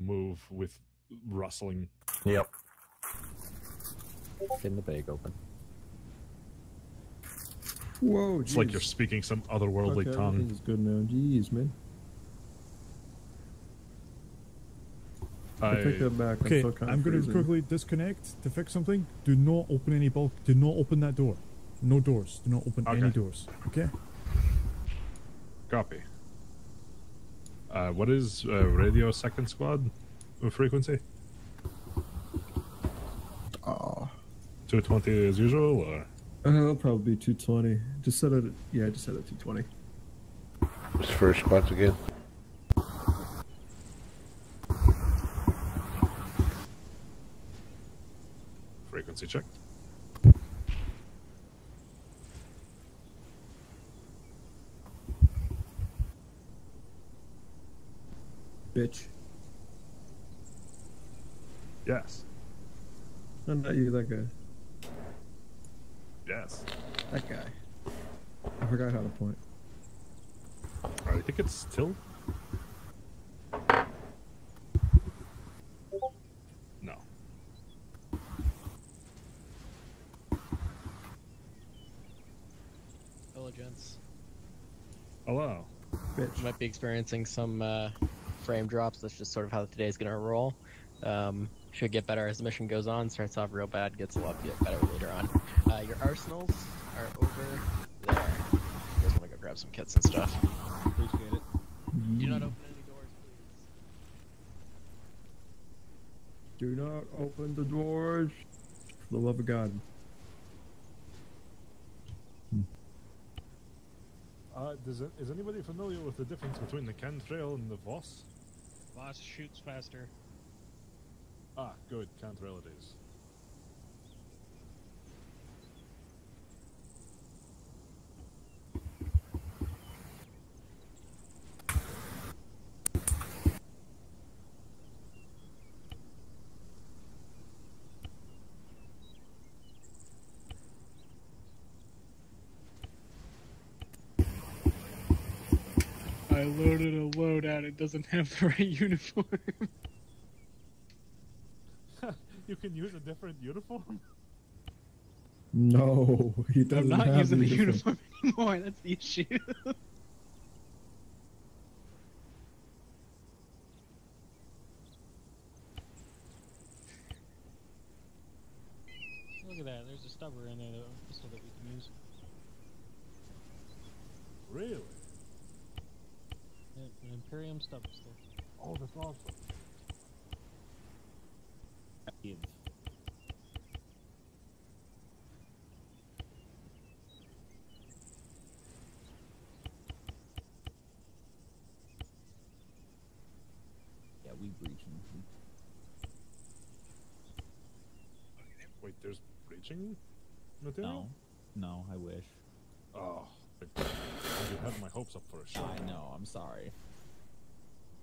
move with rustling. Yep. Getting the bag open. Whoa, It's like you're speaking some otherworldly okay, tongue. Everything's good now. Jeez, man. I, I, take that back. Okay, I'm, still I'm going to quickly disconnect to fix something. Do not open any bulk. Do not open that door. No doors. Do not open any doors. Okay. copy. Uh, what is uh, radio second squad frequency? Oh. 220 as usual, or Uh, it'll probably be 220. Just set it. Yeah, just set it 220. What's first squats again? frequency check? Bitch. Yes. No, not you. That guy. Yes. That guy. I forgot how to point. I think it's still. No. Diligence. Hello. Bitch. Might be experiencing some uh, frame drops. That's just sort of how today's going to roll. Um, should get better as the mission goes on. Starts off real bad, gets a lot get better later on. Uh, your arsenals are over there. You guys want to go grab some kits and stuff. Appreciate it. Do not open any doors, please. Do not open the doors. For the love of God. Uh, does it, is anybody familiar with the difference between the Kantrael and the Voss? Boss shoots faster. Ah, good. Chemtrail it is. Loaded a loadout. It doesn't have the right uniform. you can use a different uniform? No, he doesn't. I'm doesn't have using the uniform. uniform anymore. That's the issue. Look at that. There's a stubber in there, a pistol that we can use. Really? Yep, an Imperium stubber still. Oh, that's awesome. Yeah, we breaching. Wait, there's material? No, no, I wish. Oh, I you had my hopes up for a shot. I know. I'm sorry.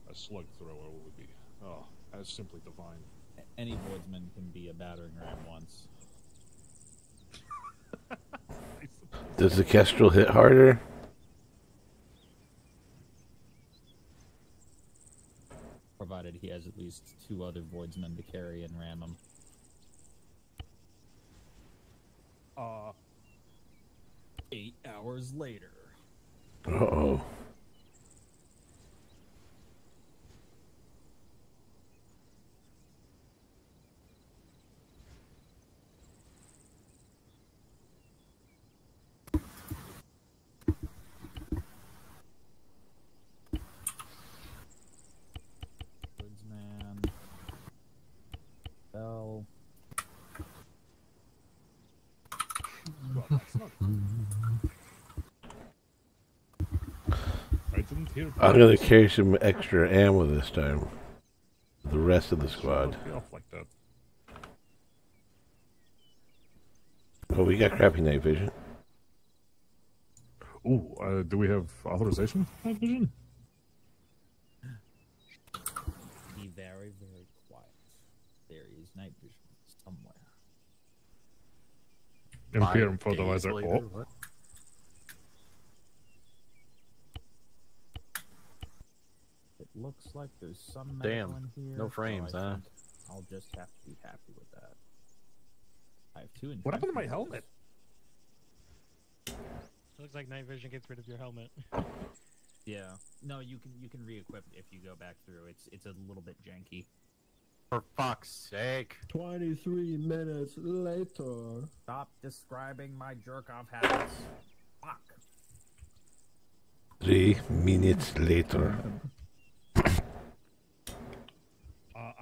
A slug thrower would be. Oh, that's simply divine. A- Any voidsman can be a battering ram once. Does the Kestrel hit harder? Provided he has at least two other voidsmen to carry and ram him. Eight hours later. Uh oh. Woodsman. Bell. well, that's not. I didn't hear. I'm gonna carry some extra ammo this time. The rest of the squad. Don't be off like that. Oh, we got crappy night vision. Ooh, uh, do we have authorization? for Night vision? Be very, very quiet. There is night vision somewhere. Imperium Five days fertilizer. later, Oh, what? It looks like there's some Damn, metal in here. no frames, I huh? I'll just have to be happy with that. I have two. What happened to my helmet? It looks like night vision gets rid of your helmet. Yeah. No, you can you can re-equip if you go back through. It's it's a little bit janky. For fuck's sake. 23 minutes later. Stop describing my jerk off habits. Fuck. Three minutes later. Uh,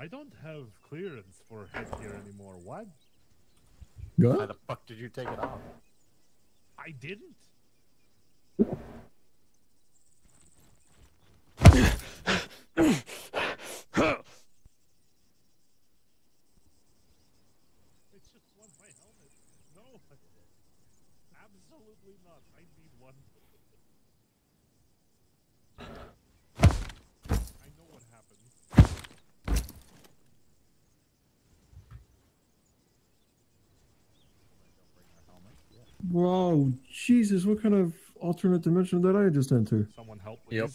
I don't have clearance for headgear anymore. What? Why the fuck did you take it off? I didn't. It's just one my helmet. No. Absolutely not. I need one. I know what happened. Wow, Jesus, what kind of alternate dimension did I just enter? Someone help, please. Yep.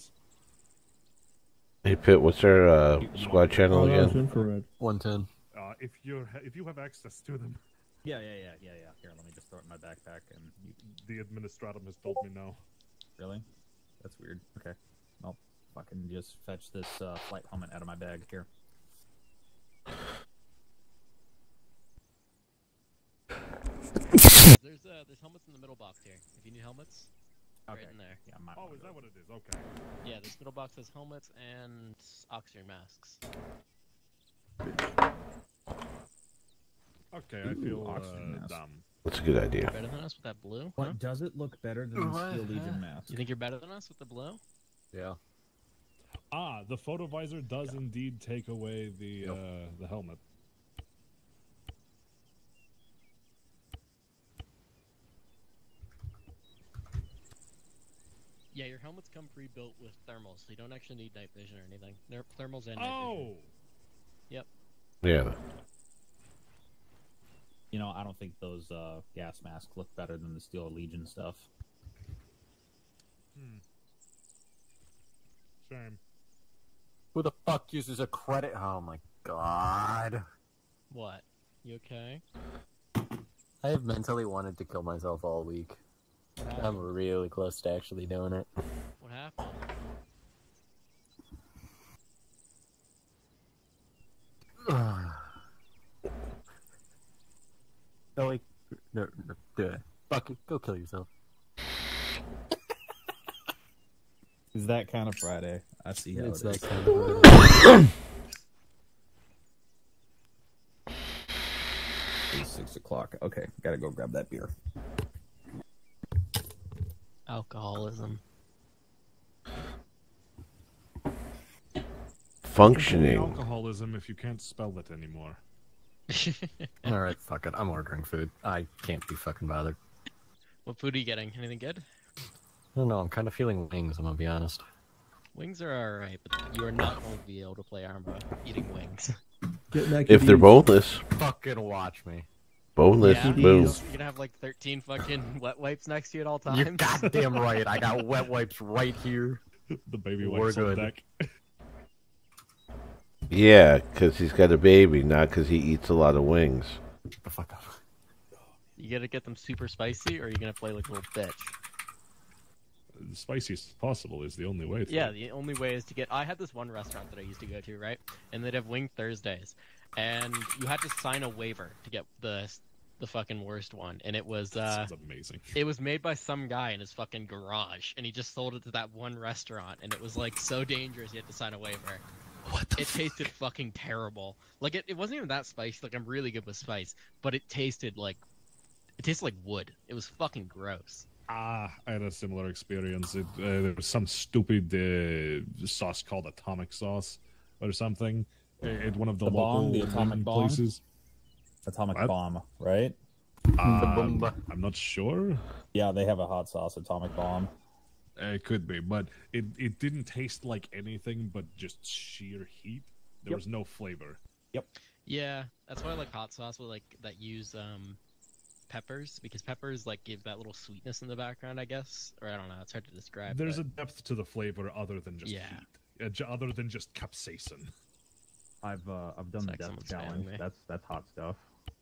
Hey Pit, what's our uh, squad channel Oh, again? infrared. 110. Uh, if you're if you have access to them, Yeah, yeah, yeah, yeah, yeah. Here, let me just throw it in my backpack and you the administratum has told me no. really? That's weird. Okay. I'll fucking just fetch this uh, flight helmet out of my bag here. There's uh, there's helmets in the middle box here. If you need helmets, right in there. Yeah, my Oh, is that what it is? Okay. Yeah, this middle box has helmets and oxygen masks. Okay, I Ooh, feel oxygen uh, mask. dumb. That's a good idea. Better than us with that blue? What Huh? does it look better than the Steel Legion mask? You think you're better than us with the blue? Yeah. Ah, the photovisor does indeed take away the Yep. uh, the helmet. Yeah, your helmets come pre-built with thermals, so you don't actually need night vision or anything. They're thermals and night vision. Oh, Yeah. You know, I don't think those uh, gas masks look better than the Steel Legion stuff. Hmm. Shame. Who the fuck uses a credit? Oh my god. What? You okay? I have mentally wanted to kill myself all week. What I'm really close to actually doing it. What happened? no, like, no, no, do it. Fuck it, go kill yourself. Is that kind of Friday? I see how It's it that is. kind of. It's six o'clock. Okay, gotta go grab that beer. Alcoholism. Functioning. Alcoholism if you can't spell it anymore. Alright, fuck it. I'm ordering food. I can't be fucking bothered. what food are you getting? Anything good? I don't know, I'm kind of feeling wings, I'm gonna be honest. Wings are alright, but you are not going to be able to play Arma eating wings. Get. If they're eat. boneless, Fucking watch me. Boneless, yeah, boom. You're gonna have like 13 fucking wet wipes next to you at all times. You're goddamn right. I got wet wipes right here. the baby We're wipes on good. deck. Yeah, because he's got a baby, not because he eats a lot of wings. Shut the fuck up. You gotta get them super spicy, or you're you gonna play like a little bitch? The spiciest possible is the only way. to- Yeah, the only way is to get. I had this one restaurant that I used to go to, right? And they'd have Wing Thursdays, and you had to sign a waiver to get the the fucking worst one, and it was uh, amazing. it was made by some guy in his fucking garage, and he just sold it to that one restaurant, and it was like so dangerous you had to sign a waiver. What the It tasted fucking terrible. Like it, it wasn't even that spicy. Like I'm really good with spice, but it tasted like it tasted like wood. It was fucking gross. Ah, I had a similar experience. It, uh, there was some stupid uh, sauce called atomic sauce or something at one of the, The local bong, the atomic wing bong? places. Atomic What? bomb, right? Um, I'm not sure. Yeah, they have a hot sauce, atomic bomb. It could be, but it, it didn't taste like anything but just sheer heat. There Yep. was no flavor. Yep. Yeah, that's why I like hot sauce with like that use um peppers because peppers like give that little sweetness in the background, I guess. Or I don't know, it's hard to describe. There's but- a depth to the flavor other than just Yeah. heat. uh, other than just capsaicin? I've uh, I've done It's the like death challenge. spamming. That's that's hot stuff.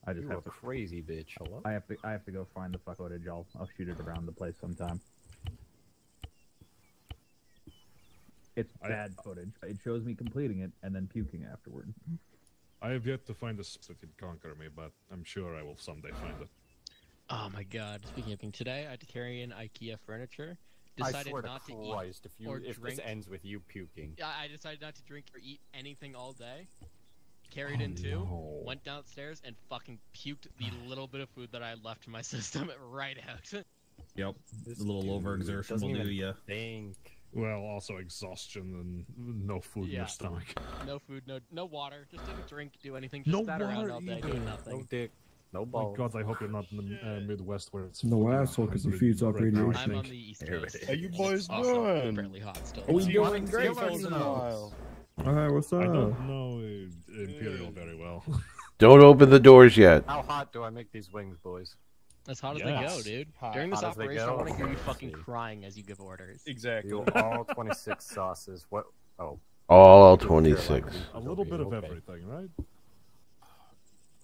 I just You a have to crazy bitch. Hello? I have to I have to go find the fuck footage. I'll I'll shoot it around the place sometime. It's I- bad footage. It shows me completing it and then puking afterward. I have yet to find a s- that could conquer me, but I'm sure I will someday find it. Oh my god. Speaking of things, today I had to carry in IKEA furniture. I Decided swear not to to eat. Christ, if you or if drink. this ends with you puking. I I decided not to drink or eat anything all day. Carried Oh, in two. no. Went downstairs and fucking puked the little bit of food that I had left in my system right out. Yep. This a little dude overexertion will do even ya. Think. Well, also exhaustion and no food in your stomach. no food, no no water. Just didn't drink, do anything. Just No sat around water all day either. doing No nothing. dick. No My balls. God, I hope you're not in the uh, Midwest where it's No fucking asshole, 'cause he feeds off right radiation. I'm on the east coast. is. How you boys it's doing? Fairly hot still. Are we See, doing great, still fellas? in. Alright, what's up? I don't know Imperial very well. Don't open the doors yet. How hot do I make these wings, boys? As hot as Yes. they go, dude. Hot. During this Hot as they operation, I want to hear you fucking crying as you give orders. Exactly. You all 26 sauces. What? Oh. All 26. a little bit of okay. everything, right?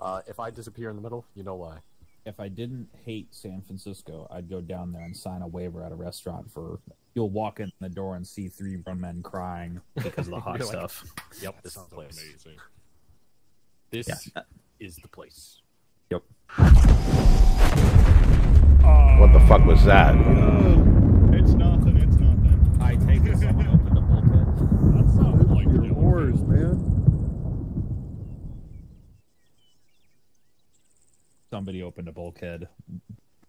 Uh, if I disappear in the middle, you know why. If I didn't hate San Francisco, I'd go down there and sign a waiver at a restaurant for. You'll walk in the door and see three grown men crying because of the hot You're like, stuff. Yep, this is Sounds the place. amazing. This Yeah. is the place. Yep. What the fuck was that? It's nothing. It's nothing. I take it someone opened a bulkhead. That sounds like Your the oars, man. Somebody opened a bulkhead.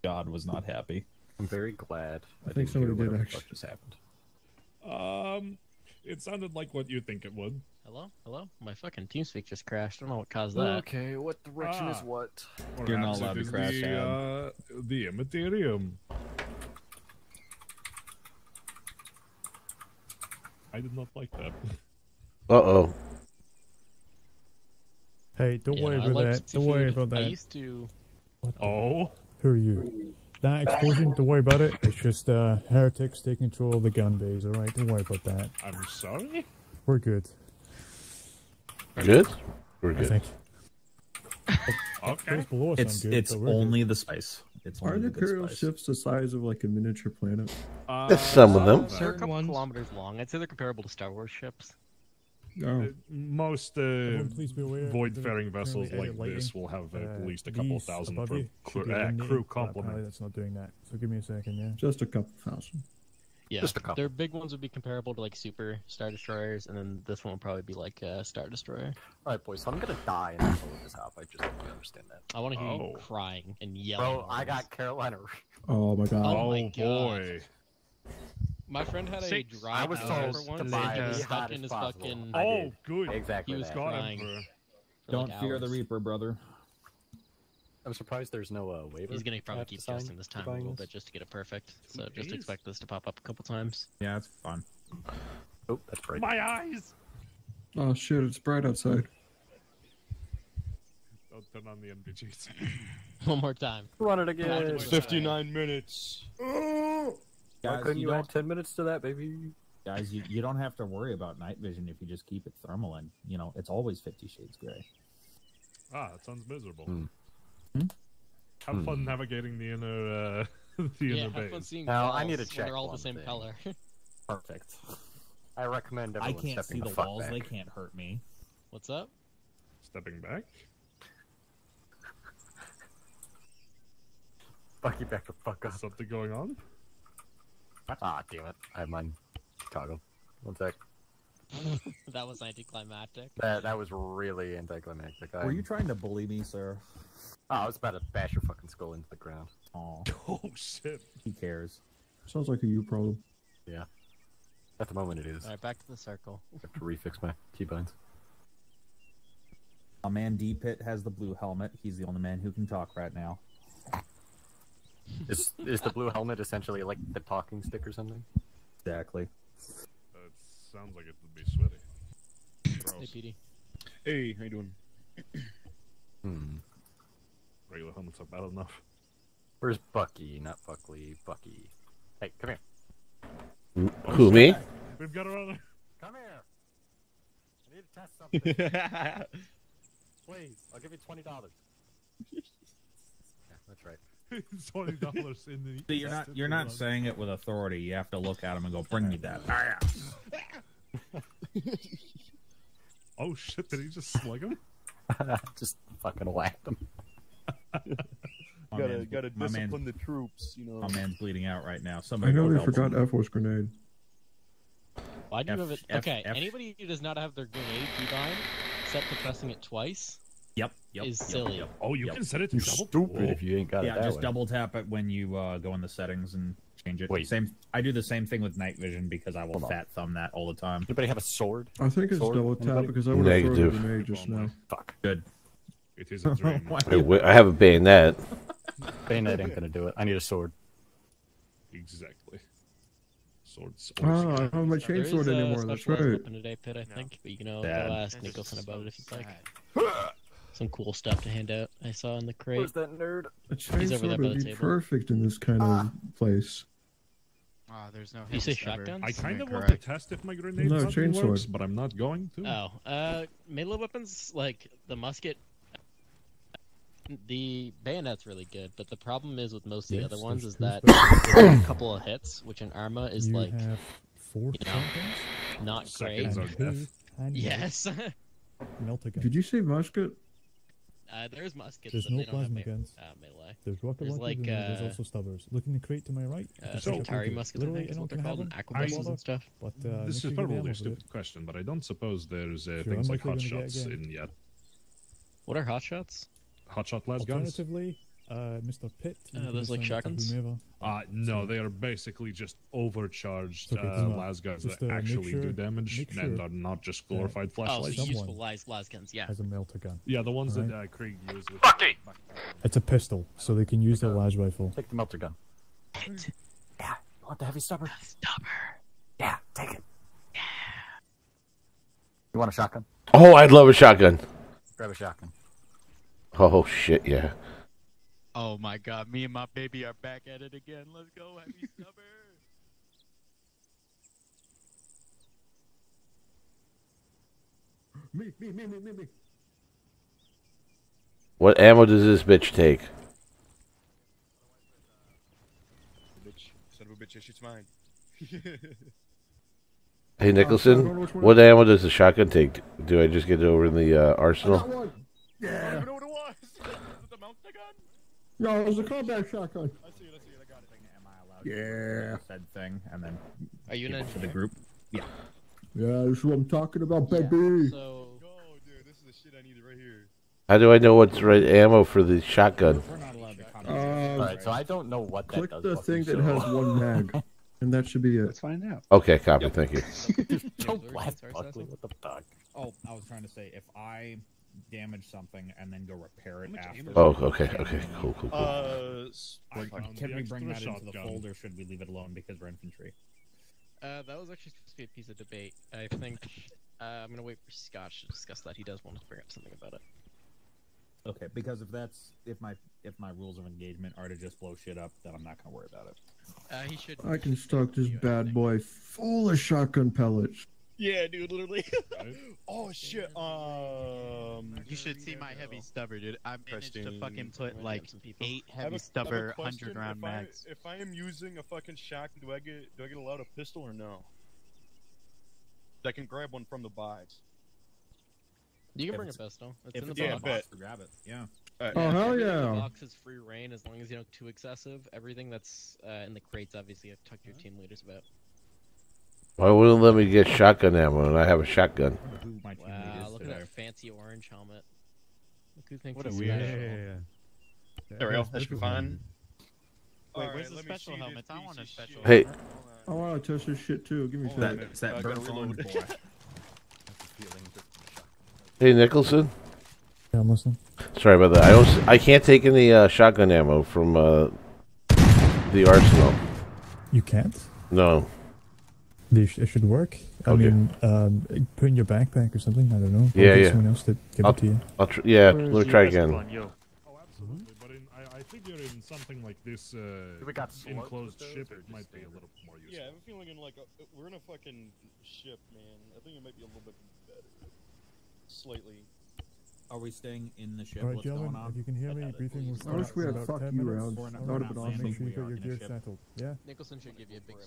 God was not happy. I'm very glad. I didn't think somebody did, whatever the actually. fuck just happened. Um, it sounded like what you think it would. Hello, hello. My fucking TeamSpeak just crashed. I don't know what caused that. Okay, what direction is Ah. what? You're not allowed to crash the, out. uh, the Immaterium. I did not like that. Uh oh. Hey, don't Yeah, worry I about liked that. Don't worry seafood. about I that. used to. Oh, Who are you? That explosion, don't worry about it. It's just uh, heretics taking control of the gun bays, alright? Don't worry about that. I'm sorry. We're good, Good? We're I good. think. Okay. Those below us It's good, it's so we're good. only the spice. It's Are the the Imperial ships the size of like a miniature planet? Uh, some of them. They're a Certain couple ones. kilometers long. I'd say they're comparable to Star Wars ships. Oh, Uh, most uh, Everyone please be aware, void-faring vessels like this will have Uh, at least a couple thousand above for crew, uh, crew complement. that's not doing that. So give me a second, yeah. just a couple thousand. Yeah, Just a couple. their big ones would be comparable to like Super Star Destroyers, and then this one would probably be like uh, Star Destroyer. Alright, boys, so I'm gonna die in the middle of this hop. I just don't understand that. I want to hear Oh. you crying and yelling. Bro, I got Carolina. Oh my god. Oh Oh, my God. Boy! my friend had a Six. dry I was told for to once, buy and he it was stuck in his possible. fucking. Oh, good. Exactly He was that. Got crying. for, Don't like, fear the. Reaper, brother. I'm surprised there's no uh, waiver. He's gonna probably keep sign adjusting this time a little bit just to get it perfect. So Two just expect this to pop up a couple times. Yeah, it's fun. Oh, that's bright. My eyes! Oh shit, it's bright outside. Don't turn on the NVGs. One more time. Run it again. Afterwards. 59 minutes. Why Guys, couldn't you you, add don't, 10 minutes to that, baby? guys, you, you don't have to worry about night vision if you just keep it thermal and you know it's always Fifty Shades Gray. ah, that sounds miserable. Hmm. Hmm? Have Hmm. fun navigating the inner, uh, the Yeah, inner have fun base. seeing Now, I walls need to check They're all the same thing. color. Perfect. I recommend I can't stepping see the, the fuck walls; back. they can't hurt me. What's up? Stepping back. Bucky, back the fuck up. Is something going on? Ah, damn it. I have mine toggled. One sec. that was anticlimactic. That that was really anticlimactic. I, Were you trying to bully me, sir? Oh, I was about to bash your fucking skull into the ground. Oh, Oh shit! he cares. Sounds like a you problem. Yeah. At the moment, it is. All right, back to the circle. I have to refix my keybinds. A man D Pit has the blue helmet. He's the only man who can talk right now. Is is the blue helmet essentially like the talking stick or something? Exactly. That sounds like it would be sweaty. Hey, PD. Hey, how you doing? Hmm. Regular helmets are bad enough. Where's Bucky? Not Buckly. Bucky. Hey, come here. Who, me? We've got our other. Come here. I need to test something. Please, I'll give you twenty dollars. yeah, that's right. Twenty dollars in the. See, you're not you're not saying it with authority. You have to look at him and go, "Bring me that." Oh shit! Did he just slug him? Just fucking whacked him. Gotta man's- gotta discipline man's- the troops, you know. My man's bleeding out right now. Somebody. I know go they forgot him. F Force grenade. Why do you have it? F- Okay, F- anybody who does not have their grenade keybind set to pressing it twice Yep, yep, is yep, silly. yep. Oh, you Yep. can set it to You double. stupid Whoa. if you ain't got it Yeah, just way. double tap it when you uh, go in the settings and change it. Wait. Same. I do the same thing with night vision because I will Hold on. fat thumb that all the time. Anybody have a sword? I think it's Sword? double tap Anybody? because I would have thrown a Negative. grenade just now. Fuck. Good. It is a dream. I, have a bayonet. Bayonet ain't gonna do it. I need a sword. exactly. Swords. Ah, I don't have my There is chainsword anymore. That's right. weapon today, Pit, I think, but you can Bad. go ask Nicolson about it if you'd like. Some cool stuff to hand out. I saw in the crate. Where's that nerd? A He's over there chainsword by would be table. perfect in this kind of place. Ah, there's no. You say hidden stubber. shotgun? I kind of want to test if my grenade No, fucking chainsword. works, but I'm not going to. Oh, uh, melee weapons like the musket. The bayonet's really good, but the problem is with most of the Yes, other ones is that a couple of hits, which in Arma is you like have four you know, not great. Seconds are and death. two handguns. Yes, Melt again. Did you say musket? Uh, there's muskets, There's no they don't have plasma guns. uh, melee. There's rocket There's launchers like, and there's uh, also stubbers. Look in the crate to my right. Uh, So- what I Atari do. muskets, I Literally think, is what they're have called, and them. arquebuses and stuff. But uh, this is sure probably a stupid question, but I don't suppose there's uh, Sure, things I'm like likely hot shots in yet. What are hot shots? Hot shot las guns? Alternatively, uh, Mr. Pitt. Uh, those like assign it to shotguns? whomever. Uh, no, they are basically just overcharged Okay, uh, doesn't matter. las guns Just, that make actually do damage make and sure are not just that- glorified Oh, so flashlights. useful Someone- las las guns. Yeah. Has a melta gun. Yeah, the ones that Alright. uh, Craig used with. It's a pistol, so they can use the las rifle. Take the melta gun. Yeah, you want the heavy stubber? Stubber. Yeah, take it. Yeah. You want a shotgun? Oh, I'd love a shotgun. Grab a shotgun. Oh shit, yeah. Oh my god, me and my baby are back at it again. Let's go, heavy stubber. Me, me, me, me, me, me. What ammo does this bitch take? Bitch, son of a bitch, that shit's mine. Hey Nicolson, don't know which one what ammo does the shotgun take? Do I just get it over in the uh, arsenal? one. I don't Yeah. even know what it was. Is it the mount gun? No, it was a combat shotgun. I see it, I see it, I got it. Am I allowed to Yeah. say said thing and then Are you give an it the group? Yeah, Yeah, this is what I'm talking about, Yeah, baby. So Go, dude, this is the shit I needed right here. How do I know what's right ammo for the shotgun? We're not allowed to comment. Um, Alright, so I don't know what that Click does. the Bucky, thing that so- has one mag, and that should be it. Let's find out. Okay, copy. Thank you. Don't Sorry, blast Buckly. What the fuck? Oh, I was trying to say if I damage something and then go repair it after. Oh, okay, okay, cool, cool, cool. Uh, s- I like, found Can we bring that extra into the shotgun. folder? Should we leave it alone because we're infantry? uh, that was actually supposed to be a piece of debate. I think uh, I'm gonna wait for Scotch to discuss that. He does want to bring up something about it. Okay, because if that's if my if my rules of engagement are to just blow shit up, then I'm not gonna worry about it. Uh, he should. I can stock this bad boy full of shotgun pellets. Yeah, dude, literally. Oh shit. Um, You should see my heavy stubber, dude. I managed to Interesting. fucking put like eight heavy a- I have a stubber, hundred round if I, mags. If I am using a fucking shotgun, do I get do I get allowed a pistol or no? I can grab one from the box. You can If bring a pistol. It's in it's the Yeah, in box. the bet. box, grab it. Yeah. Oh hell Everything in the yeah! box is free reign as long as you don't too excessive. Everything that's uh, in the crates, obviously, I've talked to your team leaders about. Why wouldn't let me get shotgun ammo and I have a shotgun? I wonder who my Wow, look at today. that fancy orange helmet. Look who thinks What a he's weird- special. There we go. That should be fine. Wait, Alright, where's the special see helmets? I want a special shit. Hey. Hold I want to test this shit too. Give me Hold that. That, it's that burnt orange reload. boy. That's a feeling different from. Hey Nicolson, Yeah, I'm listening. sorry about that. I don't. s- I can't take any uh, shotgun ammo from uh, the arsenal. You can't. No. They sh- it should work. I Okay. mean, um, put in your backpack or something. I don't know. Yeah, yeah. Someone else to give I'll- it to you. I'll tr- yeah. Where's Let me try again. one, yo? Oh, absolutely. But in, I, I figure in something like this uh, We got enclosed those, ship, it just might be a little more useful. Yeah, I have a feeling in like a, we're in a fucking ship, man. I think it might be a little bit better. slightly. Are we staying in the ship? All right, What's gentlemen, going on? if you can hear me, briefing will start. I wish we had about fuck you minutes. rounds. Not- That we're would have been landing. Make sure you We got your gear ship. settled. Yeah? Nicolson should give you a big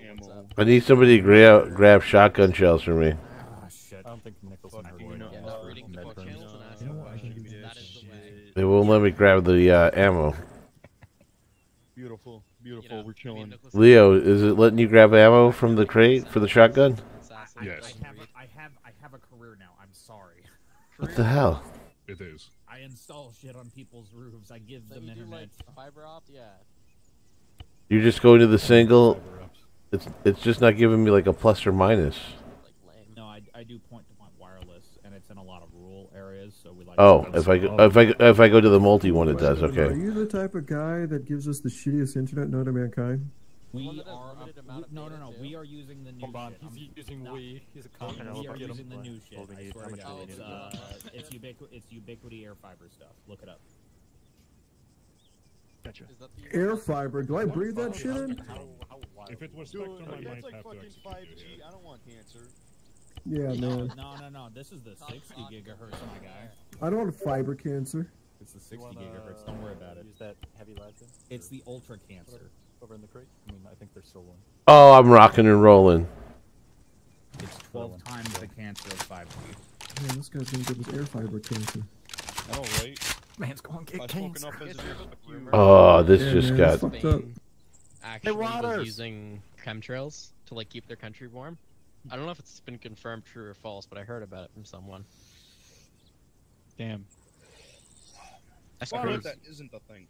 Ammo. I need somebody to grab grab shotgun shells for me. Ah, shit. I don't think Nicolson Fuck heard you what know. Yeah, was reading the book channels and No. asking You know what, I can questions. That is the way. They won't let me grab the uh, ammo. Beautiful, You beautiful. know, We're chilling. Leo, is it letting you grab ammo from the crate for the shotgun? Yes. I have, read- a, I have, I have a career now. I'm sorry. What the hell? It is. I install shit on people's roofs. I give So them you do internet. like fiber opt? Yeah. You're just going to the single. It's it's just not giving me like a plus or minus. No, I, I do point to point wireless, and it's in a lot of rural areas, so we like. Oh, if I go, if I if I go to the multi one, it does. Okay. Are you the type of guy that gives us the shittiest internet known to mankind? We one that has are. limited up- amount we- no, no, no. too? We are using the new Hold on, shit. he's I'm- using no, we. He's a no, cock. we are using the new shit. Holding I swear to God, it's, need uh, it's ubiqu- it's Ubiquiti air fiber stuff. Look it up. Gotcha. Is that the Air fiber. Do I breathe that shit in? If it was Dude, Spectrum, I might like have to fucking 5G. you. I don't want cancer. Yeah, No, man. no, no, no. This is the 60 gigahertz, my guy. I don't want fiber cancer. It's the 60 wanna gigahertz. Don't worry about it. Use that heavy Laskin? It's the ultra cancer. Over in the crate. I mean, I think there's still one. Oh, I'm rocking and rolling. It's 12 times the cancer of 5G. Man, this guy's gonna give us air fiber cancer. I know, right? Man's going I smoke enough as it is. Fuck you. Oh, this Yeah, just man, got. it's fucked up. Spain actually was using chemtrails to like keep their country warm. I don't know if it's been confirmed true or false, but I heard about it from someone. Damn. That's Why crazy. that isn't the thing.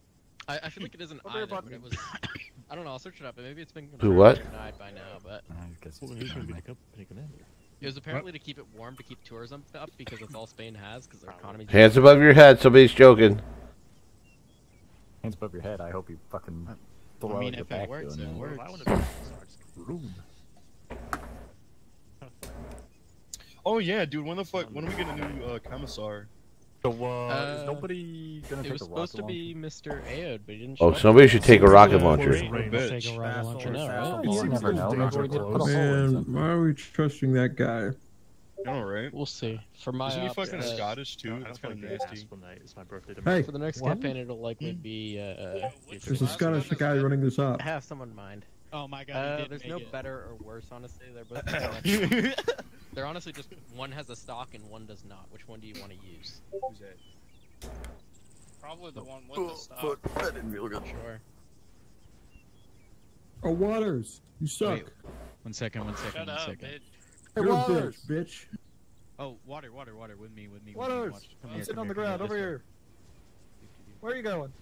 I, I feel like it isn't Over here, either, but it was. I don't know. I'll search it up, and maybe it's been Who, confirmed what? or denied by now. But I guess he's gonna make up, make an end. it was apparently to keep it warm, to keep tourism up, because that's all Spain has, because their economy. Hands above your head. Somebody's joking. Hands above your head. I hope you fucking I throw mean, out your if back it works, doing it that. works. Room. Oh yeah, dude. When the fuck? When are we getting a new uh, commissar? So, uh, Uh, is nobody gonna It take was a supposed to be Mr. Aod, but he didn't. Oh, show up. somebody should take a rocket Uh, launcher. Rocket launcher. Man, why are we trusting that guy? All right. We'll see. For my Isn't he op, fucking uh, Scottish too? That's kind of nasty. It's my birthday. Hey, For the next what? campaign, it'll likely be. Uh, There's a Scottish guy running this up. I have someone in mind. Oh my god. Uh, there's no it. better or worse, honestly. They're both. They're honestly just one has a stock and one does not. Which one do you want to use? Who's that? Probably the one with the oh, stock. Foot. That didn't feel good. Sure. Oh, Waters, you suck. Wait, One second, one second, Shut one up, second. bitch. You're a Waters! bitch, bitch. Oh, water, water, water, with me, with me. with me. Waters! Watch. Come I'm here, sitting come on the here, come ground this over way. here. Where are you going?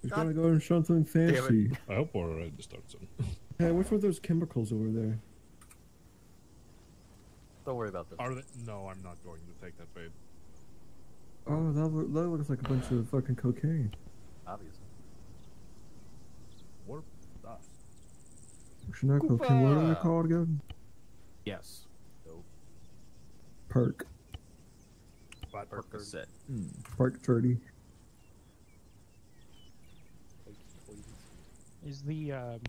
He's God. gonna go and show something fancy. I hope we're ready to start soon. Hey, what's with those chemicals over there? Don't worry about this. Are they? No, I'm not going to take that bait. Oh, that, loo- that looks like a bunch of fucking cocaine. Obviously. Warp dust. Actually, not cocaine. What are they called again? Yes. Perk. Percocet. Perk 30. Is the um,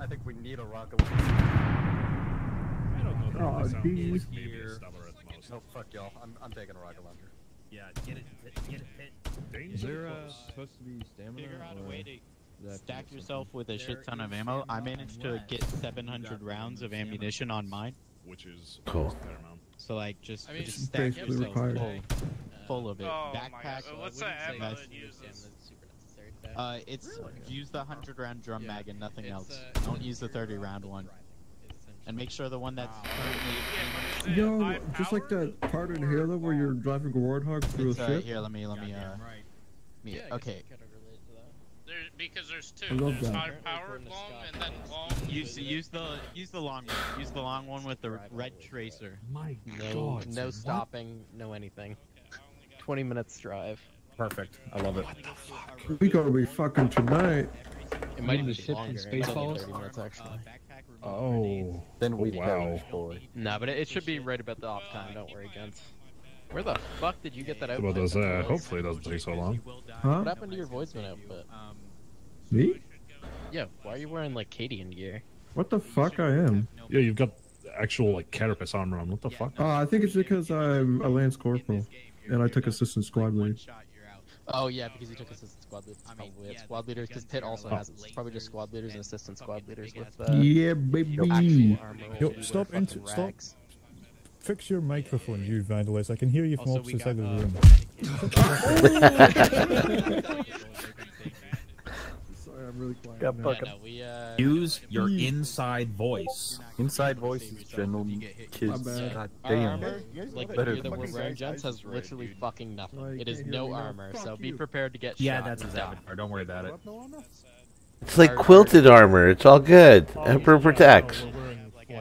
I think we need a rocket. launcher. I don't know. Oh, They sound geez. like maybe a stubber at most. No, fuck y'all. I'm, I'm taking a rocket launcher. Yeah, get it, get it, hit. Danger close. supposed to be stamina? Figure out a way to is that stack something? yourself with a shit ton of ammo. I managed to get 700 rounds of ammunition on mine. which is Cool. So like, just, I mean, just stack basically yourself full, full of it. Oh my Backpack. God. What's the ammo that uses? super necessary today. Uh, it's use the hundred round drum Yeah. mag and nothing It's, else. uh, Don't use the thirty round one, and make sure the one that's currently Yo, just like that part in Halo where you're driving a warthog through It's, a uh, ship. here, let me, let me, uh, right. me, Yeah, okay. it kinda relates to that. There, because there's two. I love There's that. high Apparently powered long Scott, and then long. Use, use the, use the long one. Use the long one with the red tracer. My No, no stopping, no anything. 20 minutes drive. Perfect. I love it. What the fuck? We gonna be fucking tonight. It might Mean be the ship in longer. It Spaceballs? might be 30 minutes actually. Oh. Then we Oh, wow. kill boy. Nah, but it, it should be right about the off time. Don't worry, gents. Where the fuck did you get that What outfit? does that? Hopefully it doesn't take so long. Huh? What happened to your voidsman outfit? Me? Yeah, why are you wearing like Cadian gear? What the fuck I am? Yeah, you've got actual like carapace armor on. What the fuck? Uh, I think it's because I'm a lance corporal, and I took assistant squad lead. Oh yeah, because he took assistant squad leaders. Probably it. squad leaders, because Pit also has it. It's probably just squad leaders and assistant squad leaders with uh, Yeah, baby. actual armor. Yo, stop fucking stop. Fix your microphone, you vandalist. I can hear you from Also, opposite side of the uh, room. Sorry, I'm really quiet. Got now. fucking Yeah, no, we uh. Use your inside voice. inside voice is general kids. bad. God Our damn. armor, like the Better that than we're wearing, size- gents, has is literally dude. fucking nothing. Well, you it is no armor, so Fuck be prepared to get Yeah, shot. that's his and avatar. Don't worry about it. It's like quilted armor. It's all good. Emperor protects.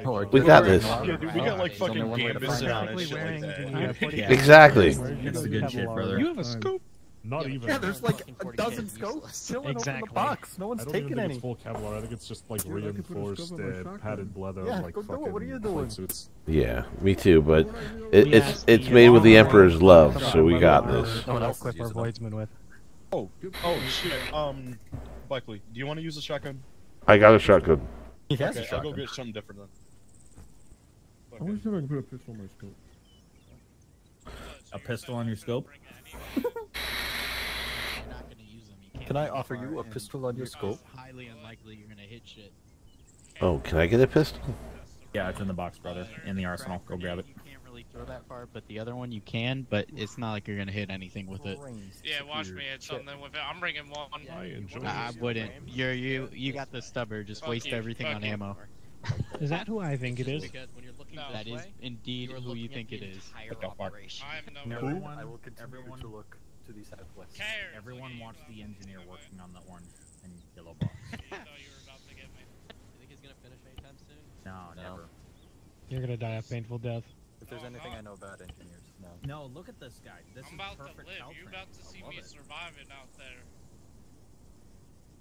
Oh, We did got this. armor. Yeah, dude, we got like fucking one way to gambits find and all that shit like that. Exactly. It's the good shit, brother. You have a scope? Not Yeah, even. Yeah, there's like a dozen scopes useless. chilling over in the box. No I one's don't even taking think any. it's full Kevlar. I think it's just like Dude, I could put a reinforced scope on my uh, padded leather, Yeah, like go do it. fucking What are you doing? suits. Yeah, me too. But it, it's it's made with the Emperor's love, so we got this. No one else Clip our voidsman with. Oh, oh shit. Um, Buckly, do you want to use a shotgun? I got a shotgun. He has okay, a I'll go get something different then. I wish I could put a pistol on my scope. A pistol on your scope? Can I offer you a pistol on your scope? Highly unlikely you're gonna hit shit. Oh, can I get a pistol? Yeah, it's in the box, brother. In the arsenal. Go grab it. You can't really throw that far, but the other one you can, but it's not like you're gonna hit anything with it. Yeah, watch me hit something with it. I'm bringing one. I enjoy I wouldn't. You're you you got the stubber. Just Fuck waste you, everything fuck on you. ammo. Is that who I think it is? Because when you're looking No. this That is way, indeed you who you think it is. entire What the fuck? I have no No, clue. I will continue Everyone- to look to the southwest. Cares, Everyone okay. watch the engineer working on the orange and yellow box. I thought you were about to get me. You think he's gonna finish anytime soon? No, No. never. You're gonna die a painful death. If there's Oh, anything no. I know about engineers, no. No, look at this guy. This I'm is about to perfect live. cow You training. about to I see love me it. surviving out there.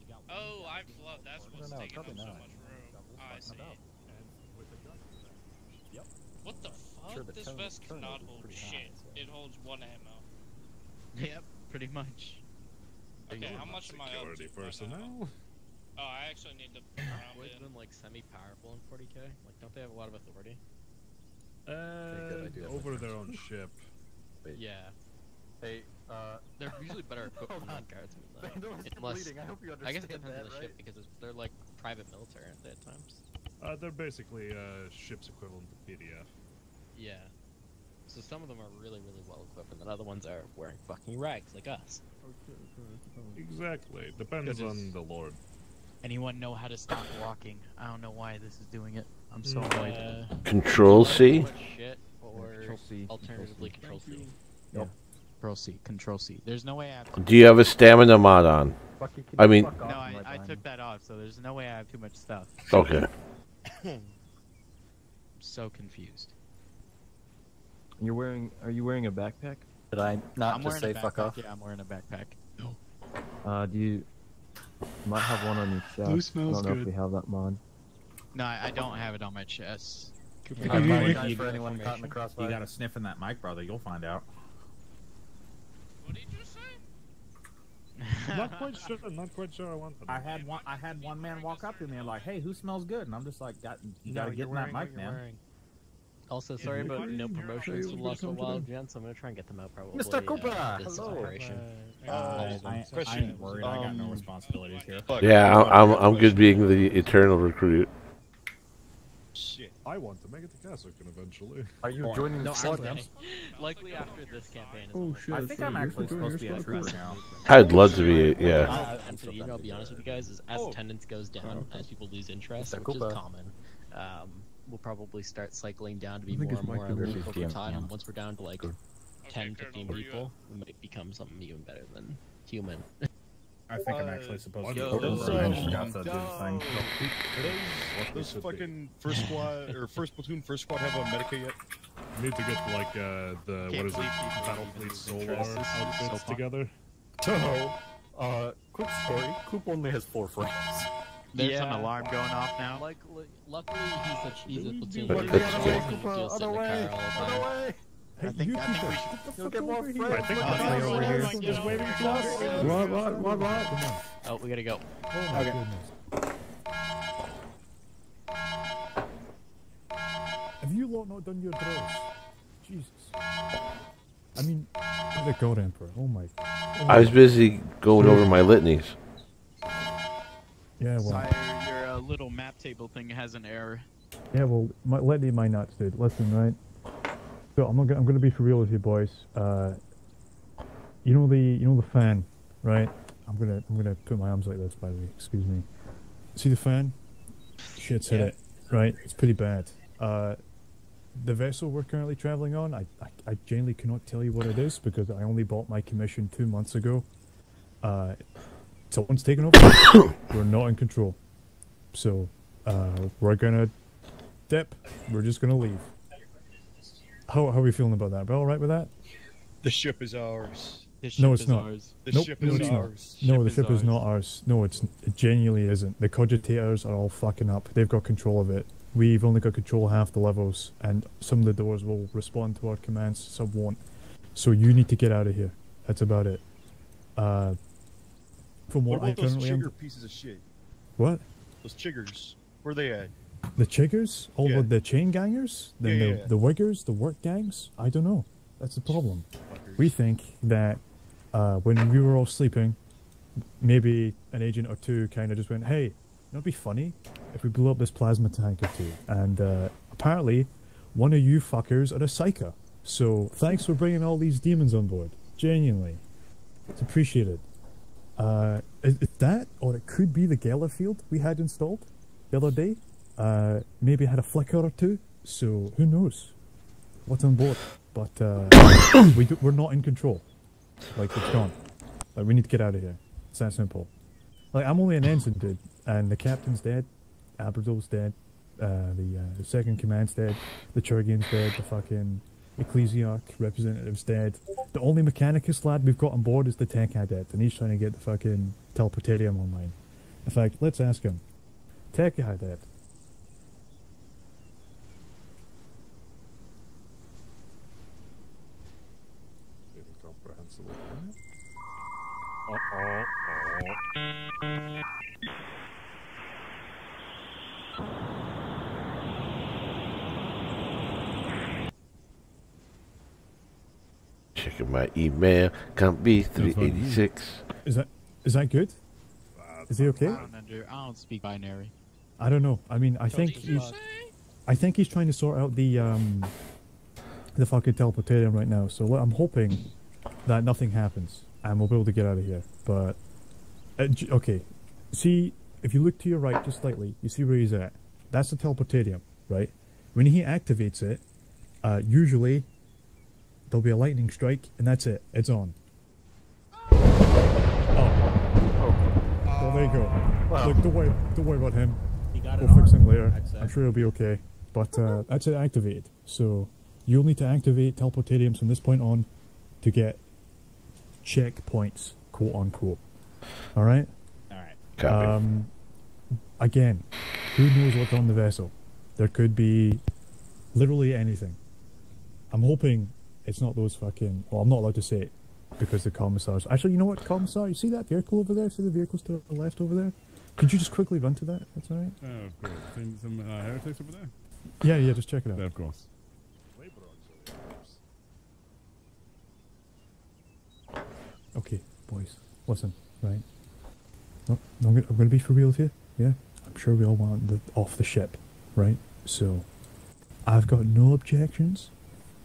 You got one Oh, guy. I flood. That's No, what's no, taking up probably so not. much room. Double oh, I fucking see. about. Yep. What the fuck? Sure, the this vest cannot hold pretty high, shit. so- It holds one ammo. Yep, pretty much. Okay, how much am I up Security to right now? personnel. Oh, I actually need to round Boys in. been like semi-powerful in 40k. Like, don't they have a lot of authority? Uh, I do have over their own ship. Wait. Yeah, Hey, uh, they're usually better equipped than Hold on. non-guardsmen though. Vandal is Unless- bleeding. I hope you understand I guess it understand depends on the right? ship because it's, they're like private military aren't they, at times. Uh, they're basically uh, ships equivalent to PDF. Yeah. So some of them are really, really well equipped, and then other ones are wearing fucking rags like us. Shit, sorry, it's a phone. Exactly. Depends on the Lord. Anyone know how to stop walking? I don't know why this is doing it. I'm so Mm, annoyed. Uh, Control C. Shit, or Control C, Control alternatively C. control C. Control C, Control C. There's no way I have. Do you have a stamina mod on? Fuck you, can I mean- No, I, I took that off, so there's no way I have too much stuff. Okay. I'm so confused. You're wearing? Are you wearing a backpack? Did I not I'm just wearing say fuck off? Yeah, I'm wearing a backpack. Uh, do you? You might have one on your chest. Blue smells I don't know good. if we have that mod. No, I, I don't have it on my chest. I Are you- apologize you- for anyone caught in the You got to sniff in that mic, brother. You'll find out. What did you say? not quite sure. Not quite sure. I want them. I had one. I had one man walk up to me and like, "Hey, who smells good?" And I'm just like, "Got you No, got to get you're in that mic, you're man." wearing. Also, sorry why about no promotions for it? Lost for Wild, gents. I'm gonna try and get them out probably. Mr. Cooper, uh, this hello. Uh, Uh, I, I Question. ain't worried. I got no Um, responsibilities here. Fuck, Yeah, I'm I'm, I'm good being the eternal recruit. Shit. I want to make it to Kasrkin eventually. Are you joining No, the squad? someday. Likely after this campaign. Oh over. shit. I think sorry, I'm actually doing supposed to be a squad trooper first. now. I'd love to be. Yeah. Uh, and for the, you know, I'll be honest with you guys, is as Oh. attendance goes down, as people lose interest, Mr. which is common, um, we'll probably start cycling down to be more and more Mike elite over time. yeah. Once we're down to like Okay, 10, Colonel, 15 where you people, we might become something even better than human. I think I'm Uh, actually supposed to be a those, trooper. I um, just forgot the thing. Those, those should be. fucking first squad or first platoon, first squad have a Medicaid yet? You need to get like uh, the Can't what is it? Battle even Fleet Solar interest. So outfits together. So, Uh, quick story. Coop only has four frames. There's an alarm going off now. Like, luckily, he's a, he's a platoon But leader, that's so good. he can just sit in the car all the time. I think, I think we should. You'll get more frames. I think Oh, that's yeah, over yeah, here. yeah. Just waving to us. What, what, what, what? Oh, we gotta go. Oh my Okay. goodness. Have you lot not done your drills? Jesus. I mean, the God Emperor. Oh my. Oh I was busy going over my litanies. Yeah, well. Sire, your uh, little map table thing has an error. Yeah, well, my, let me my nuts, dude. Listen, right? So I'm not. Gonna, I'm gonna be for real with you, boys. Uh, you know the you know the fan, right? I'm gonna I'm gonna put my arms like this. By the way, excuse me. See the fan? Shit's hit Yeah. it. Right? It's pretty bad. Uh, the vessel we're currently traveling on, I, I I genuinely cannot tell you what it is because I only bought my commission two months ago. Uh, someone's taken over. we're not in control. So, uh, we're gonna dip. We're just gonna leave. How, how are we feeling about that? Are We all right with that? The ship is ours. This no, it's is not. ours. The nope, ship no, is it's ours. not. No, Ship the ship is ours. not ours. No, it's it genuinely isn't. The cogitators are all fucking up. They've got control of it. We've only got control half the levels, and some of the doors will respond to our commands, some won't. So you need to get out of here. That's about it. Uh, from What what, I those currently chigger am. pieces of shit? What? Those chiggers. Where they at? The chiggers? All Yeah. of the chain gangers? Then Yeah, the, yeah, yeah. the wiggers? The work gangs? I don't know. That's the problem. We think that uh, when we were all sleeping, maybe an agent or two kind of just went, hey, it'd be funny if we blew up this plasma tank or two. And uh, apparently, one of you fuckers are a psycho. So thanks for bringing all these demons on board. Genuinely. It's appreciated. Uh, is, that, or it could be the Geller field we had installed the other day. Uh, maybe had a flicker or two. So who knows what's on board? But uh, we do, we're not in control. Like it's gone. Like we need to get out of here. It's that simple. Like I'm only an ensign, dude, and the captain's dead. Aberdol's dead. Uh, the, uh, the second command's dead. The Chirurgeon's dead. The fucking Ecclesiarch representative's dead. The only Mechanicus lad we've got on board is the tech adept, and he's trying to get the fucking teleportarium online. In fact, let's ask him. Tech adept. Checking my email. Can't be 386. Is that is that good? Is he okay? I don't, under, I don't speak binary. I don't know. I mean, I think he's, I think he's trying to sort out the um, the fucking teleportarium right now. So what I'm hoping that nothing happens and we'll be able to get out of here. But uh, okay, see if you look to your right just slightly, you see where he's at. That's the teleportarium, right? When he activates it, uh, usually there'll be a lightning strike, and that's it. It's on. Oh. oh. Well, there you go. Well. Look, don't worry, don't worry about him. He got it We'll fix on, him later. I'd say. I'm sure he'll be okay. But uh, that's it activated. So you'll need to activate teleportariums from this point on to get checkpoints, quote unquote. All right. All right. Copy. Um, again, who knows what's on the vessel? There could be literally anything. I'm hoping it's not those fucking. Well, I'm not allowed to say it because the commissars. Actually, you know what, commissar? You see that vehicle over there? See the vehicles to the left over there? Could you just quickly run to that? That's all right. Oh, of course. Some, some uh, heretics over there? Yeah, yeah. Just check it out. Yeah, of course. Okay, boys, listen, right? No, no, I'm gonna, I'm gonna be for real here. Yeah, I'm sure we all want the off the ship, right? So, I've got no objections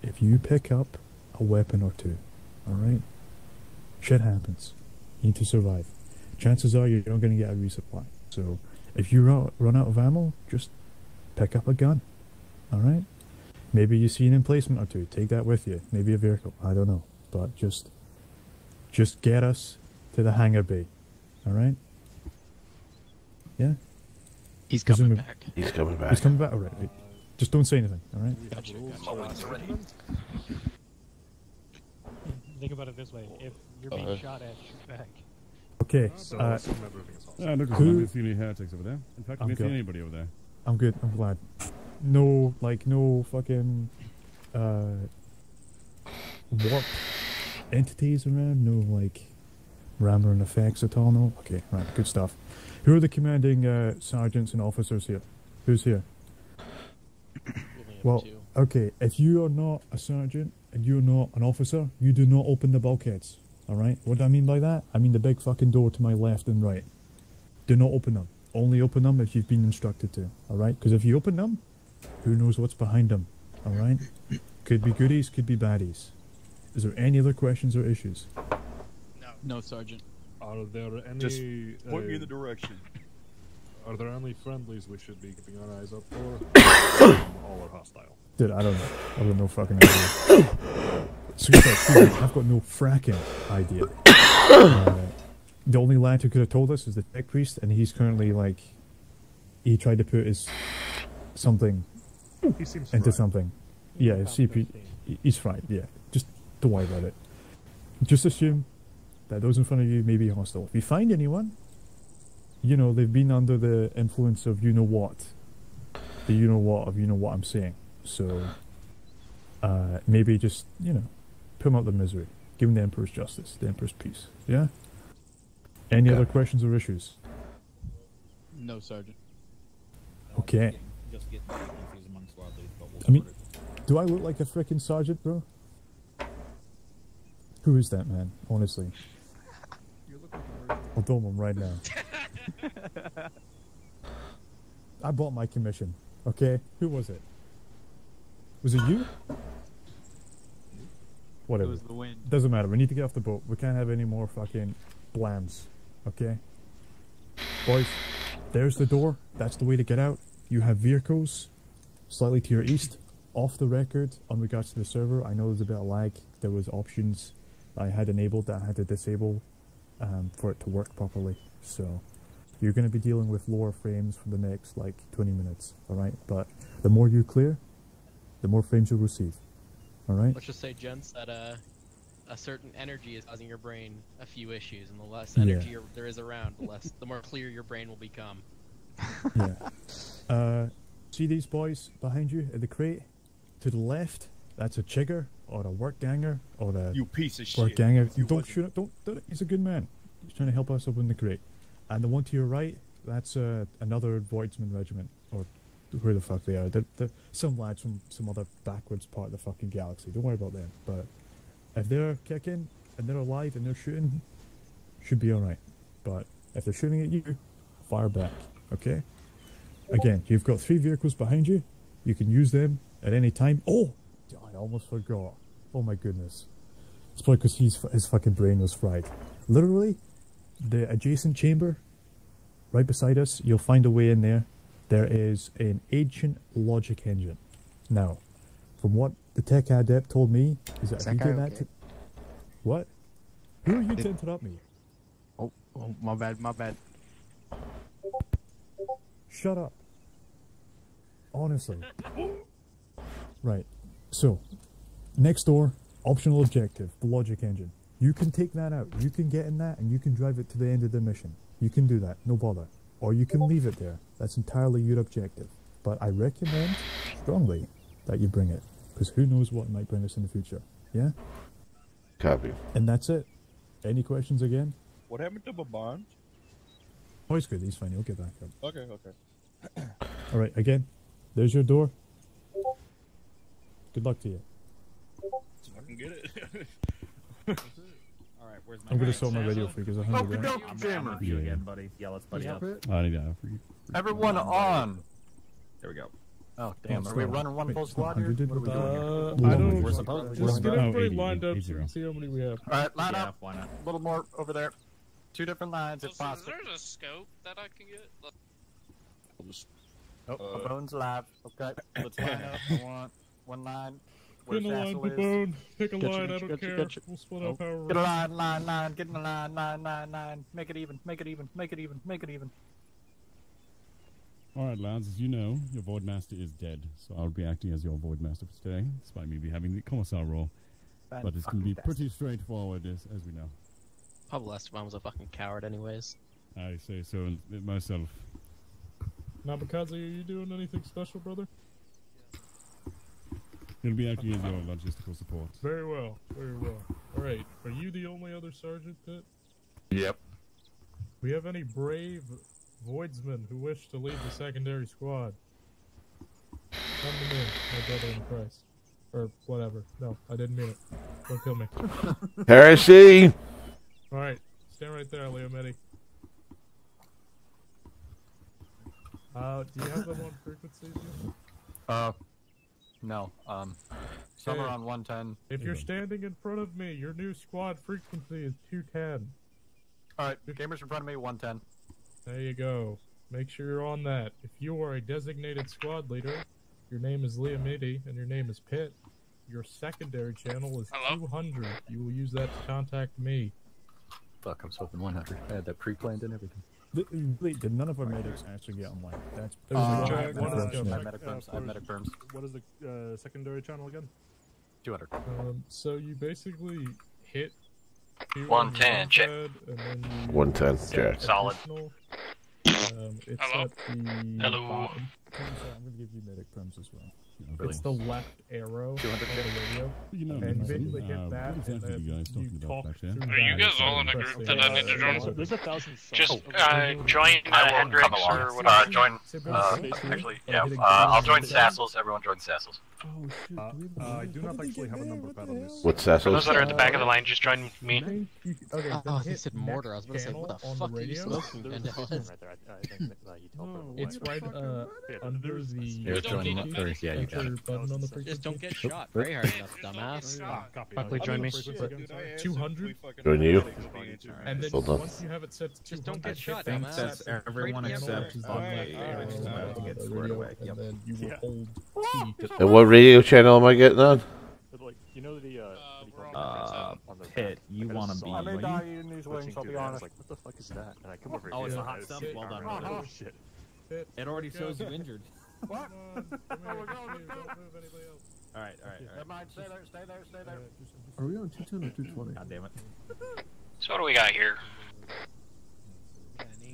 if you pick up a weapon or two. All right? Shit happens. You need to survive. Chances are you're not gonna get a resupply. So, if you run, run out of ammo, just pick up a gun. All right? Maybe you see an emplacement or two. Take that with you. Maybe a vehicle. I don't know. But just just get us to the hangar bay. All right? Yeah? He's coming Presumab- back. He's coming back. He's coming back. All right. right. Just don't say anything. All right? Think about it this way: if you're being Uh, shot at, shoot back. Okay. So uh, assume everything is awesome. Uh, look, I Who- haven't seen any heretics over there. In fact, I I'm haven't seen good. anybody over there. I'm good. I'm glad. No, like, no fucking uh, warp entities around. No, like, rambling effects at all. No. Okay, right. Good stuff. Who are the commanding uh, sergeants and officers here? Who's here? Well, okay. If you are not a sergeant and you're not an officer, you do not open the bulkheads. All right. What do I mean by that? I mean the big fucking door to my left and right. Do not open them. Only open them if you've been instructed to. All right. Because if you open them, who knows what's behind them? All right. Could be goodies. Could be baddies. Is there any other questions or issues? No, no, Sergeant. Are there any? Just point me in uh, the direction. Are there any friendlies we should be keeping our eyes up for? All are hostile. Dude, I don't know. I've got no fucking idea. Excuse me, excuse me, I've got no fracking idea. Uh, the only lad who could have told us is the tech priest, and he's currently like, he tried to put his something He seems into fried. something. Yeah, his CP, he's fried. Yeah, just don't worry about it. Just assume that those in front of you may be hostile. If you find anyone, you know they've been under the influence of you know what, the you know what of you know what I'm saying. So uh, maybe just you know put them out of their misery, give them the emperor's justice, the emperor's peace. Yeah. Any Okay. other questions or issues? No, Sergeant. Okay. Just get confused amongst squad leads, but we'll I mean, it. do I look like a freaking sergeant, bro? Who is that man? Honestly, I'll dome him right now. I bought my commission. Okay, who was it? Was it you? Whatever. It was the wind. Doesn't matter. We need to get off the boat. We can't have any more fucking blams. Okay, boys. There's the door. That's the way to get out. You have vehicles slightly to your east. Off the record, on regards to the server, I know there's a bit of lag. There was options I had enabled that I had to disable um, for it to work properly. So you're going to be dealing with lower frames for the next like 20 minutes. All right, but the more you clear, the more frames you'll receive. All right. Let's just say, gents, that uh, a certain energy is causing your brain a few issues, and the less energy you're- there is around, the less, the more clear your brain will become. yeah. Uh, see these boys behind you at the crate? To the left, that's a chigger or a work ganger or a You piece of work shit. ganger. You don't shoot it. Don't do it. He's a good man. He's trying to help us open the crate. And the one to your right, that's uh, another Voidsman regiment or where the fuck they are. They're, they're some lads from some other backwards part of the fucking galaxy. Don't worry about them. But if they're kicking and they're alive and they're shooting, should be all right. But if they're shooting at you, fire back. Okay. Again, you've got three vehicles behind you. You can use them at any time. Oh, I almost forgot. Oh my goodness. It's probably because his fucking brain was fried. Literally, the adjacent chamber, right beside us, you'll find a way in there. There is an ancient logic engine. Now, from what the tech adept told me, is that Is if you that do guy that, okay? what? Who are you to interrupt me? Oh, oh, my bad, my bad. Shut up. Honestly. right. So, next door, optional objective, the logic engine. You can take that out. You can get in that and you can drive it to the end of the mission. You can do that, no bother. Or you can leave it there. That's entirely your objective. But I recommend strongly that you bring it. Because who knows what might bring us in the future. Yeah? Copy. And that's it. Any questions again? What happened to Baban? Oh, he's good. He's fine. He'll get back up. Okay, okay. All right, again, there's your door. Good luck to you. I can get it. All right, where's my? I'm gonna sort my radio for you because I Oh, hundred good grand. dog, I'm, Jammer. I'm with you again, buddy. Yeah, let's buddy up. I need that for you. Everyone on. There we go. Oh, damn. Oh, Are we running one full squad here? What are we doing here? Uh, We're I don't. We're supposed to. Just get Oh, everybody 80, lined up 80. so see how many we have. All right, line Yeah, up. why not? A little more over there. Two different lines if Listen, is possible. there a scope that I can get? Like, Oh, Uh, Bone's live. Okay, let's line up. I want one line. Where Get in a line, Sassel put is. bone. Pick a Gotcha, line, I don't gotcha, care. gotcha. We'll split Oh, up however. Get a line, line, line. Get in the line, line, line, line. Make it even. Make it even. Make it even. Make it even. All right, lads. As you know, your void master is dead, so I'll be acting as your void master for today, despite me be having the commissar role. But it's going to be Fan-fucking-tastic. pretty straightforward, as, as we know. Pablo Esteban was a fucking coward, anyways. I say so myself. Nabakaze, are you doing anything special, brother? He'll be acting as your logistical support. Very well, very well. All right, are you the only other sergeant, Pitt? Yep. We have any brave voidsmen who wish to lead the secondary squad? Come to me, my brother in Christ. Or whatever. No, I didn't mean it. Don't kill me. Heresy! Alright, stand right there, Leo Medi. Uh, do you have them on frequency? Jim? Uh, no. Um, some are on 110. If you're standing in front of me, your new squad frequency is 210. Alright, gamers in front of me, 110. There you go. Make sure you're on that. If you are a designated squad leader, your name is Leomidi and your name is Pitt. Your secondary channel is 200. You will use that to contact me. Fuck, I'm swapping 100. I had that pre-planned and everything. Uh, Wait, did none of our medics actually get online? That's Uh, there's a check, giant what is the medic uh, firms, I have for- medic firms. What is the uh, secondary channel again? 200. Um, so you basically hit two 110, on check. pad, and then you 110, check. Solid. Um, it's Hello? at the Hello? bottom. I'm gonna give you medic perms as well. Really? It's the left arrow 200 on the radio. You know, and you Nelson, basically hit uh, that, and exactly then are you guys you about talk back there? Are you guys all in a group that I need to join? There's a thousand subs. Just uh, join uh, I won't come Hendrix along. or Uh, join. Uh, actually, yeah. Uh, I'll join and. Sassels. Everyone join Sassels. Oh. Uh, do we have uh, I a- do not actually have a number What pad the on this. What's For those that are at the back of the line, just join me. Okay, Oh, he said mortar. I was gonna say, what the fuck are you smoking? There's And a it person was- right there. I, I think uh, you told It's right uh, under the You're don't need a first. Yeah, you got button on the Just don't get shot very hard enough, dumbass. Ah. Buckly, Uh, join me. frequency again, sorry. 200? Join you? And then Hold on. once you have it set to Just don't get shot, hit dumbass. That's everyone except on the Buckly. left Yeah, arrow it's just on about to get squared away. and Yep. then you will hold T And what radio channel am I getting on? But, you know the, uh, what do you call it? Uh, Pit, you I got a wanna be- I I may may die die eating these wings, I'll be honest. Like, what the fuck is that? And I come over Oh, here. it's a hot it's- stump? Well done, Oh, oh, shit. It already shows you injured. What? Come on, come here, don't move, don't move anybody else. All right, all right, all Never mind, stay there, stay there, stay there. Are we on 210 or 220? God damn it. So what do we got here?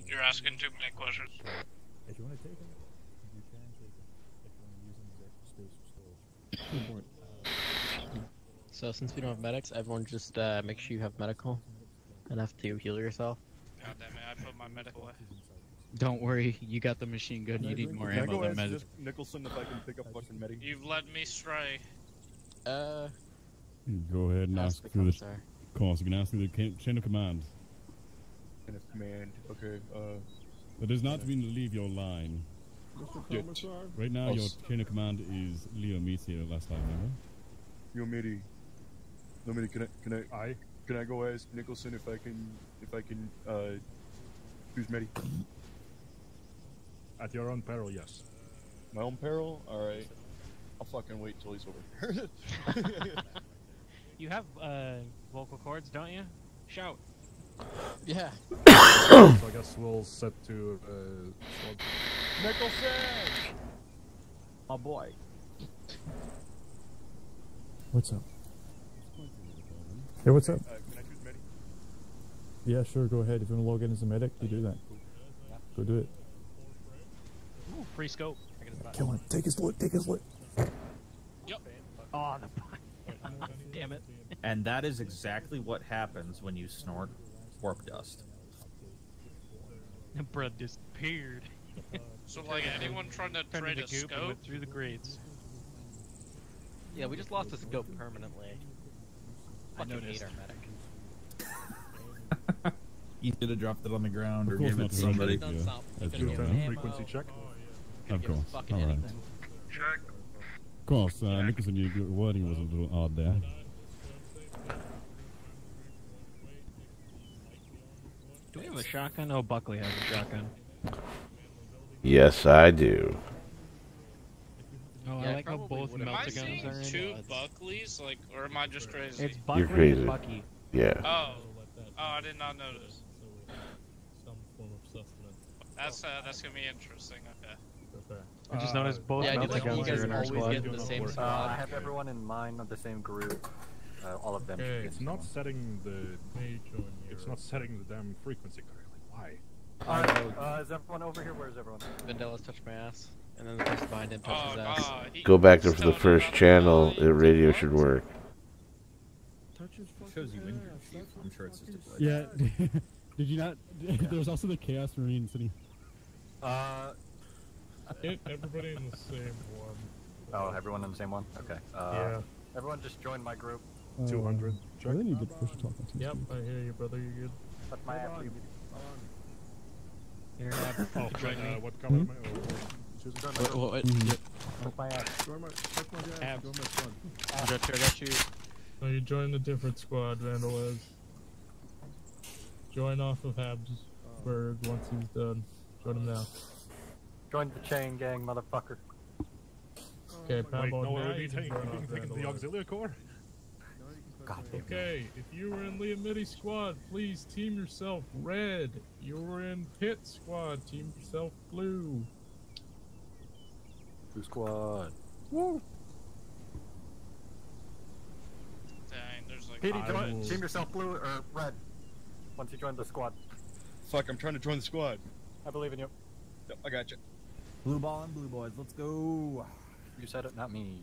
You're asking too many questions. If you want to take it, you can take it. If you want to use them as extra space or storage. So since we don't have medics, everyone just uh, make sure you have medical and have to heal yourself. God damn it, I put my medical away. Don't worry, you got the machine gun. You need more ammo go than ask med. just Nicolson if I can pick up fucking Medi? You've led me stray. Uh, Go ahead and ask ask the through the course. You can ask through the chain of command. Chain of command. Okay. Uh. That does not mean to leave your line. Mr. Yeah. Commissar? Right now, Oh, your chain of command is Leo Meteor. Last time, remember? Yo, Midi. No, Midi, can I, can I, I can I go ask Nicolson if I can, if I can, uh, who's Medi? At your own peril, yes. My own peril? Alright. I'll fucking wait till he's over. here. You have uh, vocal cords, don't you? Shout. Yeah. so I guess we'll set to uh. Nicolson! My boy. What's up? Hey, what's up? Uh, can I choose Medi? Yeah, sure, go ahead. If you want to log in as a medic, you do that. Go do it. Ooh, free scope. I get a spot. Kill him. Take his loot. Take his loot. Yep. Oh, the. Damn it. And that is exactly what happens when you snort warp dust. The bread disappeared. So like anyone trying to Turned trade into a scope? went through the grades. Yeah, we just lost the scope permanently. I Fucking hate noticed. our medic. You should have dropped it on the ground or Of course gave it to to somebody. somebody. Done some- That's could've your given turn. ammo, Frequency check. Could've Of course. fucking All right. anything. Check. Of course, uh, Nicolson, your, your wording was a little odd there. Do we have a shotgun? Oh, Buckly has a shotgun. Yes, I do. Oh, Yeah, I like how probably both would've- Am I seeing guns are in. two buds. Bucklys? Like, or am I just crazy? It's Buckly crazy. and Bucky. Yeah. Oh. Oh, I did not notice. Some form of sustenance. That's uh, that's gonna be interesting. Okay. I just noticed both Yeah, I like guns are in our squad. get in the same Uh, squad. I have everyone in mind of the same group. Uh, all of them. Okay, it's not one. setting the. It's not setting the damn frequency correctly. Why? Alright, uh, is everyone over here? Where's everyone? Vandella's touched my ass, and then the person behind him touched Oh, his ass. God, Go back to the first channel. The radio should work. Shows you injured, Chief. I'm sure it's just a glitch. Yeah. Did you not? There's also the Chaos Marine sitting. Uh, Hit everybody in the same one. oh, everyone in the same one? Okay. Uh, Yeah. Everyone just join my group. Uh, 200. I really need to push talk on Yep, I hear you, brother. You're good. Touch my ass. you- Here, Oh, Ab, join uh, what color am I? Hmm? Oh, choose a What- color. what- what- Mhm. Touch my ass. Join my, check my dad. Join my son. I got you, I got you. So you joined a different squad, Vandalez. Join off of Habsburg once he's done. Join him now. Join the chain gang, motherfucker. Okay, Wait, Pablo, no, now are you you can taking, join you off taking the auxiliary corps? God damn. Okay, if you were in Liam Mitty squad, please team yourself red. You were in pit squad, team yourself blue. Blue squad. Woo! Dang, there's like. Petey, I join, team yourself blue or red. Once you join the squad. Fuck, I'm trying to join the squad. I believe in you. Yep, I got you. Blue ball and blue boys. Let's go. You said it, not me.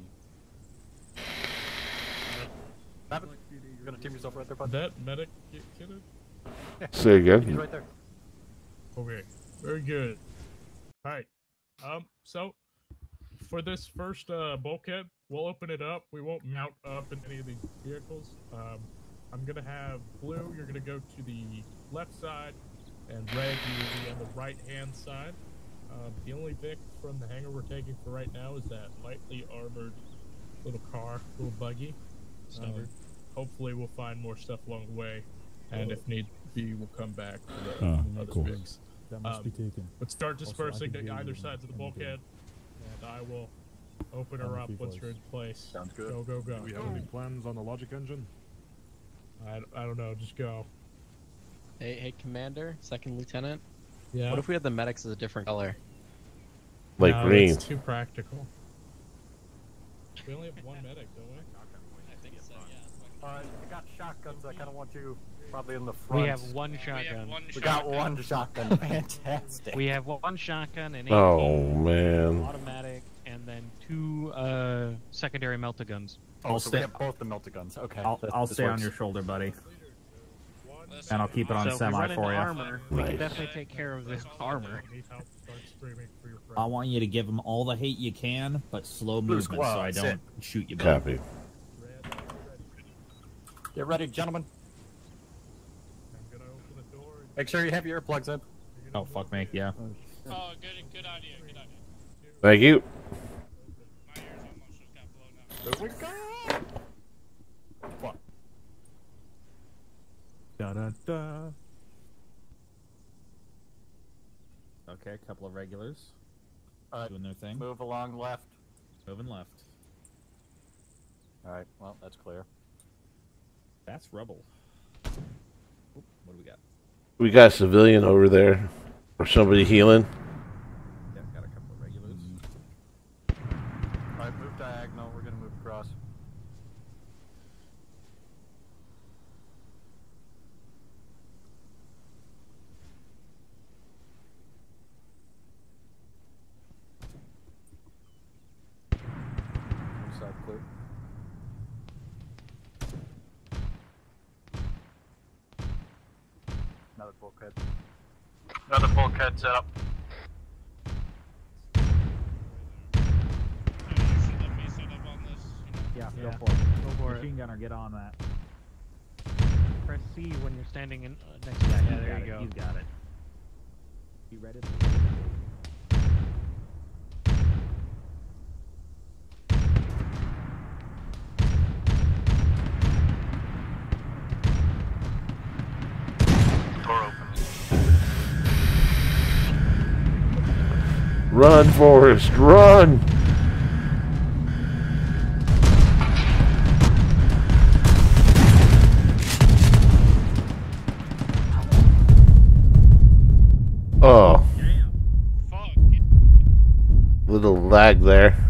Rabbit, you're gonna team yourself right there, bud? That medic get kitted? Say He's again. right there. Okay, very good. Alright, um, so for this first uh, bulkhead, we'll open it up. We won't mount up in any of these vehicles. Um, I'm gonna have blue. You're gonna go to the left side, and red. You will be on the right hand side. Um, the only Vic from the hangar we're taking for right now is that lightly armored little car, little buggy. Um, hopefully, we'll find more stuff along the way, and if need be, we'll come back for the Oh, other cool. Vics. That must Um, be taken. But start dispersing can to either sides of the bulkhead, and I will open her up once voice. you're in place. Sounds good. Go, go, go. Do we have any plans on the logic engine? I, I don't know, just go. Hey, hey, Commander, Second Lieutenant. Yeah. What if we had the medics as a different color? Like No, green. It's too practical. We only have one medic, don't we? I think so, yeah. Uh, you got shotguns. I kind of want you probably in the front. We have one We have shotgun. one We got one shotgun. Fantastic. We have one shotgun and Oh man. automatic, and then two uh, secondary melta guns. Oh, I'll so stay- we have both the melta guns. Okay. I'll, I'll this stay on your shoulder, buddy. Listen, And I'll keep it on so semi run for you. armor, we Nice. can definitely take care of this armor. Need help, start screaming for your friend. I want you to give them all the hate you can, but slow movement so I don't sit. shoot you. Buddy. Copy. Get ready, gentlemen. I'm gonna open the door. Make sure you have your earplugs in. you're Oh fuck me, yeah. Oh, oh, good, good idea, good idea. Thank you. My ears almost just got blown out. Here we go. Fuck. Da da da. Okay, a couple of regulars Alright, doing their thing. move along left. Moving left. Alright, well, that's clear. That's rubble. Oop, what do we got? We got a civilian over there, or somebody healing. Yeah, got a couple of regulars. Alright, move diagonal. We're gonna move across. One Side clear. Another bulkhead. Another bulkhead set up. You should let me set up on this. You know. Yeah, Yeah. go for it. Go for it. Machine gunner, get on that. Press C when you're standing in uh, next to that. Yeah, there you it. go. You got it. You ready? Door Run, Forrest, run! Oh, little lag there.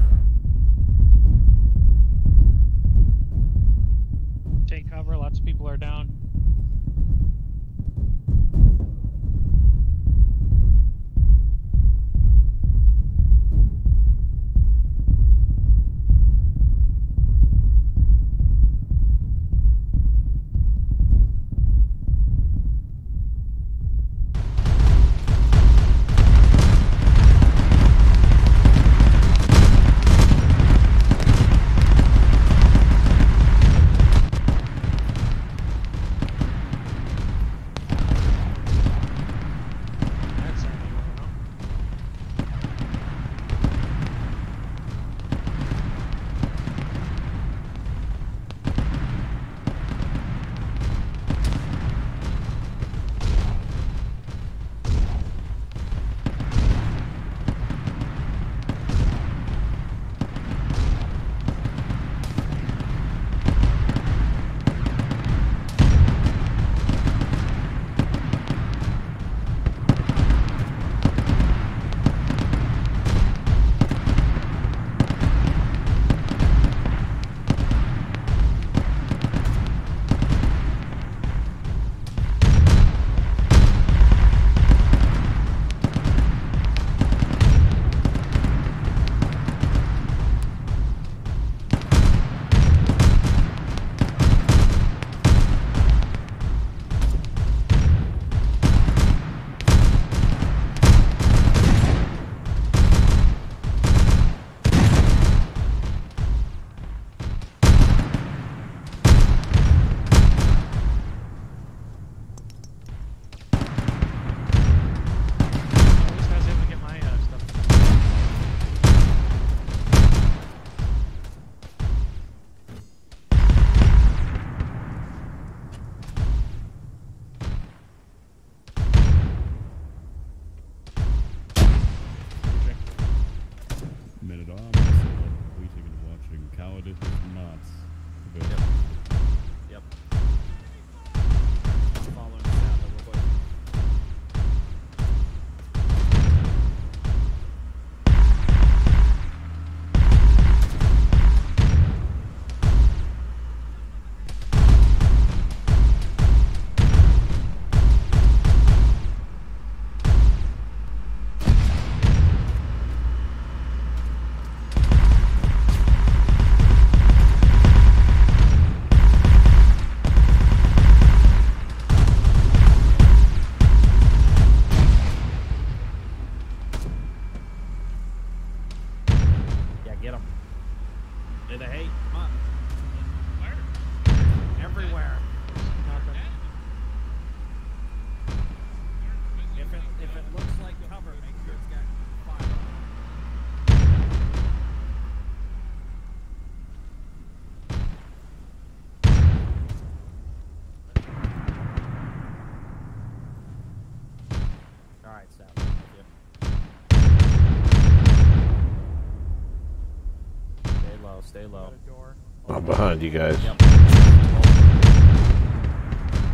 Behind you guys. Yep.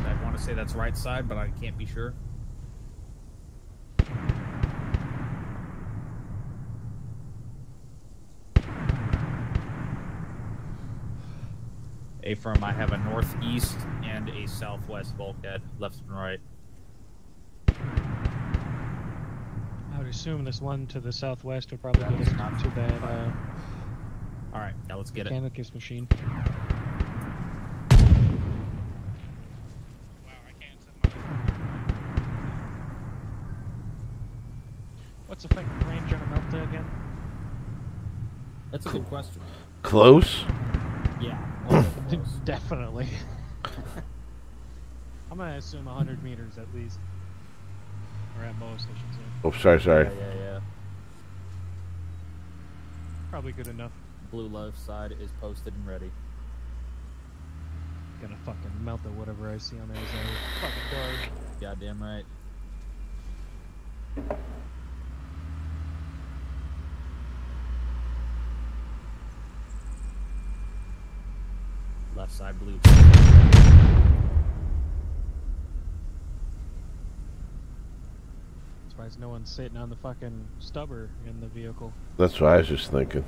I want to say that's right side, but I can't be sure. A firm, I have a northeast and a southwest bulkhead, left and right. I would assume this one to the southwest would probably get us not too bad. uh, All right, now let's get it. Mechanicus machine. What's the effective range on a Melta again? That's a good question. Close? Yeah. Definitely. I'm gonna assume 100 meters at least, or at most, I should say. Oh, sorry, sorry. Yeah, yeah, yeah. Probably good enough. Blue left side is posted and ready. Gonna fucking melt the whatever I see on the other side. Fucking guard. Goddamn right. Left side blue. Surprised no one's sitting on the fucking stubber in the vehicle. That's what I was just thinking.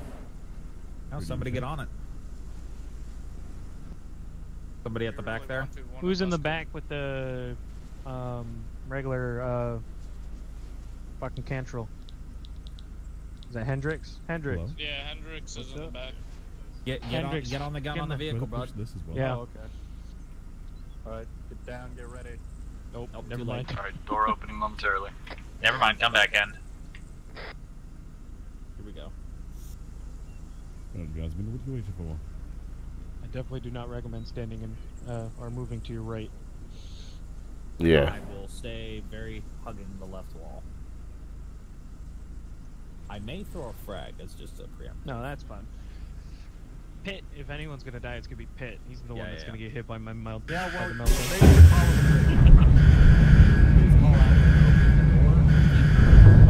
Now somebody get on it. Somebody at the back there. Who's in the back with the um, regular uh, fucking Kantrael? Is that Hendrix? Hendrix. Hello? Yeah, Hendrix is in the back. Get get on get on the gun get on the vehicle, Better bud. this as well. Yeah. Oh, okay. Alright, get down, get ready. Nope, Nope, never mind. Alright, door opening momentarily. Never mind, come back in. Here we go. Well, Jasmine, what are you waiting for? I definitely do not recommend standing in uh, or moving to your right. Yeah. I will stay very hugging the left wall. I may throw a frag as just a preempt. No, that's fine. Pit, if anyone's gonna die, it's gonna be Pit. He's the Yeah, one that's yeah. gonna get hit by my melt. Yeah, by well, the they meltdown. should follow the Please call out and open the door.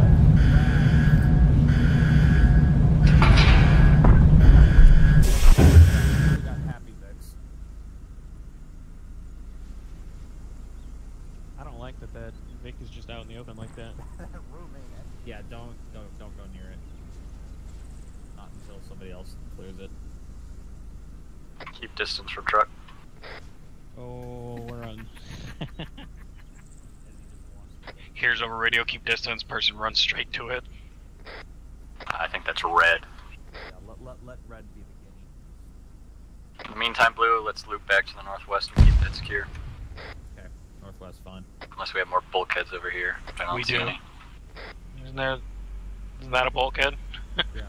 We got happy Vicks. I don't like that that Vic is just out in the open like that. Yeah, don't don't don't go near it. Not until somebody else clears it. Keep distance from truck. Oh, we're on. Here's over radio, keep distance, person runs straight to it. I think that's red. Yeah, let let let red be the guinea. In the meantime, blue, let's loop back to the northwest and keep that secure. Okay, northwest fine. Unless we have more bulkheads over here. I don't We see do. any. Isn't there? Isn't that a bulkhead? Yeah.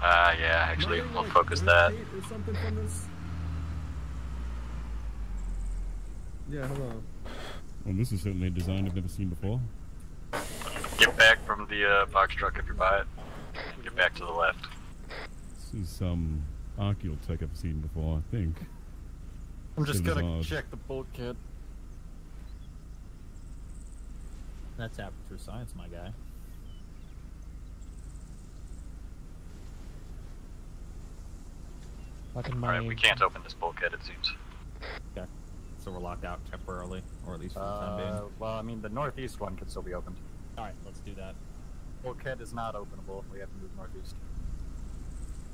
Uh, yeah, actually, we'll focus that. Or something from this? Yeah, hello. Well, this is certainly a design I've never seen before. Get back from the uh, box truck if you're by it. Get back to the left. This is some archaeal tech I've seen before, I think. I'm just gonna odd. check the bulkhead. That's aperture science, my guy. Alright, we can't open this bulkhead, it seems. Okay. So we're locked out temporarily, or at least for the time Uh, being. well, I mean, the northeast one can still be opened. Alright, let's do that. Bulkhead is not openable. We have to move northeast.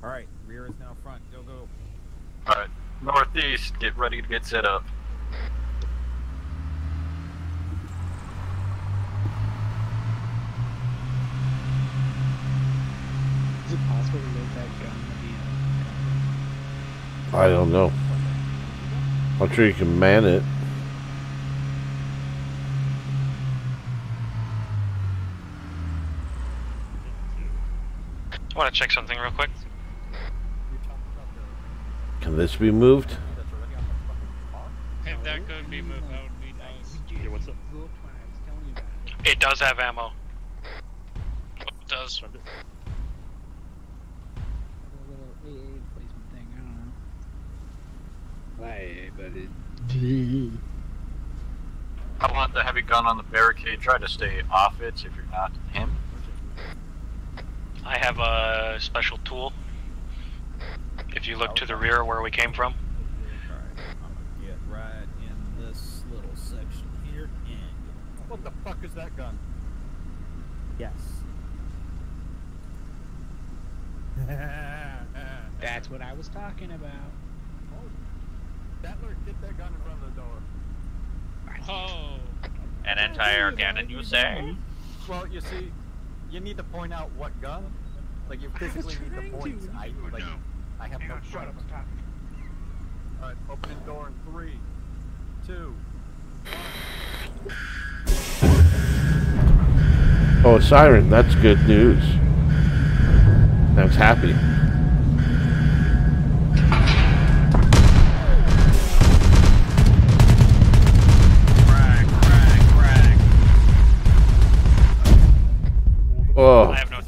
Alright, rear is now front. Go, go. Alright, northeast, get ready to get set up. Is it possible to load that gun I don't know. I'm sure you can man it. I want to check something real quick. Can this be moved? If that could be moved, that would be nice. Yeah, what's up? It does have ammo. It does. the little AA placement thing? I don't know. Why, but it. I want the heavy gun on the barricade. Try to stay off it if you're not him. I have a special tool. If you look to the rear where we came from. Get right in this little section here and. What the fuck is that gun? Yes. That's what I was talking about. Statler, get that gun in front of the door. Oh. An entire cannon, you say? Well, you see, you need to point out what gun. Like you physically need the points. I like. Oh, I have no Shut up, points. I'm talking. All right, opening door in three, two. Oh, a siren. That's good news. I was happy. Oh. I have no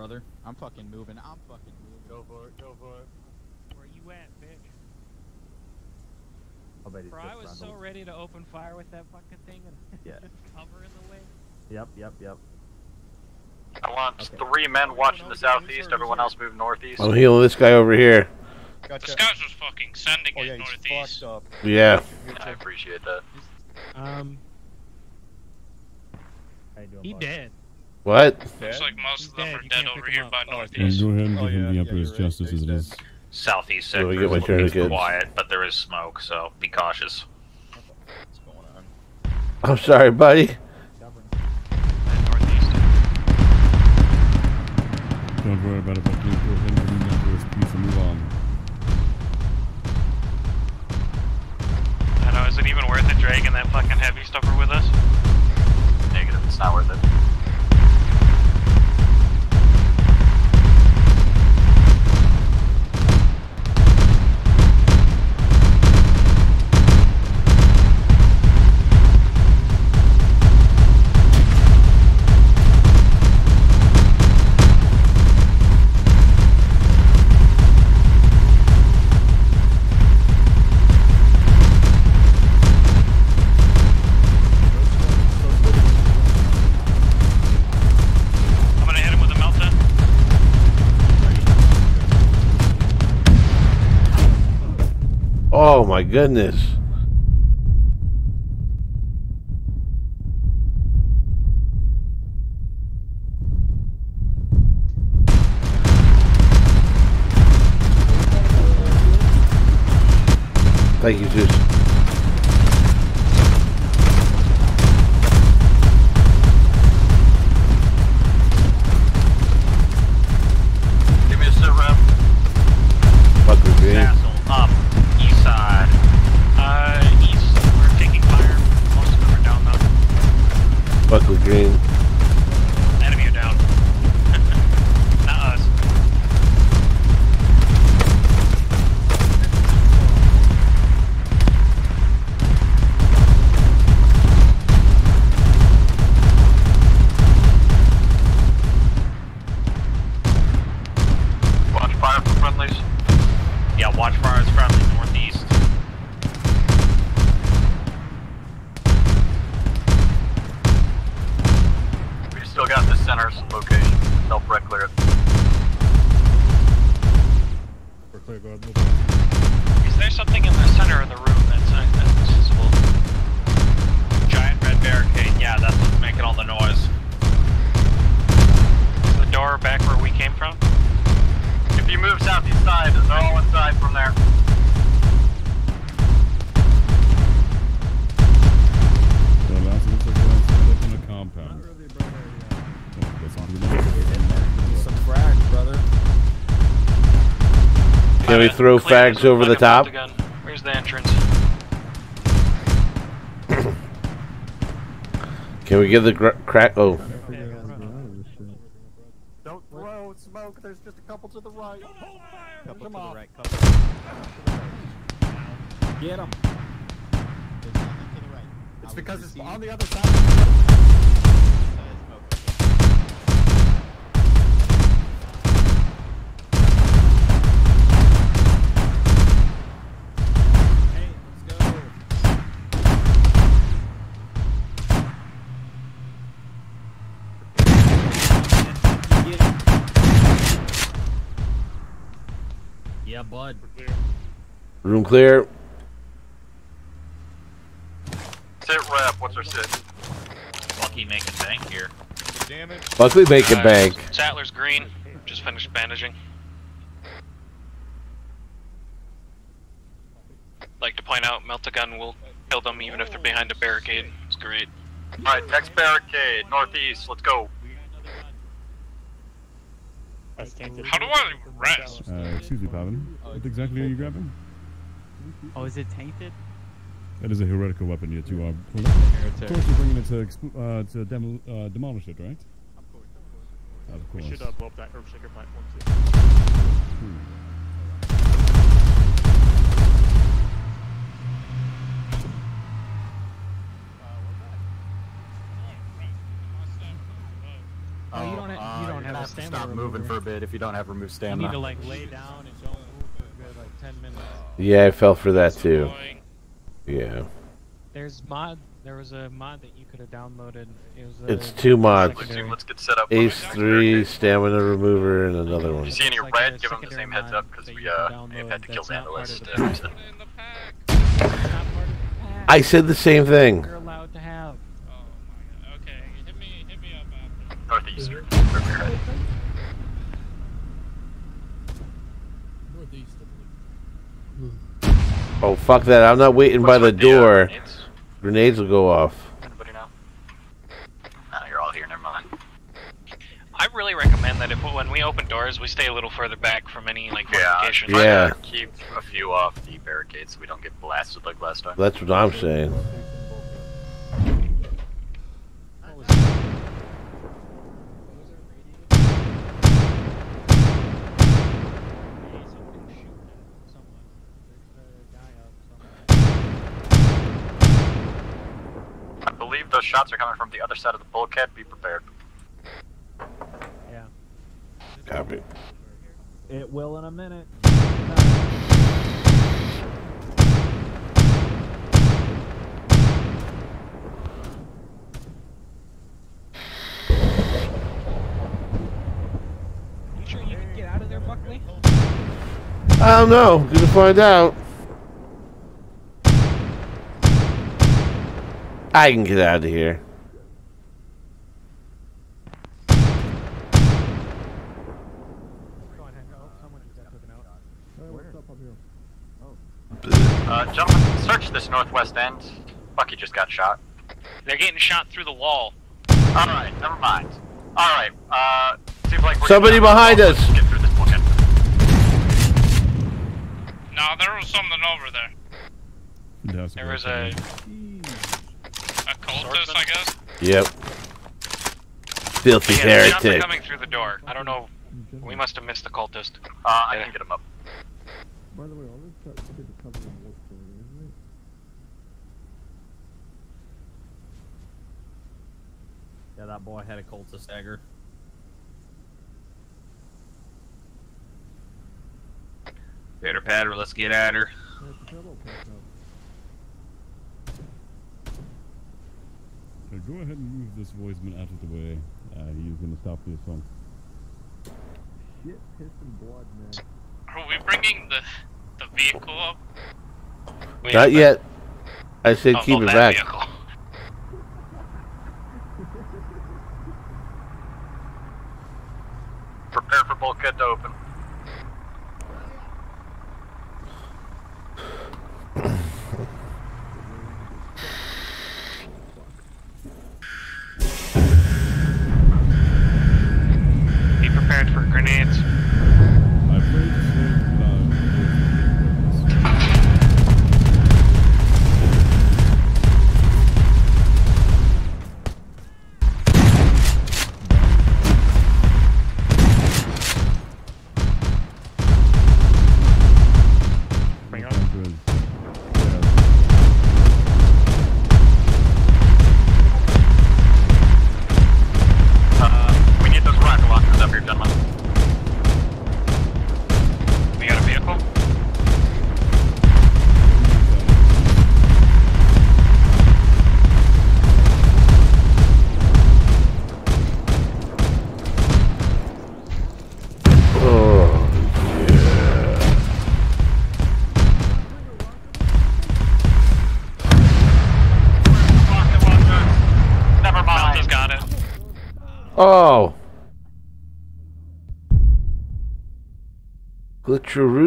brother. I'm fucking moving. I'm fucking moving. Go for it. Go for it. Where you at, bitch? I'll bet he's Bro, just I was so ready to open fire with that fucking thing and Yeah. just cover in the way. Yep, yep, yep. I want three men watching the southeast. Everyone else move northeast. I'm healing this guy over here. The scouts was fucking sending Oh it yeah, he's northeast. up. Yeah. I appreciate that. Um, How you doing, he bud? dead. What? Looks like most of them dead, are dead over here here 'em up. by Oh, northeast. And go ahead and Oh, give yeah, him the yeah, Emperor's you're right. justice as it is. He's is. Southeast Oh, we sector get my is looking tourniquets. quiet, but there is smoke, so be cautious. What's going on? I'm sorry, buddy. Don't worry about it, but please go ahead and give him the Emperor's peace and move on. I know. Is it even worth it dragging that fucking heavy stubber with us? Negative. It's not worth it. Oh, my goodness. Thank you, Zeus. Can we throw fags over the top? Where's the entrance? Can we give the gr- crack? Oh, Don't throw smoke. There's just a couple to the right. Couple Come to the on. right. Get him. It's because it's on the other side. Room clear. Sit rep. What's our sit? Lucky making bank here. Damage. Buckly making bank. Sattler's green. Just finished bandaging. Like to point out, melta gun will kill them even if they're behind a barricade. It's great. Alright, next barricade, northeast. Let's go. How do I rest? Uh, excuse me, Pavan. What exactly are you grabbing? Oh, is it tainted? That is a heretical weapon, yet you are. Of course, you're bringing it to, uh, to demol uh, demolish it, right? Of course, of course. We should uh, blow up that Earthshaker platform, too. Oh, oh you don't, ha you don't uh, have a stamina. Stop moving for a bit if you don't have removed stamina. You need to like lay down and go. 10 minutes. Yeah, I fell for that too. Yeah. There's mod. There was a mod that you could have downloaded. It a, it's two mods. Let's get set up. Ace three, stamina remover, and another one. If you see any like red, give them the same heads up because we uh have had to kill Vandalist. I said the same thing. You're allowed to have. Oh my god. Okay, hit me, hit me up after. Northeastern. Oh, fuck that. I'm not waiting by the uh, door. Grenades will go off. Anybody know? No, you're all here. Never mind. I really recommend that if when we open doors, we stay a little further back from any like Yeah. fortifications. try Yeah. Keep a few off the barricades so we don't get blasted like last time. That's what I'm saying. I those shots are coming from the other side of the bulkhead. Be prepared. Yeah. Copy. It will in a minute. You sure you can get out of there, Buckly? I don't know. Gonna find out. I can get out of here. Uh, gentlemen, search this northwest end. Bucky just got shot. They're getting shot through the wall. Alright, never mind. Alright, uh, seems like we're Somebody getting out of behind us. Get through this bookend. No, there was something over there. Fantastic. There was a a cultist, I guess. Yep. Filthy Yeah, the heretic. coming through the door. I don't know. We must have missed the cultist. Uh, I can get him up. By the way, all this stuff should be covered in wood clothing, isn't it? Yeah, that boy had a cultist dagger. Pitter patter, let's get at her. Yeah, it's a turbo pack up. Uh, go ahead and move this voidsman out of the way. Uh, he's going to stop the assault. Shit, piss, and blood, man. Are we bringing the the vehicle up? We Not have yet. I said Oh, keep it back. vehicle.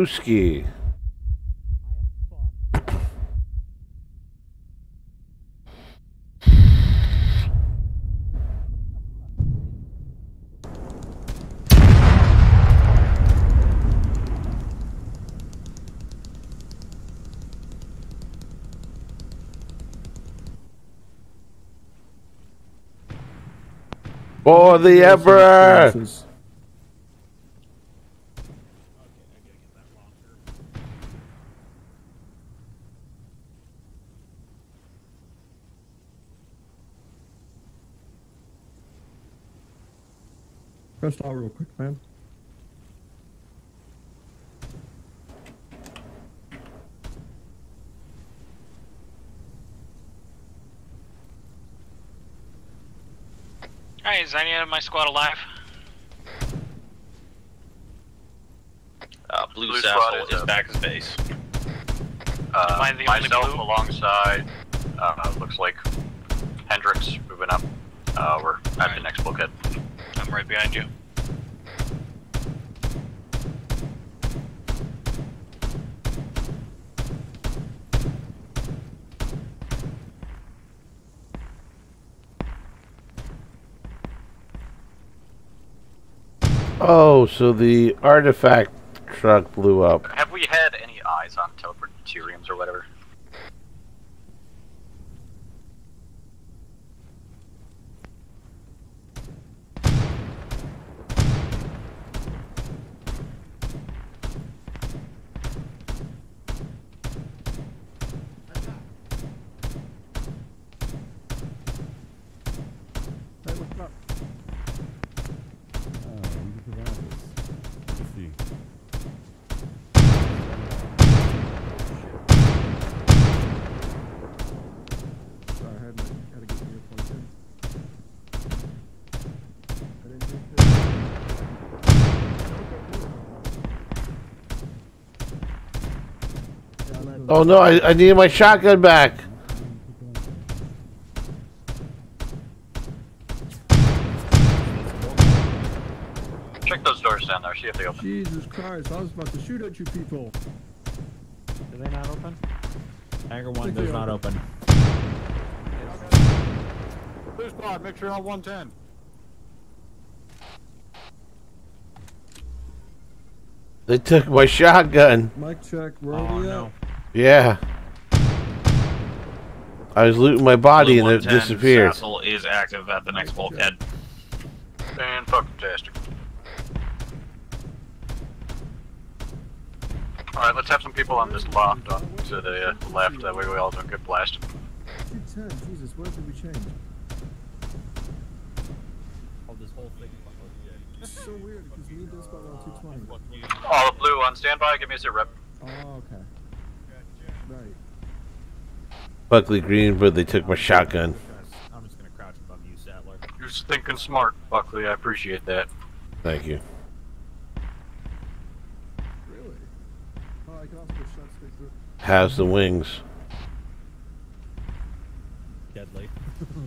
Glitcheruski. For the Emperor! Press out real quick, man. Alright, is any of my squad alive? Uh, Blue, Blue Sassel squad is is back to base. Uh, Am I the only myself blue? alongside, uh, looks like Hendrix moving up. Uh, we're at the next bulkhead. I'm right behind you. Oh, so the artifact truck blew up. Have we had any eyes on teleportariums or whatever? Oh no, I, I need my shotgun back. Check those doors down there, see if they open. Jesus Christ, I was about to shoot at you people. Do they not open? Anger 1 does not open. Blue squad, make sure on 110. They took my shotgun. Mike check, rodeo. Oh, no at? Yeah. I was looting my body Blue and it disappeared. Sassel is active at the next bulkhead. And fucking tastic. Alright, let's have some people on this loft on to the uh, left. That way we all don't get blasted. 210. Jesus, what did we change? Oh, this whole thing. It's so weird because me does about around 220. All the blue on standby. Give me a sit rep. Oh, okay. Right. Buckly Green, but they took my shotgun. I'm just gonna crouch above you, Sattler. You're thinking smart, Buckly. I appreciate that. Thank you. Really? Oh, I can also shot straight. Has the wings. Deadly. Yeah,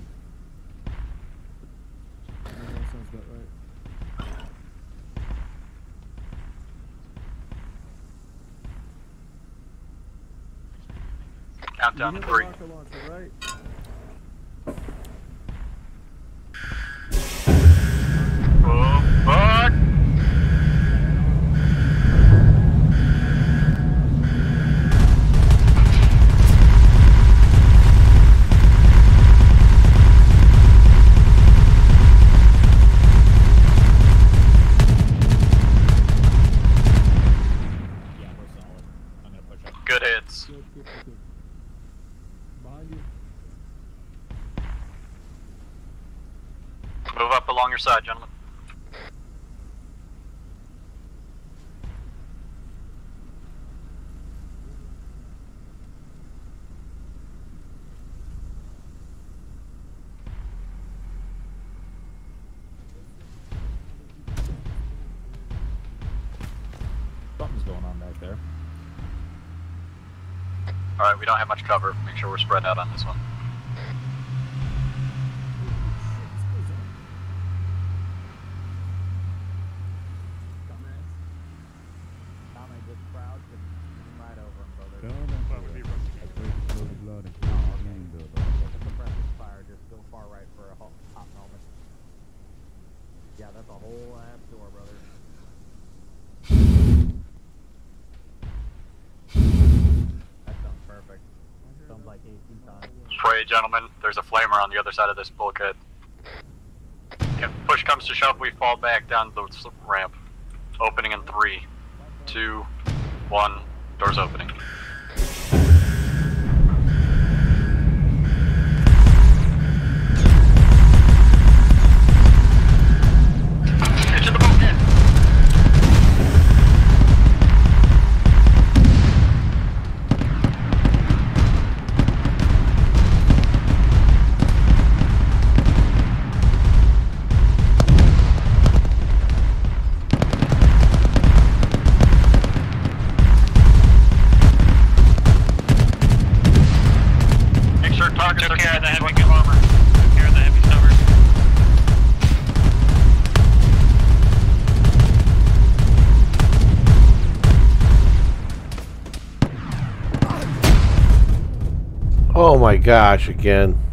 that sounds about right. Countdown to three. We don't have much cover. Make sure we're spread out on this one. Tom, I just crouch and zoom right over him, brother. Tell them I pray to flow the blood and keep Oh, the okay. green blood. Like a suppressive fire, just go far right for a hot, hot moment. Yeah, that's a whole ass door, brother. That sounds perfect. Sounds like AC time. Pray, gentlemen. On the other side of this bulkhead. If push comes to shove, we fall back down the ramp. Opening in three, two, one. Doors opening. Gosh, again.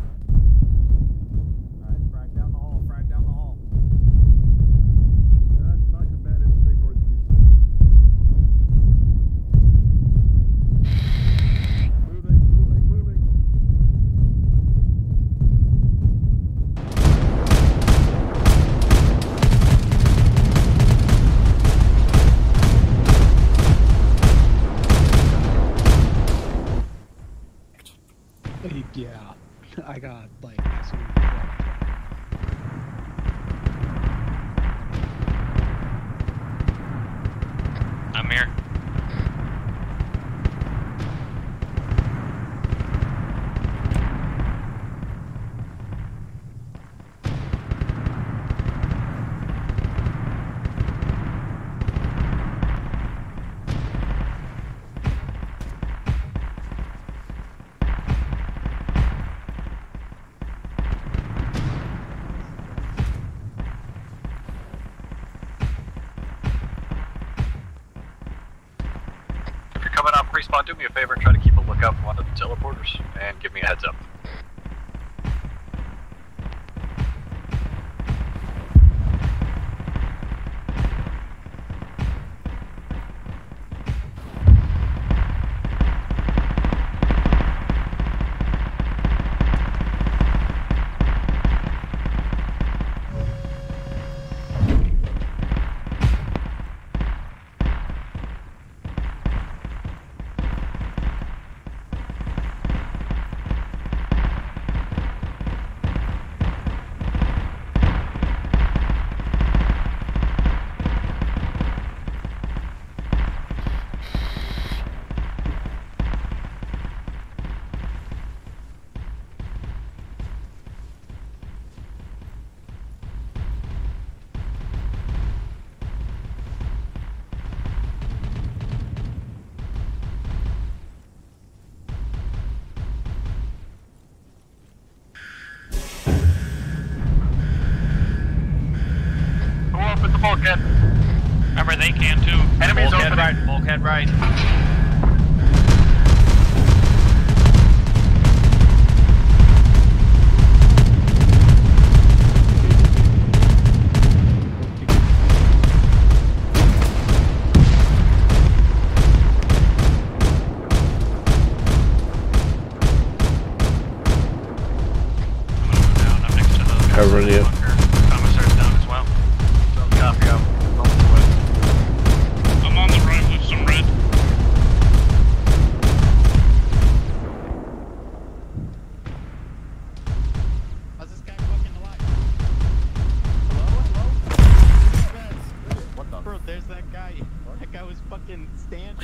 Right,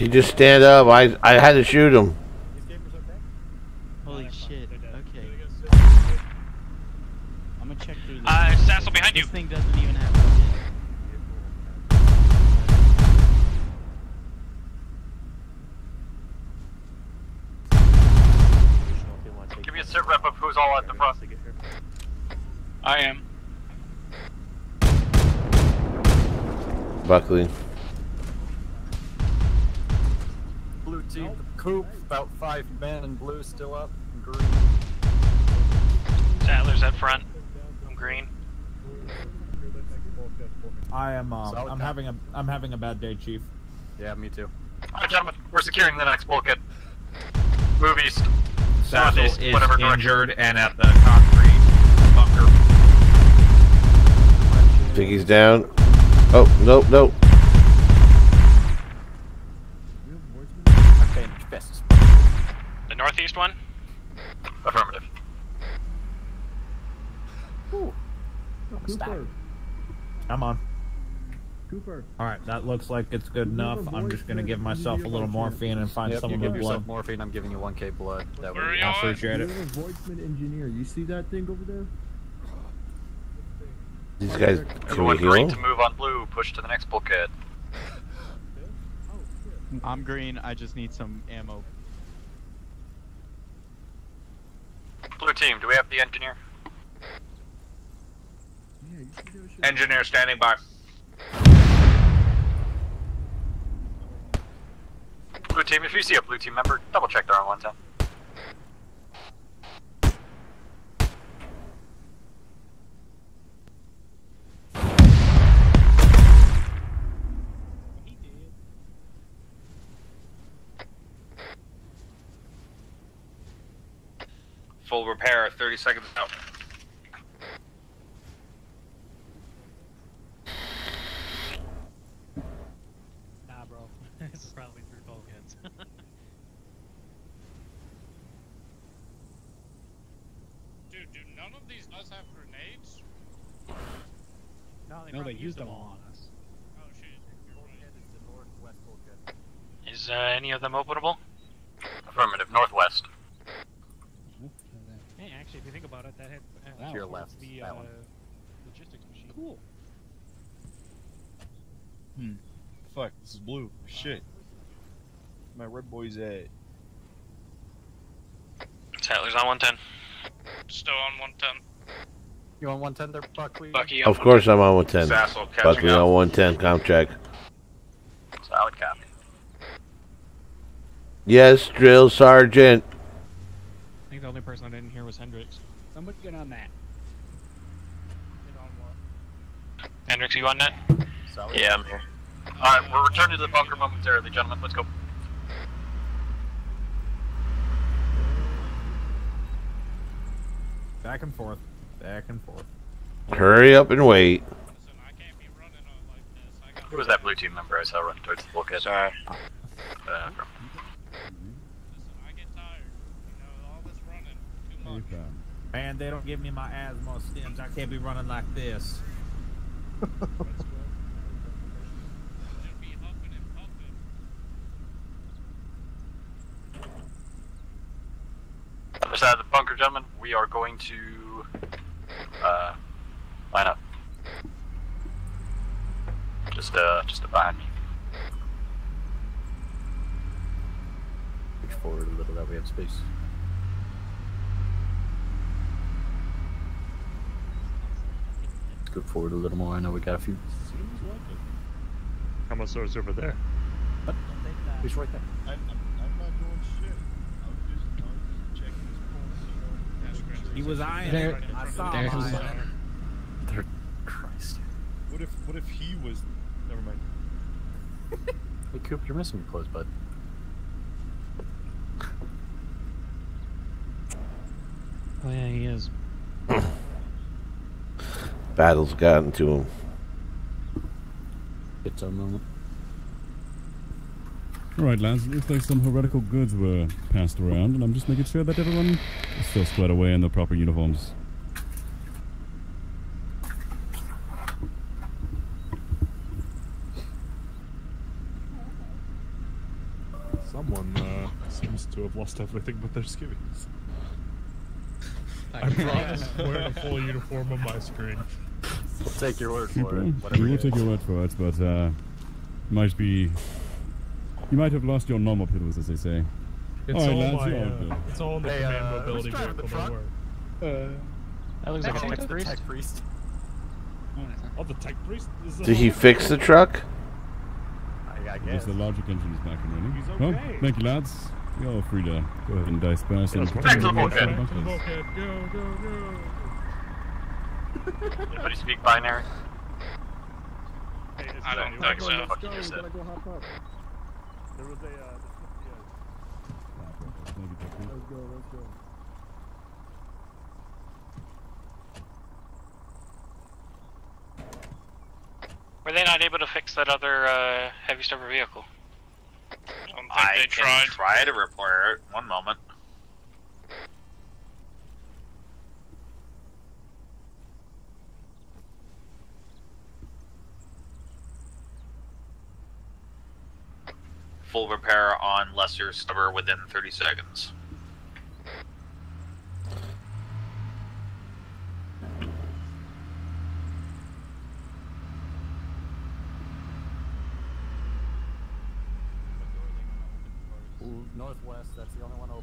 just stand up. I I had to shoot him. Holy shit. Okay. I'm gonna check through this. Uh, Sassel behind you. This thing doesn't even have. Give me a sit rep of who's all at the front. I am. Buckly. Coop, about five men, in blue still up. and Green. Sattler's up front. I'm green. I am. Um, I'm cop. having a. I'm having a bad day, Chief. Yeah, me too. Alright, gentlemen, we're securing the next bulkhead. Move east. Sassel Northeast, is whatever direction. injured and at the concrete bunker. Think he's down. Oh nope nope. Northeast one? Affirmative. Cooper. I'm on. Cooper. All right, that looks like it's good enough. I'm just gonna give myself a little morphine and find Yep, some you of give the yourself blood. morphine. I'm giving you 1k blood. That way. Where are I appreciate it. a engineer. You see that thing over there? These guys. Can we Anyone green to move on blue, push to the next bulkhead. Oh, I'm green. I just need some ammo. Blue team, do we have the engineer? Engineer standing by. Blue team, if you see a blue team member, double check they're on 110. Full repair. 30 seconds out. Nah, bro. it's probably three bulkheads. Dude, do none of these guys have grenades? no, they No, they used them all on us. Oh shit. Is the northwest bulkhead. Is uh, any of them openable? Affirmative, northwest. Hey, actually, if you think about it, that had uh, To your was left, the that uh, one. logistics machine. Cool. Hmm. Fuck, this is blue. Shit. My red boy's at. Sattler's on 110. Still on 110. You on 110 there, Buckly? Bucky Of course I'm on 110. Sassel catching Buckly up. on 110. Comp check. Solid copy. Yes, drill sergeant. I think the only person I didn't hear was Hendrix. Somebody get on that. Hendrix, you on net? Yeah, I'm here. Alright, we're returning to the bunker momentarily, gentlemen. Let's go. Back and forth. Back and forth. Hurry up and wait. Who was that blue team member I saw running towards the bulkhead? Sorry. Uh, from- Man, they don't give me my asthma stems. I can't be running like this. Other side of the bunker, gentlemen. We are going to uh, line up. Just uh, just behind me. Push forward a little that we have space. Scoot forward a little more. I know we got a few. How much is over there? He's right there. He was eyeing There- it. I saw there's- him. eyeing it. Christ. What if what if he was? Never mind. Hey, Coop, you're missing your clothes, bud. Oh yeah, he is. Battle's gotten to him. It's a moment. Alright, lads, it looks like some heretical goods were passed around, and I'm just making sure that everyone is still squared away in their proper uniforms. Someone uh, seems to have lost everything but their skivvies. I promise wearing a full uniform on my screen. We'll take your word for Okay, it. Whatever we will take your word for it, but uh, might be. You might have lost your normal pillows, as they say. It's Alright, all lads, my, uh, it's all in the Hey, command uh, mobility who's the vehicle. Don't truck? worry. Uh, That looks like a tech priest. Tech priest. Oh, the tech priest is. Did he fix the truck? I, I guess. the logic engine is back and running. He's Well, thank you, lads. You're all free to go ahead and disperse and Back to the continue bulkhead. to Back to the bunkers. bulkhead. Go, go, go. Anybody speak binary? I don't think so. Fuck you just said. There was a. Uh, Thank you, Jeffrey. Let's go, let's go. Were they not able to fix that other uh, heavy stubber vehicle? I don't I they can tried. try to repair it. One moment. Full repair on lesser stubber within 30 seconds. Northwest. That's the only one openable.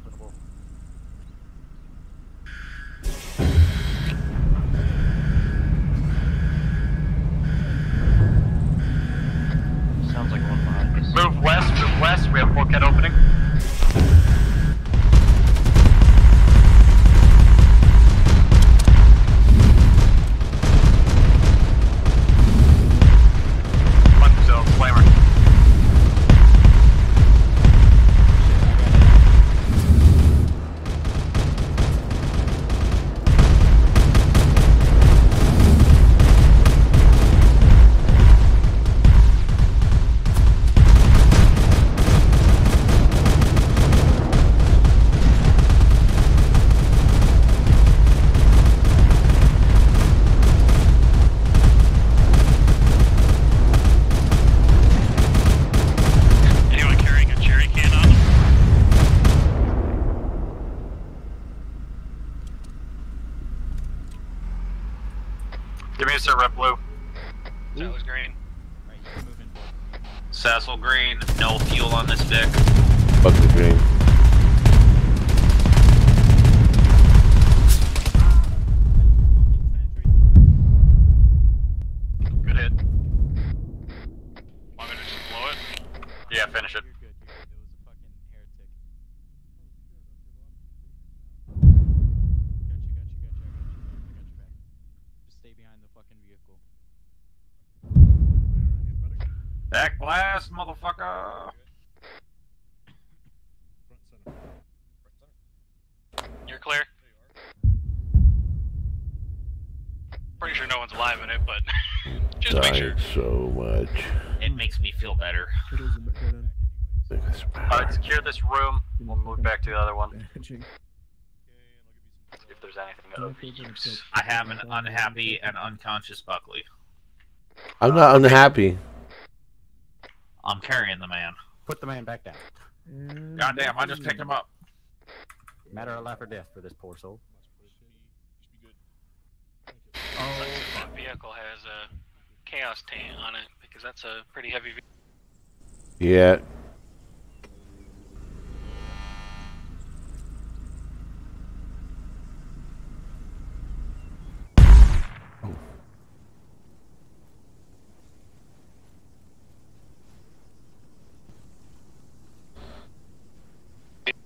Feel better. Alright, secure this room. We'll move back to the other one. If there's anything of use. I have an unhappy and unconscious Buckly. I'm not unhappy. I'm carrying the man. Put the man back down. Goddamn, I just picked him up. Matter of life or death for this poor soul. Oh, that vehicle has a chaos tank on it because that's a pretty heavy. Yeah.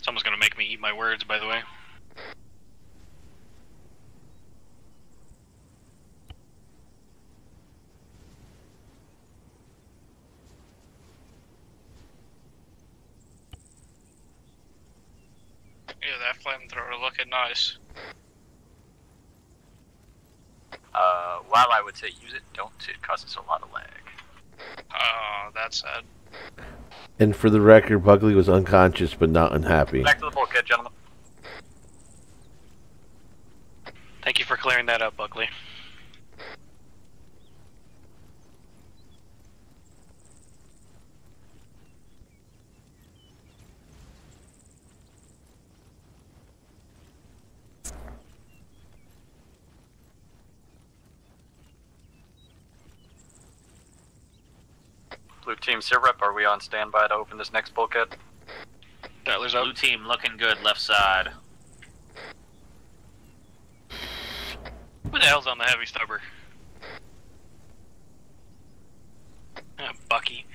Someone's gonna make me eat my words, by the way. Yeah, that flamethrower looking nice. Uh, while I would say use it, don't. It causes a lot of lag. Oh, that's sad. And for the record, Buckly was unconscious but not unhappy. Back to the bulkhead, gentlemen. Thank you for clearing that up, Buckly. Blue team Sirrep, are we on standby to open this next bulkhead? Tyler's up. Blue team looking good, left side. Who the hell's on the heavy stubber? Ah, Bucky.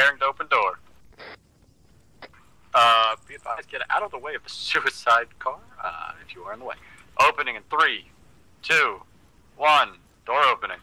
Preparing open door. Uh, be advised, get out of the way of the suicide car, uh, if you are in the way. Opening in three, two, one. Door opening.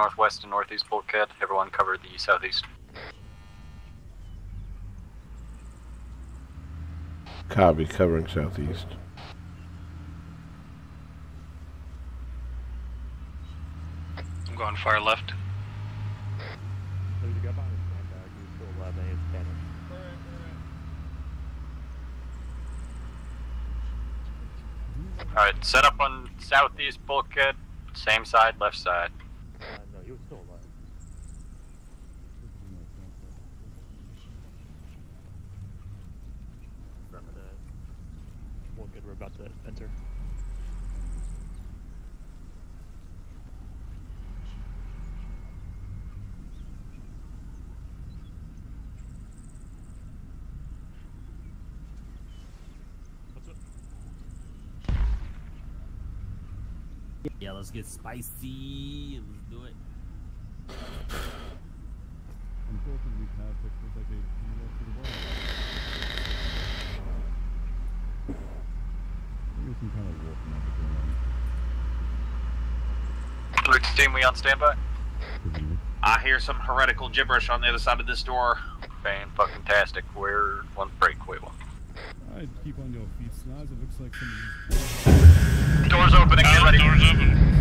Northwest and northeast bulkhead. Everyone cover the southeast. Copy, covering southeast. I'm going far left. There's a guy behind the sandbag. He's still alive. and He's standing. Alright, set up on southeast bulkhead. Same side, left side. Uh, no, he was still alive. Front of the bulkhead we're about to enter. Yeah, let's get spicy. Let's do it. Unfortunately, Perfect was like a can you walk through the wall? I think there's some kind of warp magic going on. Luke team, we on standby? I hear some heretical gibberish on the other side of this door. Fan fucking tastic. We're one break, wait one. Alright, keep on your feet, Snaz. It looks like somebody's. Doors opening, get uh, ready. Doors open.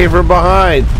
Came from behind.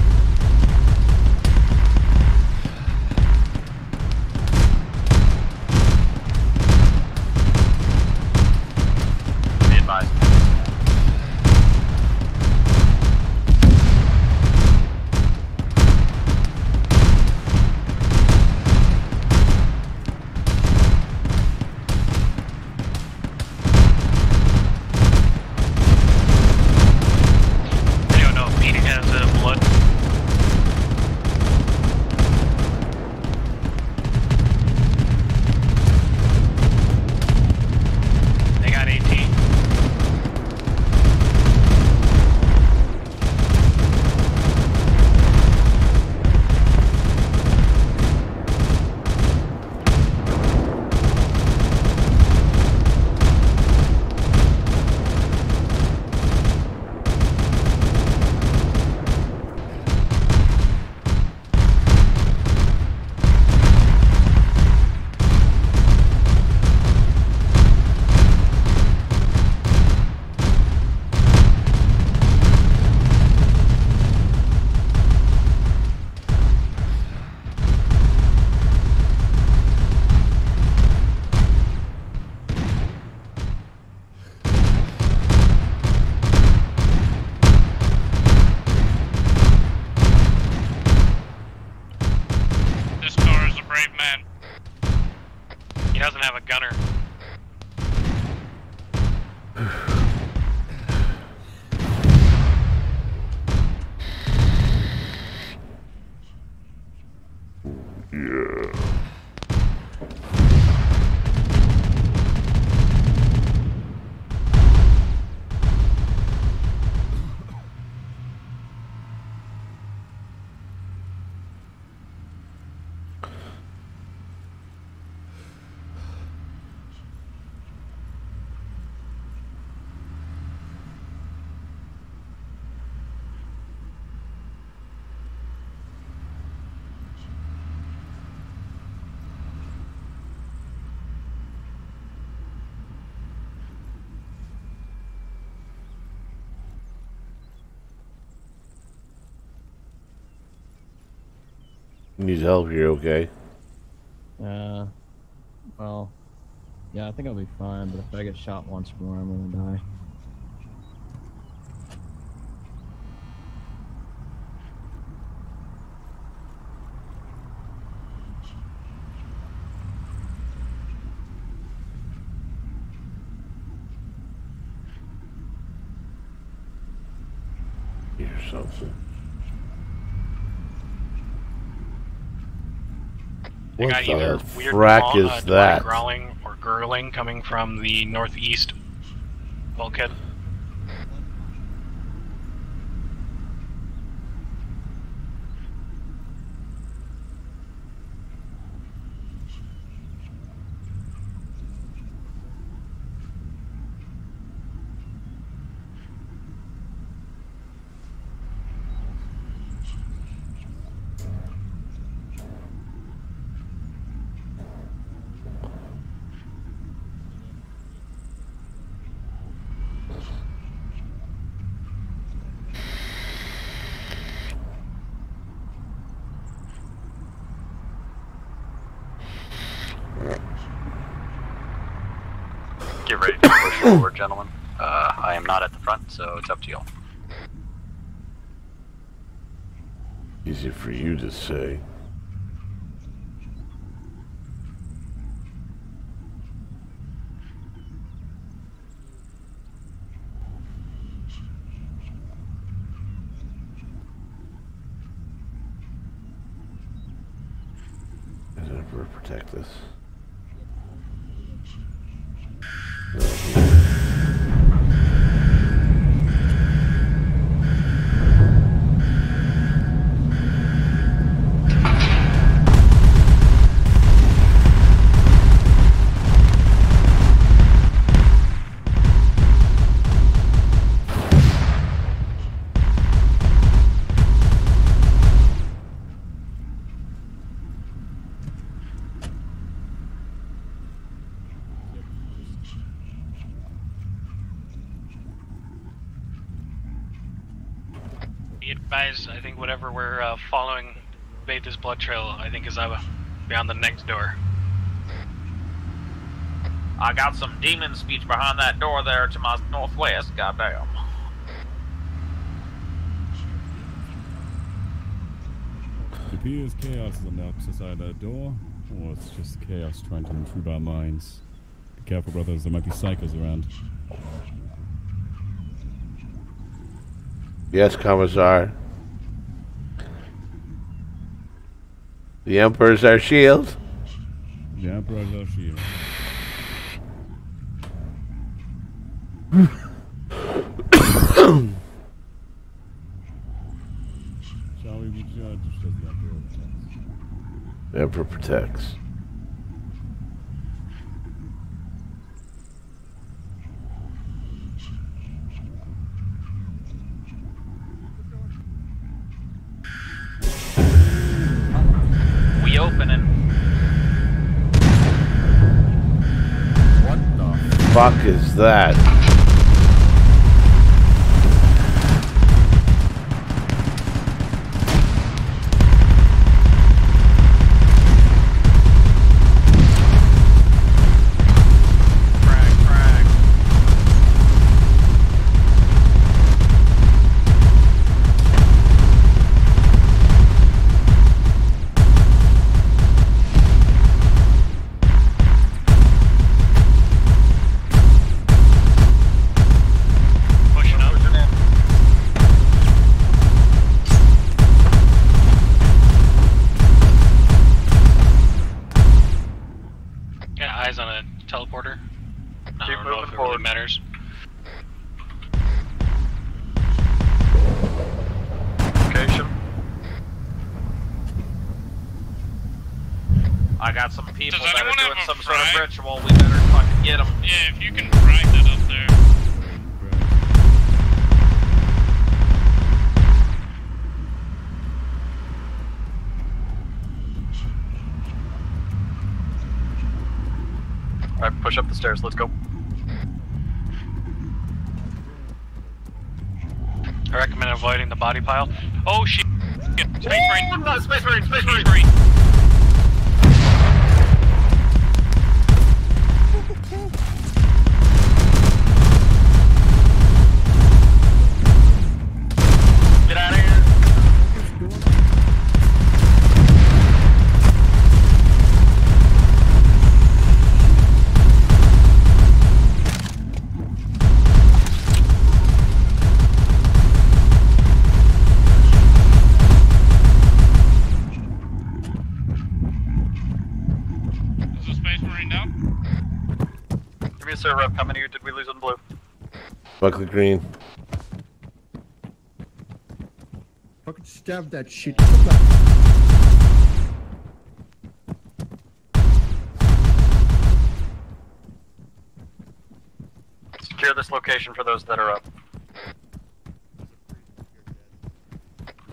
Needs help here, okay? Uh, well, yeah, I think I'll be fine, but if I get shot once more, I'm gonna die. Here's something. I What got the either weird frack growl- uh, is that? growling or gurgling coming from the northeast bulkhead. Get ready to push forward, gentlemen. Uh, I am not at the front, so it's up to y'all. Easy for you to say. Protect this? I think is uh, beyond the next door. I got some demon speech behind that door there to my northwest. Goddamn. It appears chaos is on the opposite side of that door, or it's just chaos trying to intrude our minds. Be careful, brothers, there might be psychos around. Yes, Commissar. The Emperor's our shield. The Emperor's our shield. Shall we be judged Emperor protects? Fuck is that? Alright, push up the stairs. Let's go. I recommend avoiding the body pile. Oh shit! Space Marine. Space Marine, Space Marine. Buckly Green. Fucking stab that shit. Secure this location for those that are up.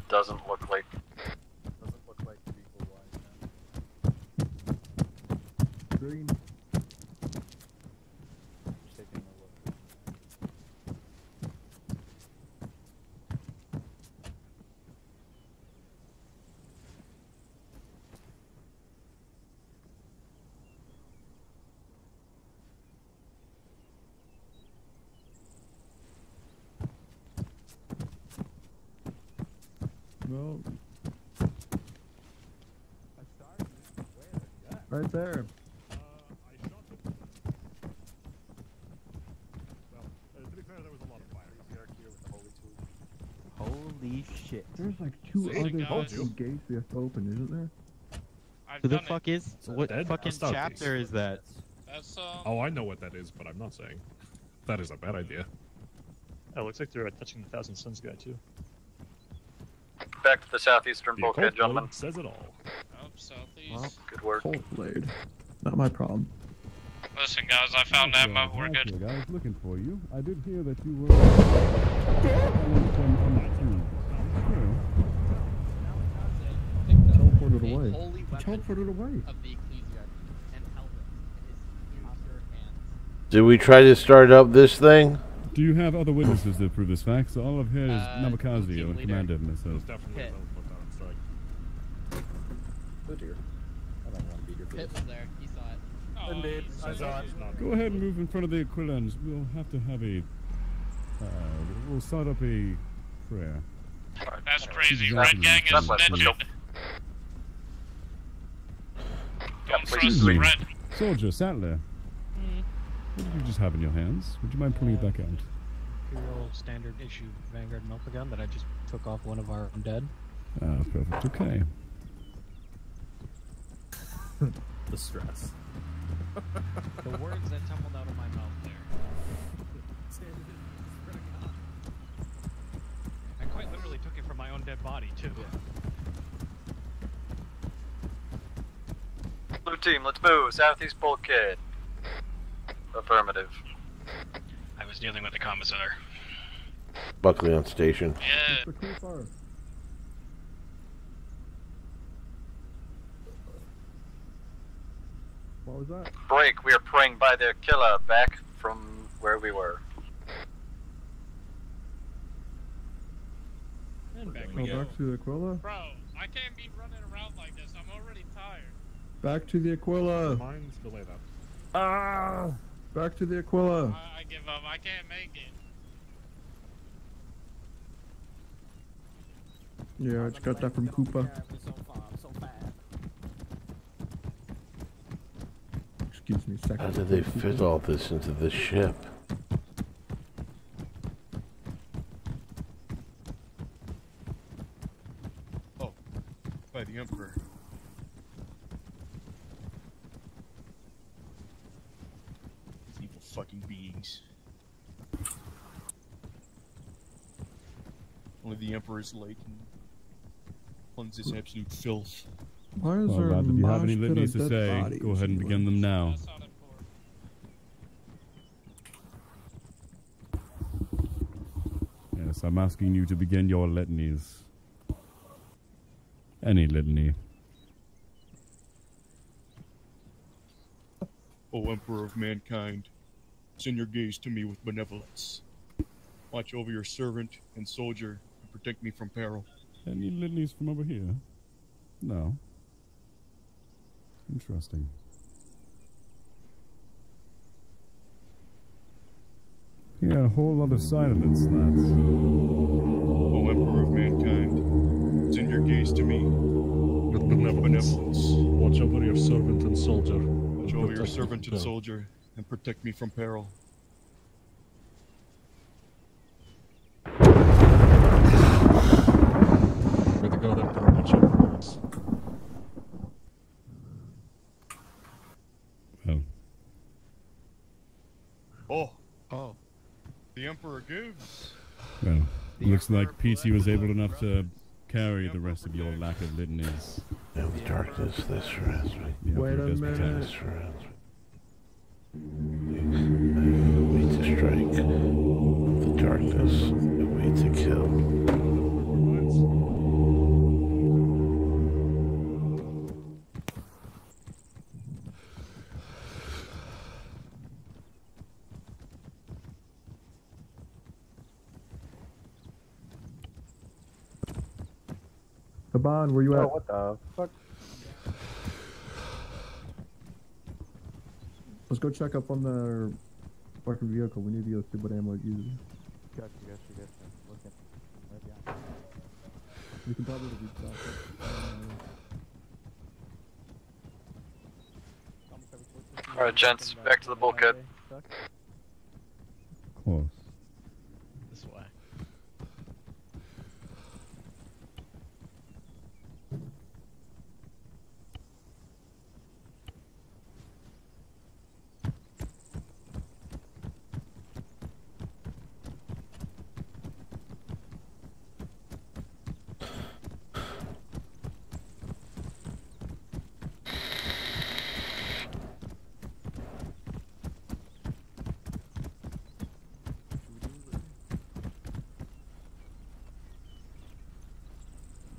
Doesn't look like. Doesn't look like equal wise. Green. Just taking a look. No. Right there. Uh, to be fair, there was a lot of fire. He was here with the holy tool. Holy shit. There's like two See, other gates we have to open, isn't there? Who the fuck is? What dead? fucking That's not chapter is that? That's um. Oh, I know what that is, but I'm not saying. That is a bad idea. Oh, looks like they're touching the Thousand Sons guy too. Back to the southeastern The bulkhead, gentlemen. says it all. Oh, southeast. Well, Good work. Cold blade. Not my problem. Listen, guys, I found Oh, ammo. We're good. kid. I was looking for you. I did hear that you were. On the tube. Teleported away. He teleported the Ecclesiarchy and it in his future hands. Did we try to start up this thing? Do you have other witnesses to prove this fact? So all I've heard is Uh, Nabakazi team or leader. commander of myself. Definitely Hit. will put that on strike. Oh dear. I don't want to be your Pitt was there. He saw it. Oh, Indeed, I saw it. Go ahead and move in front of the Aquilans. We'll have to have a. Uh, we'll start up a prayer. That's crazy. Red Gang is Southwest, let's go. snitching. Yeah, please. trust me. Soldier, Sattler. What did you just have in your hands? Would you mind pulling it back out? Imperial standard issue Vanguard Melta gun that I just took off one of our undead. Ah, perfect. Okay. The stress. The words that tumbled out of my mouth there. I quite literally took it from my own dead body too. Blue team, let's move. Southeast bulkhead. Affirmative. I was dealing with the commissar. Buckly on station. Yeah. What was that? Break. We are praying by the killer back from where we were. And back we Go back to the Aquila. Bro, I can't be running around like this. I'm already tired. Back to the Aquila. Mines delay that. Ah! Back to the Aquila. I, I give up. I can't make it. Yeah, I just got that from Koopa. Excuse me a second. How did they fit all this into the ship? Oh, by the Emperor. These evil fucking beings. Only the Emperor's lake can cleanse this absolute filth. Why is Well, there a if you have any mosh pit litanies to say, go ahead and begin them now. Yes, I'm asking you to begin your litanies. Any litany. O Emperor of mankind, send your gaze to me with benevolence. Watch over your servant and soldier and protect me from peril. Any lilies from over here? No. Interesting. Yeah, a whole lot of silence, lads. O Emperor of mankind, send your gaze to me. With benevolence. Watch over your servant and soldier. Watch over your servant and soldier, and protect me from peril. May the God Emperor watch over us. Well, Oh, Oh. the Emperor gives. well. Looks like PC was able enough to carry the rest of your lack of litanies. And the darkness that surrounds me. Wait a minute. Us. surrounds to strike. The darkness. Wait to kill. Saban, where you at? Oh, what the fuck? Let's go check up on the fucking vehicle. We need to go see what ammo it uses. Gotcha, gotcha, gotcha. Looking. Right behind. We can probably reach out. Alright, gents, back to the bulkhead. Close. This way.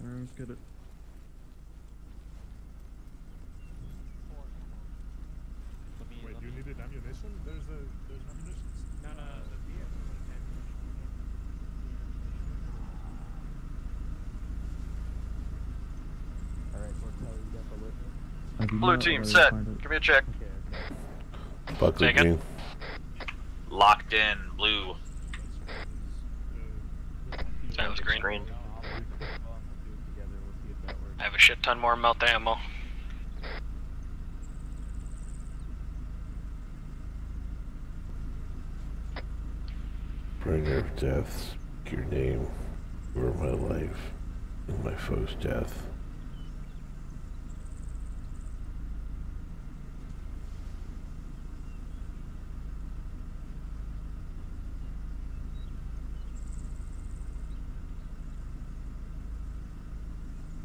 Alright, let's get it. Wait, you needed ammunition? There's a there's ammunition. No, no, no. The vehicle was Alright, so tell you got the witness. Have you Blue team set. Give me a check. Buckly Say again? Green. Locked in, blue. Sounds green. I have a shit ton more melt ammo. Bringer of death. Speak your name. You are my life and my foe's death.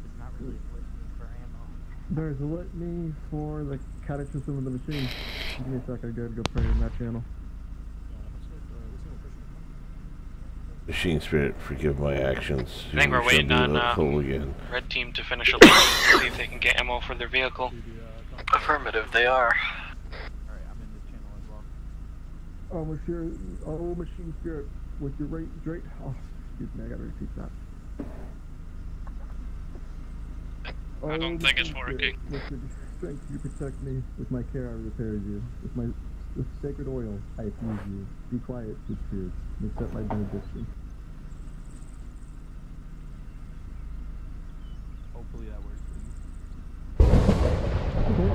It's not really a litany for ammo. There's a litany for the catechism of the machine. Give me a sec, I gotta go pray in that channel. Machine spirit, forgive my actions. I think we're You waiting on uh, again. red team to finish a loop, see if they can get ammo for their vehicle. Affirmative, they are. Oh, Monsieur, oh, machine spirit, with your right, great, oh, excuse me, I gotta repeat that. I don't think it's working. With your strength you protect me, with my care I repair you, with my, with sacred oil I infuse you. Be quiet, good spirit, and accept my benediction. Hopefully that works for you.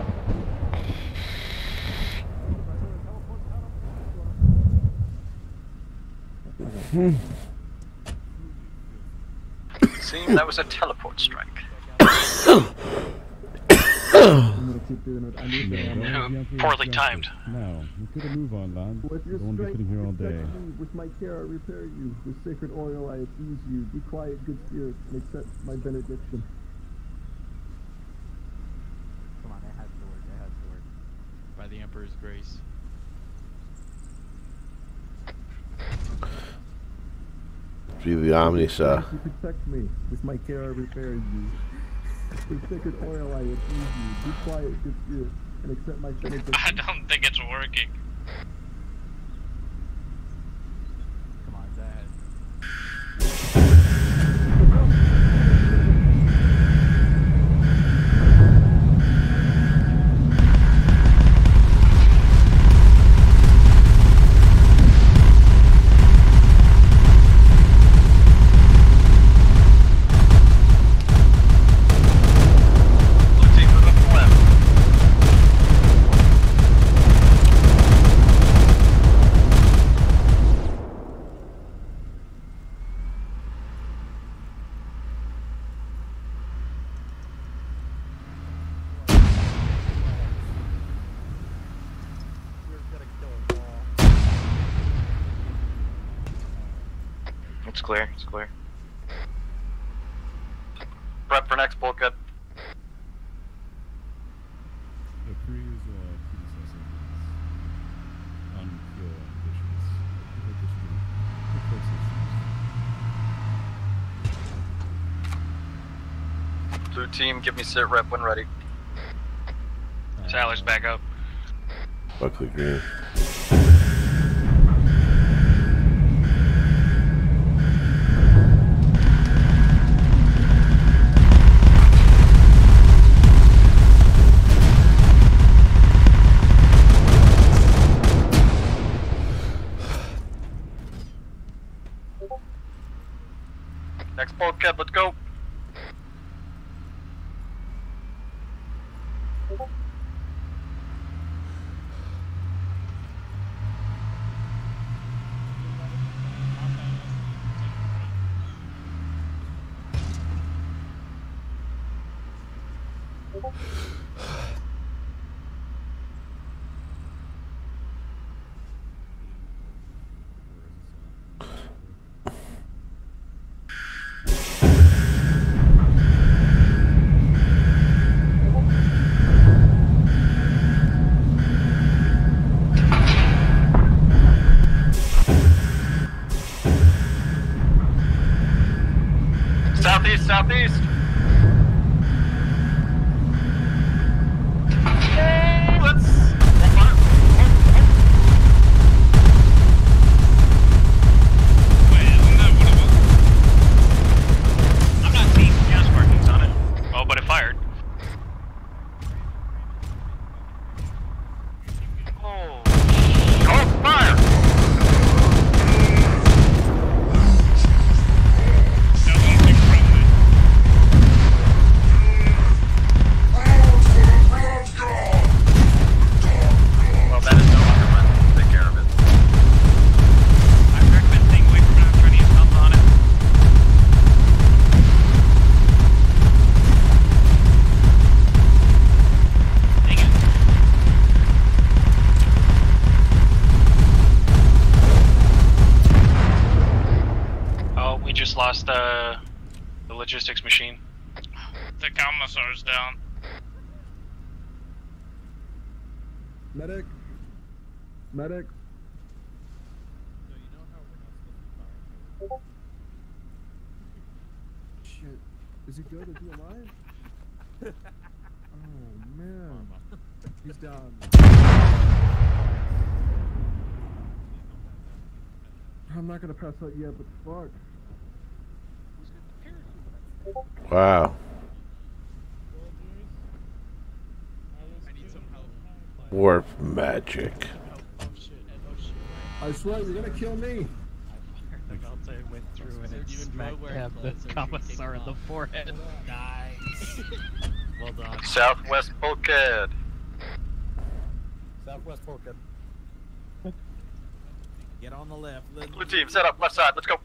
Hmm. Seems that was a teleport strike. Poorly timed. Now, let's get a move on, lad. With I your don't want to be sitting here all day. me. With my care, I repair you. With sacred oil, I appease you. Be quiet, good spirit, and accept my benediction. Come on, it has to work. It has to work. By the Emperor's grace. Be the Omnissiah. You protect me. With my care, I repair you. With sacred oil, I infuse you. Be quiet, good spirit, and accept my benediction. I don't think it's working. Come on, that clear. It's clear. Prep for next bulkhead. The crew's uh, predecessor is unpure ambitions. I hope this will be the closest. Blue team, give me sit rep when ready. Tyler's back up. Buckly Green. Bulkhead, let's go. Southeast, Medic. Medic. Shit. Is he good? Is he alive? oh man. He's down. I'm not gonna pass out yet, but fuck. Wow. Warp magic. I swear you're gonna kill me. I went through and it smacked him, the commissar in the forehead. Nice. well done. Southwest bulkhead. Southwest bulkhead. Get on the left. Let- Blue team, set up left side. Let's go.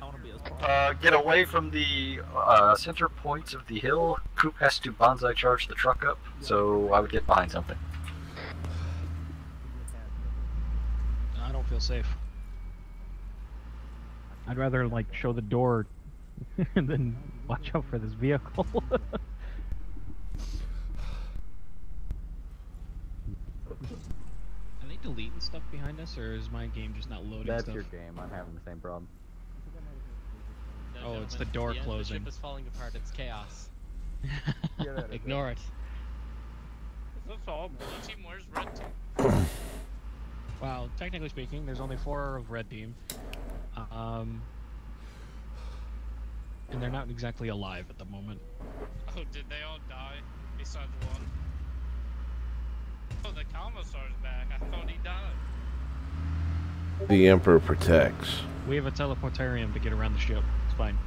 I want to be as Uh, get away from the uh, center points of the hill. Coop has to banzai charge the truck up, so I would get behind something. I don't feel safe. I'd rather like show the door than watch out for this vehicle. Are they deleting stuff behind us, or is my game just not loading That's stuff? your game. I'm having the same problem. Oh, it's the door The closing. ship is falling apart. It's chaos. Ignore it. That's all. Blue team, where's red team? Well, technically speaking, there's only four of red team. Um, and they're not exactly alive at the moment. Oh, did they all die? Besides one. Oh, the commissar's back. I thought he died. The Emperor protects. We have a teleportarium to get around the ship. It's fine.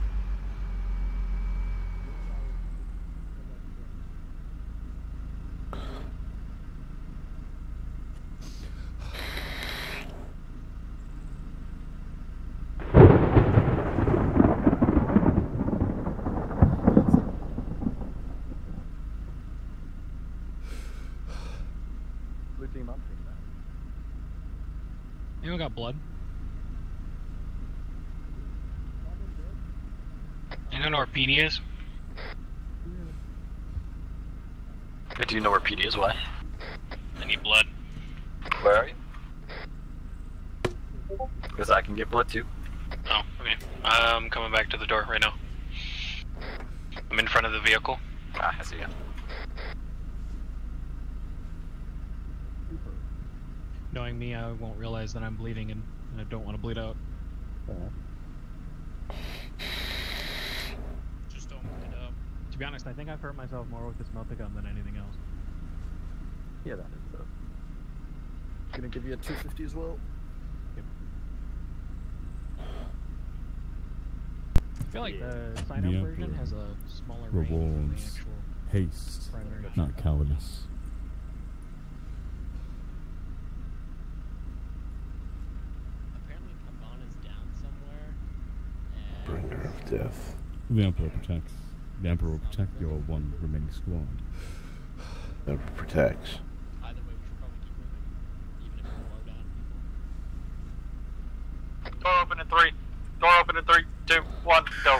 Blue team, I'm taking that. got blood. You know where PD is? I do you know where PD is. Why? I need blood. Where are you? Because I can get blood too. Oh, okay. I'm coming back to the door right now. I'm in front of the vehicle. Ah, I see you. Knowing me, I won't realize that I'm bleeding and I don't want to bleed out. Just don't bleed out. To be honest, I think I've hurt myself more with this melta gun than anything else. Yeah, that is uh Gonna give you a 250 as well. I feel like the sign up The version has a smaller range than the rewards actual haste, primary. not cowardice. Apparently, Pavana's down somewhere. Bringer of death. The Emperor protects. The Emperor will protect your one remaining squad. Emperor protects. Either way, we should probably keep moving, even if we slow down people. Door open in three. Door open in three, two, one, go.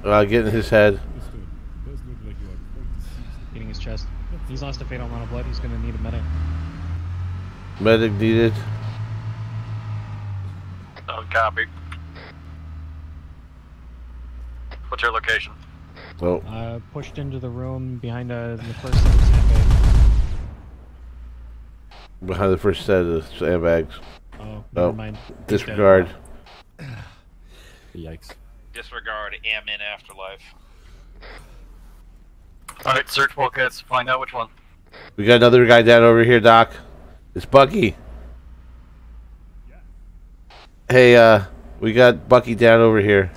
Bleed out. Uh, get in his head. Hitting his chest. He's lost a fatal amount of blood. He's gonna need a medic. Medic needed. Oh, copy. What's your location? Oh, Uh, pushed into the room behind uh, the first set of sandbags. behind the first set of sandbags. Oh, never Oh, mind. disregard. Yikes. Disregard am in afterlife. Alright, search bulkheads. Find out which one. We got another guy down over here, Doc. It's Buckly. Hey, uh, we got Buckly down over here.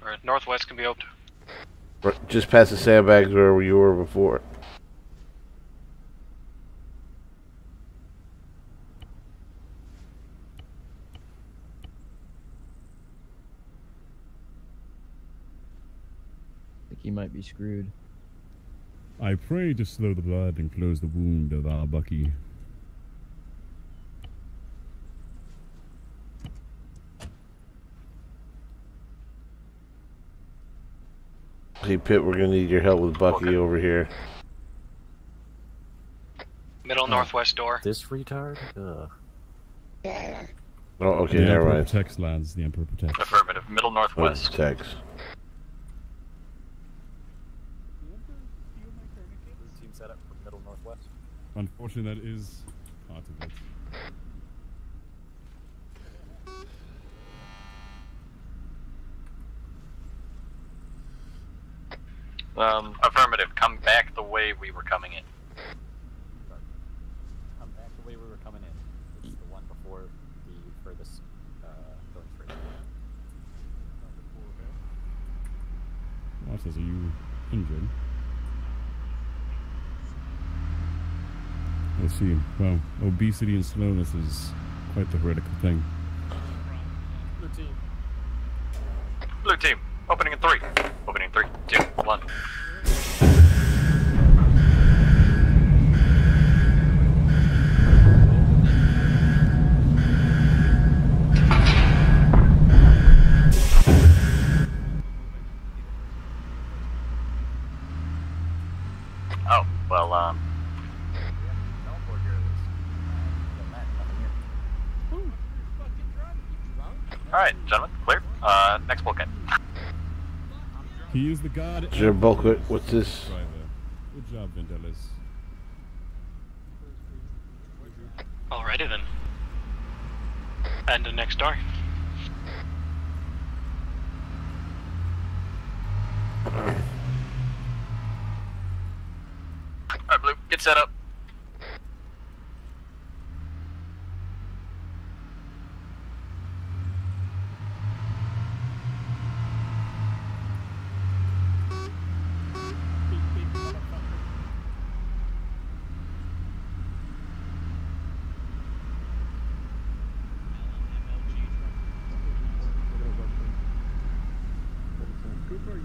Alright, northwest can be opened. Just past the sandbags where you were before. He might be screwed. I pray to slow the blood and close the wound of our Buckly. Hey, Pitt, we're gonna need your help with Buckly over here. Middle oh. northwest door. This retard? Ugh. Oh, okay, the never Emperor mind. protects lands. The Emperor protects. Affirmative. Middle Oh, northwest. text. Team setup for middle northwest. Unfortunately, that is part of it. Um, affirmative. Come back the way we were coming in. Come back the way we were coming in. It's the one before the furthest uh, going straight. What says, are you injured? Let's see. Well, obesity and slowness is quite the heretical thing. Blue team. Blue team. Opening in three. Opening in three, two, one. Alright, gentlemen, clear. Uh, next bulkhead. He is the god. Sure, Bulkhead, what's this? Good job, Vindelis. Alrighty then. And the next door. Alright, Blue, get set up.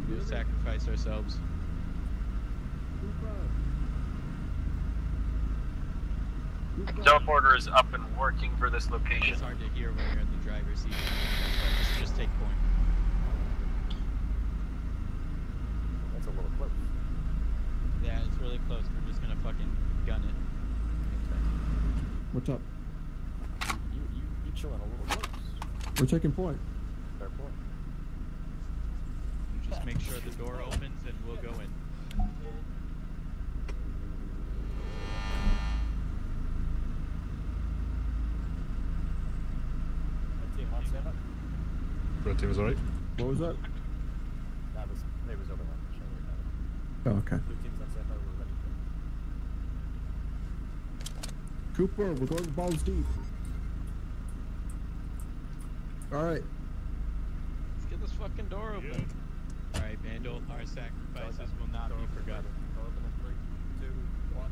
We'll sacrifice ourselves. Teleporter is up and working for this location. It's hard to hear when you're in the driver's seat. That's why just, just take point. That's a little close. Yeah, it's really close. We're just gonna fucking gun it. What's up? You, you, you chilling a little close. We're checking point. Fair point. Just make sure the door opens and we'll go in. Team on stand up. Red team is alright. What was that? That was, it was over there. Oh, okay. Blue team's on standby, we're ready. Cooper, we're going balls deep. Alright. Let's get this fucking door open. Alright, Vandal, our sacrifices will not be forgotten. Open in three, two, one.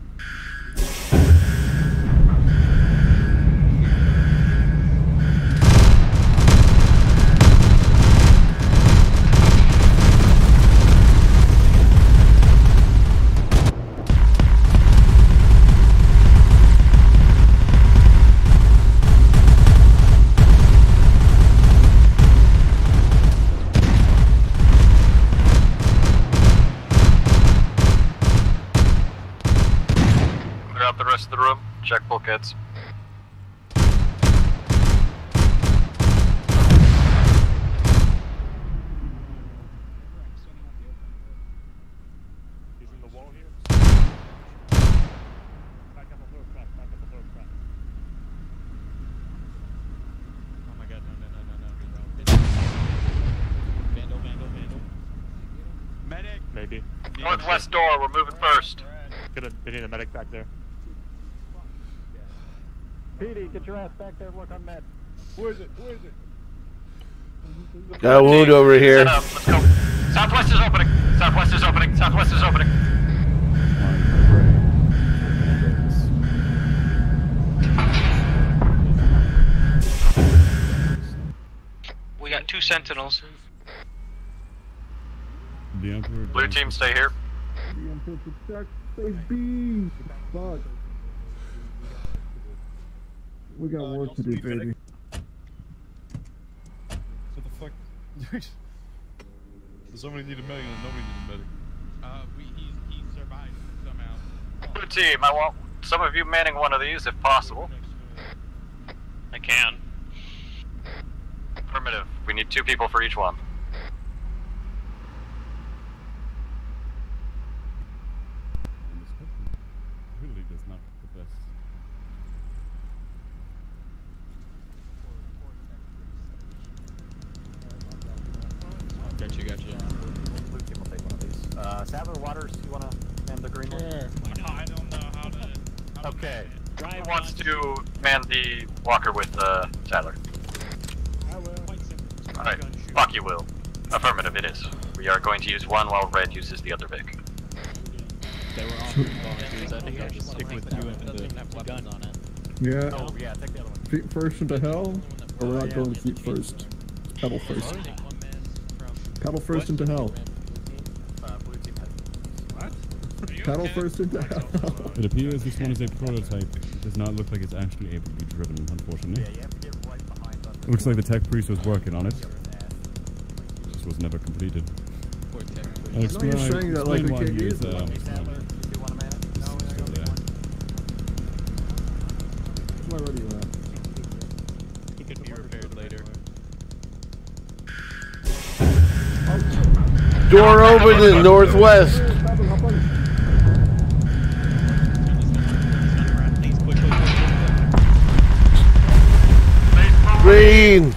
Maybe. Northwest door, we're moving first. Gonna, they need a medic back there. PD, get your ass back there, look I'm mad. Who is it? Who is it? Got a wound over here. Set up, let's go. Southwest is opening. Southwest is opening. Southwest is opening. We got two sentinels. The Emperor. Blue team, stay here. The Emperor protect Space B! Fuck. We got work to do, baby. What the fuck? Does somebody need a medic and nobody needs a medic? Uh, we, he, he survived somehow. Blue team, I want some of you manning one of these if possible. I can. Primitive, We need two people for each one. Really does not look the best. Got you, got you. Blue team will take one of these. Uh, Sadler Waters, you wanna man the green one? I don't know how to. Okay. Who wants to man the walker with uh, Sadler? Alright, fuck you, Will. Affirmative, it is. We are going to use one while Red uses the other Vic. They were all volunteers. I think I'll just stick with you and the gun on it. Yeah. Oh, yeah, take the other one. Feet first into hell? Or we're not going feet first? Pedal first. Pedal first into hell. Blue team has. What? Pedal first into hell. It appears this one is a prototype does not look like it's actually able to be driven, unfortunately. Yeah, right it looks like the tech priest was working on it. it just was never completed. I'll explain, explain like, why he is. Uh, Door open in northwest. Green.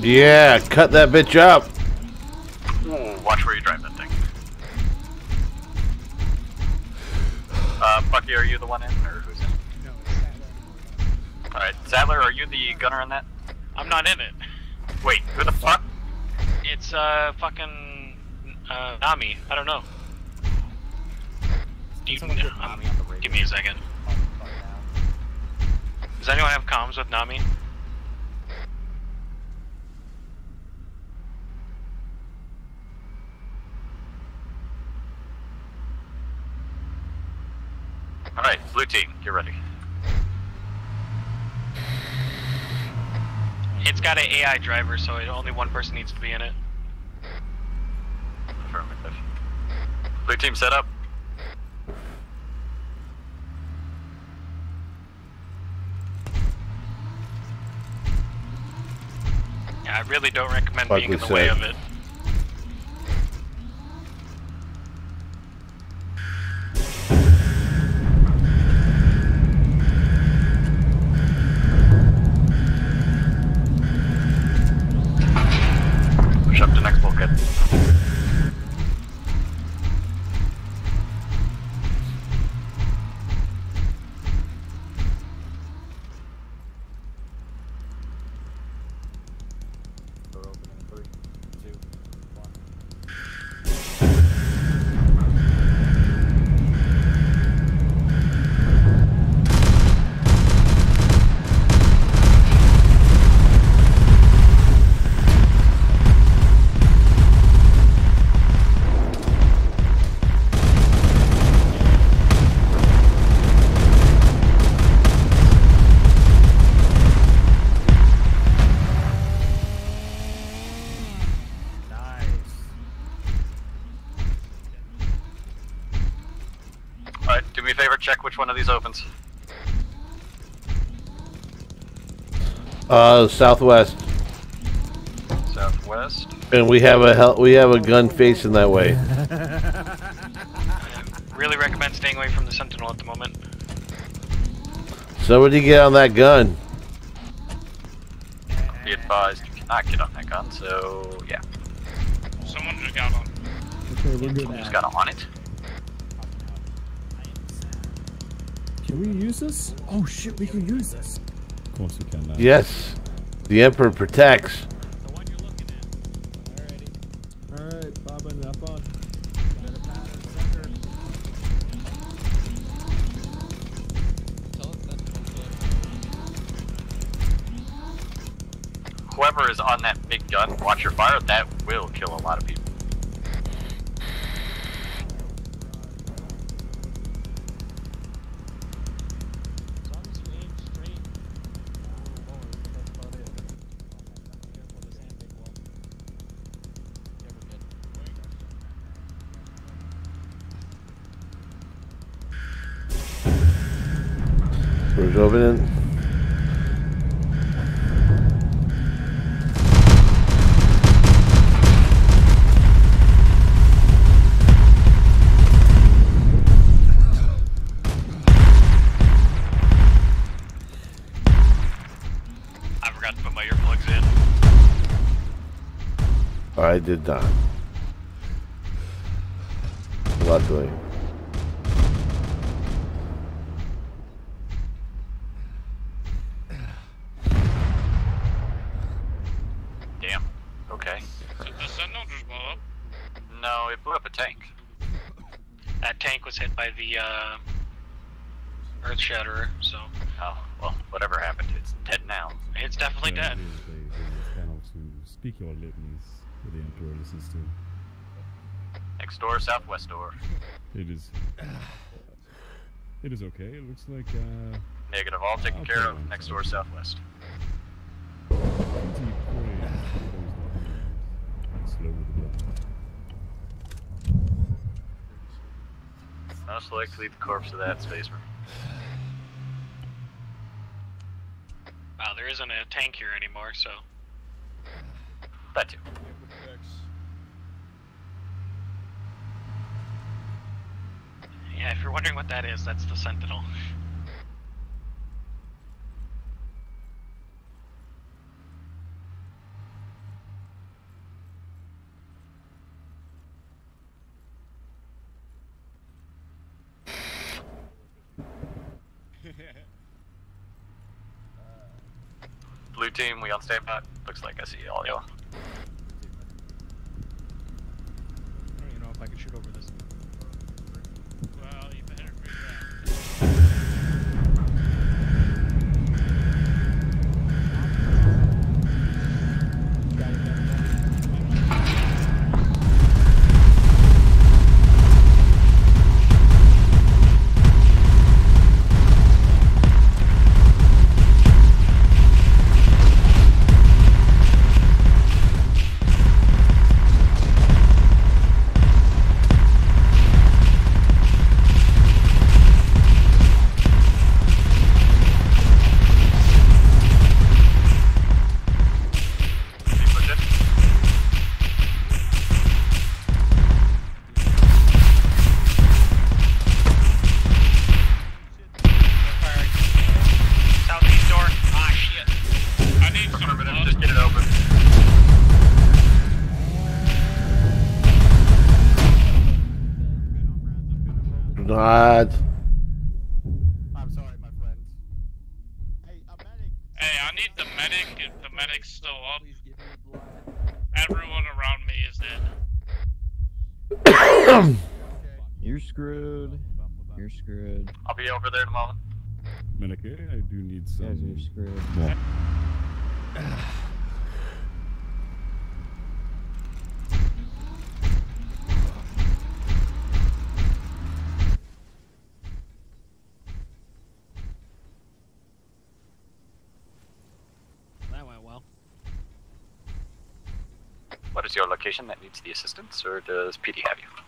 Yeah, cut that bitch up. Ooh, watch where you drive that thing. Uh, Buckly, are you the one in, or who's in? No, Alright, Sadler, are you the gunner in that? I'm not in it. Wait, who the fuck? It's uh fucking uh Nami. I don't know. Do you, um, give me a second. Does anyone have comms with Nami? Alright, blue team, get ready. It's got an AI driver, so only one person needs to be in it. Affirmative. Blue team set up. Yeah, I really don't recommend Like being in the way of it. Which one of these opens. Uh, southwest, Southwest. and we have a hel- we have a gun facing that way. Really recommend staying away from the Sentinel at the moment. Somebody get on that gun. Be advised, you cannot get on that gun, so yeah. Someone just got on. Okay, we're good. Who's got on it? Can we use this? Oh shit, we can use this. Of course we can. Uh, Yes, the Emperor protects. the one you're looking at Alright, bobbing up on. Whoever is on that big gun, watch your fire. That will kill a lot of people. Did not. Luckily. Damn. Okay. Did the Sentinel just blow up? No, it blew up a tank. That tank was hit by the uh, Earth Shatterer, so Oh, well, whatever happened, it's dead now. it's definitely dead. It is, they, they kind of to speak your litanies that the Emperor listens to. Next door, southwest door. It is. It is okay. It looks like. Uh, Negative, all taken Okay, care of. Next second. door, southwest. prey. Slow with the blood. Most likely the corpse of that spaceman. Wow, there isn't a tank here anymore, so. That too. Yeah, if you're wondering what that is, that's the Sentinel. Blue team, we on standby. Looks like I see all y'all. I don't even know if I can shoot over need some. Guys are screwed. more. That went well. What is your location that needs the assistance, or does PD have you?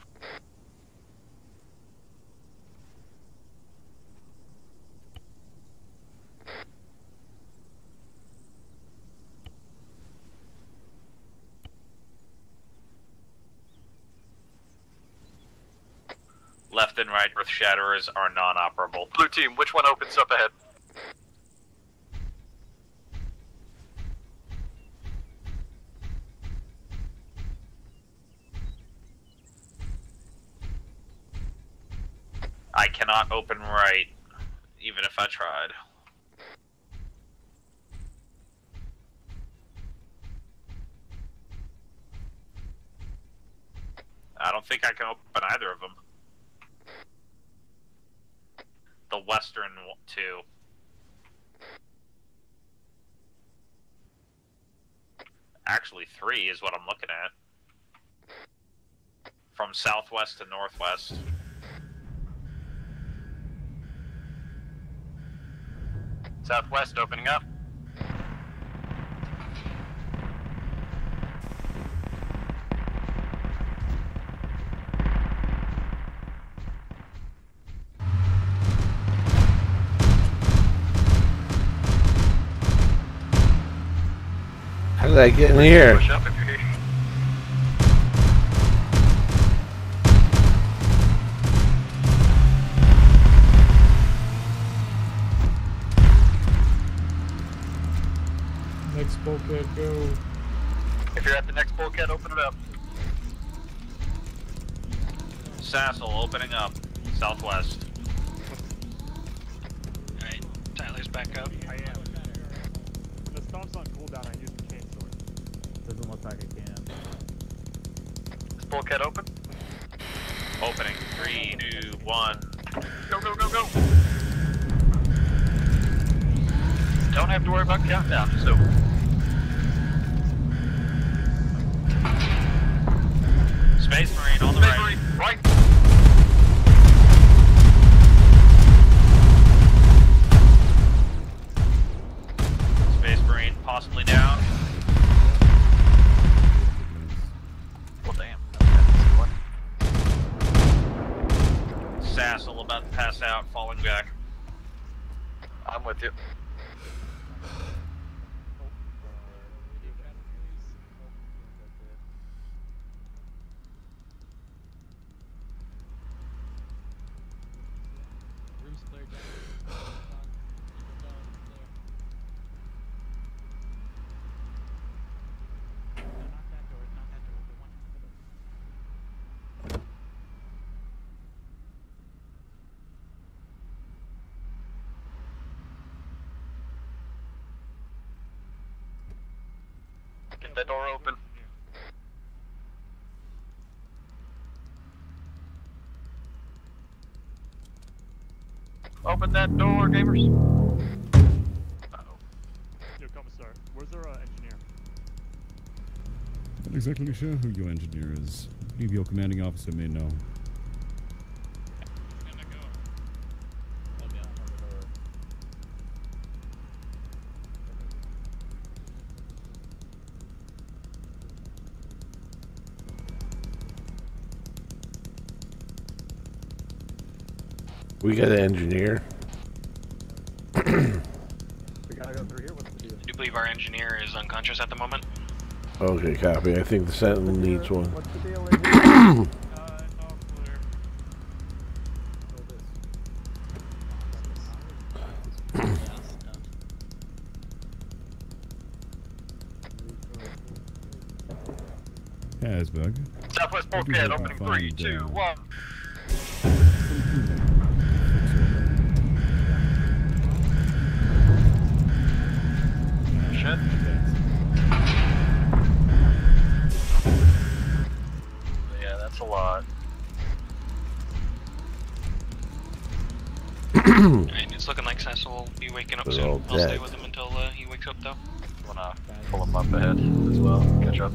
Left and right Earth Shatterers are non-operable. Blue team, which one opens up ahead? I cannot open right, even if I tried. I don't think I can open either of them. The western two. Actually, three is what I'm looking at. From southwest to northwest. Southwest opening up. Get in here? Push up if you're here. Next bulkhead, go. If you're at the next bulkhead, open it up. Sassel opening up. Southwest. Alright, Tyler's back up. I am. The stomp's on cooldown. I use the chainsaw. Doesn't look like I can. Is bulkhead open? Opening. Three, two, one. Go, go, go, go! Don't have to worry about countdown, just open. Space Marine on the Space right. Marine, right! Space Marine possibly down. pass out, falling back. I'm with you. Room's clear, Get that door open. Open that door, gamers. Yo, Commissar, where's our uh, engineer? Not exactly sure who your engineer is. I believe your commanding officer may know. We got an engineer. hunters at the moment. Okay, copy. I think the Sentinel needs one. Habsburg. Southwest 4 opening 3, 2, 1. Be waking up They're soon. all I'll stay with him until uh, he wakes up, though. Wanna pull him up ahead as well. Catch up.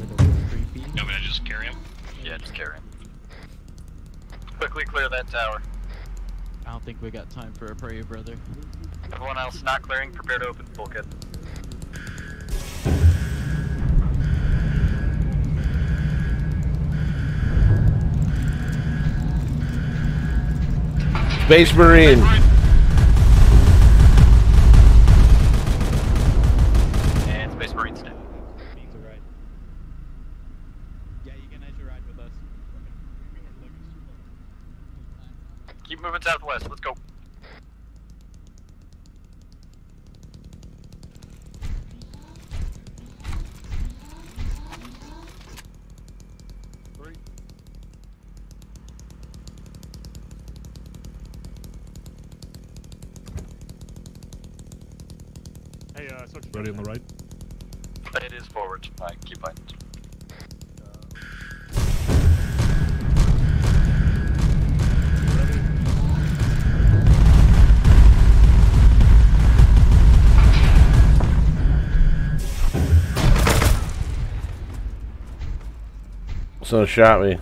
You want me to just carry him? Yeah, just carry him. Quickly clear that tower. I don't think we got time for a prayer, brother. Everyone else not clearing, prepare to open the bulkhead. Space Marine. Someone shot me.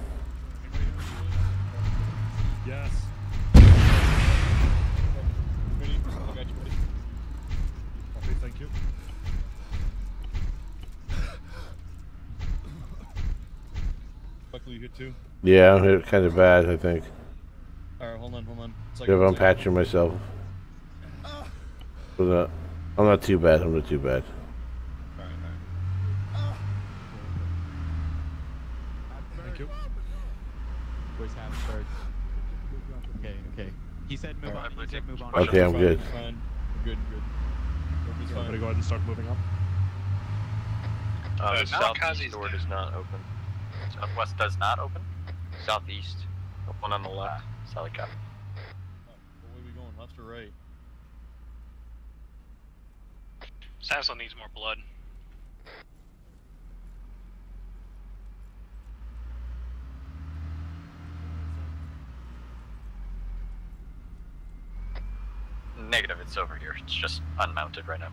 Yes. Okay, thank you. Luckily you hit two. Yeah, I'm hit kind of bad, I think. Alright, hold on, hold on. It's Yeah, I'm patching myself. But, uh, I'm not too bad. I'm not too bad. Thank you. Where's Habsburg? Okay, okay. He said move on. He said move on. Okay, I'm good. Fine. We're good, good. Everything's Everybody go ahead and start moving up. Uh, the southeast door does not open. Southwest does not open. Southeast. The one on the left. Sally Cap. Where are we going, left or right? Cecil needs more blood. Negative, it's over here. It's just unmounted right now.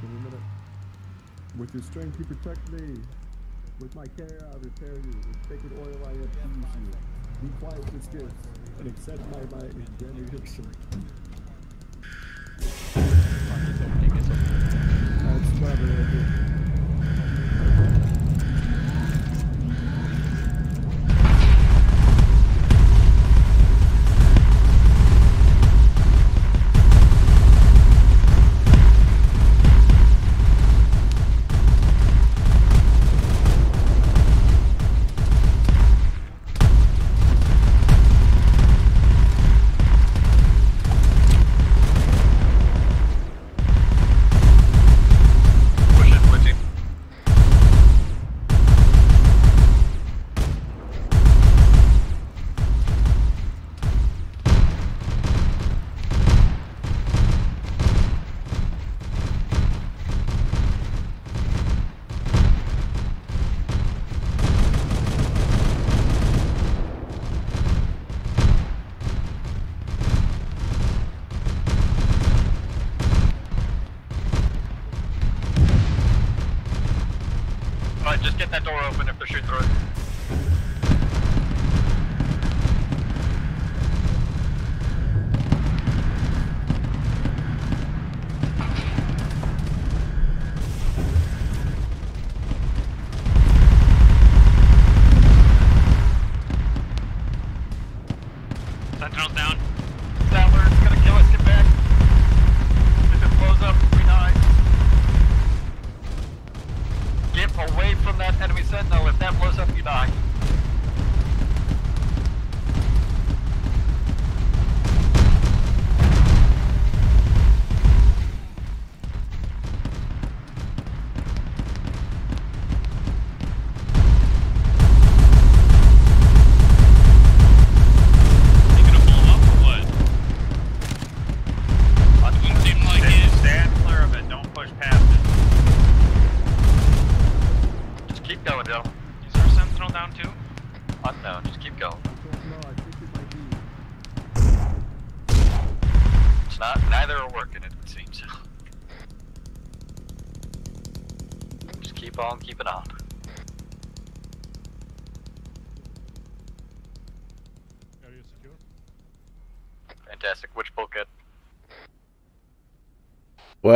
Give me a minute. With your strength, you protect me. With my care, I repair you. With sacred oil, I appease you. Be quiet, this gift, and accept my might in benediction. That's clever,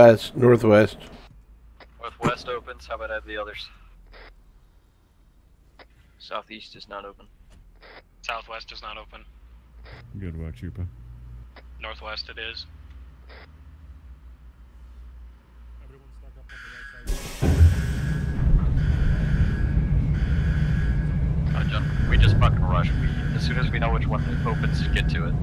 West, northwest. Northwest opens. How about I have the others? Southeast is not open. Southwest is not open. Good work, Chupa. Northwest it is. Everyone stuck up on the right side. Uh, John, we just fucking rush. We, as soon as we know which one opens, get to it.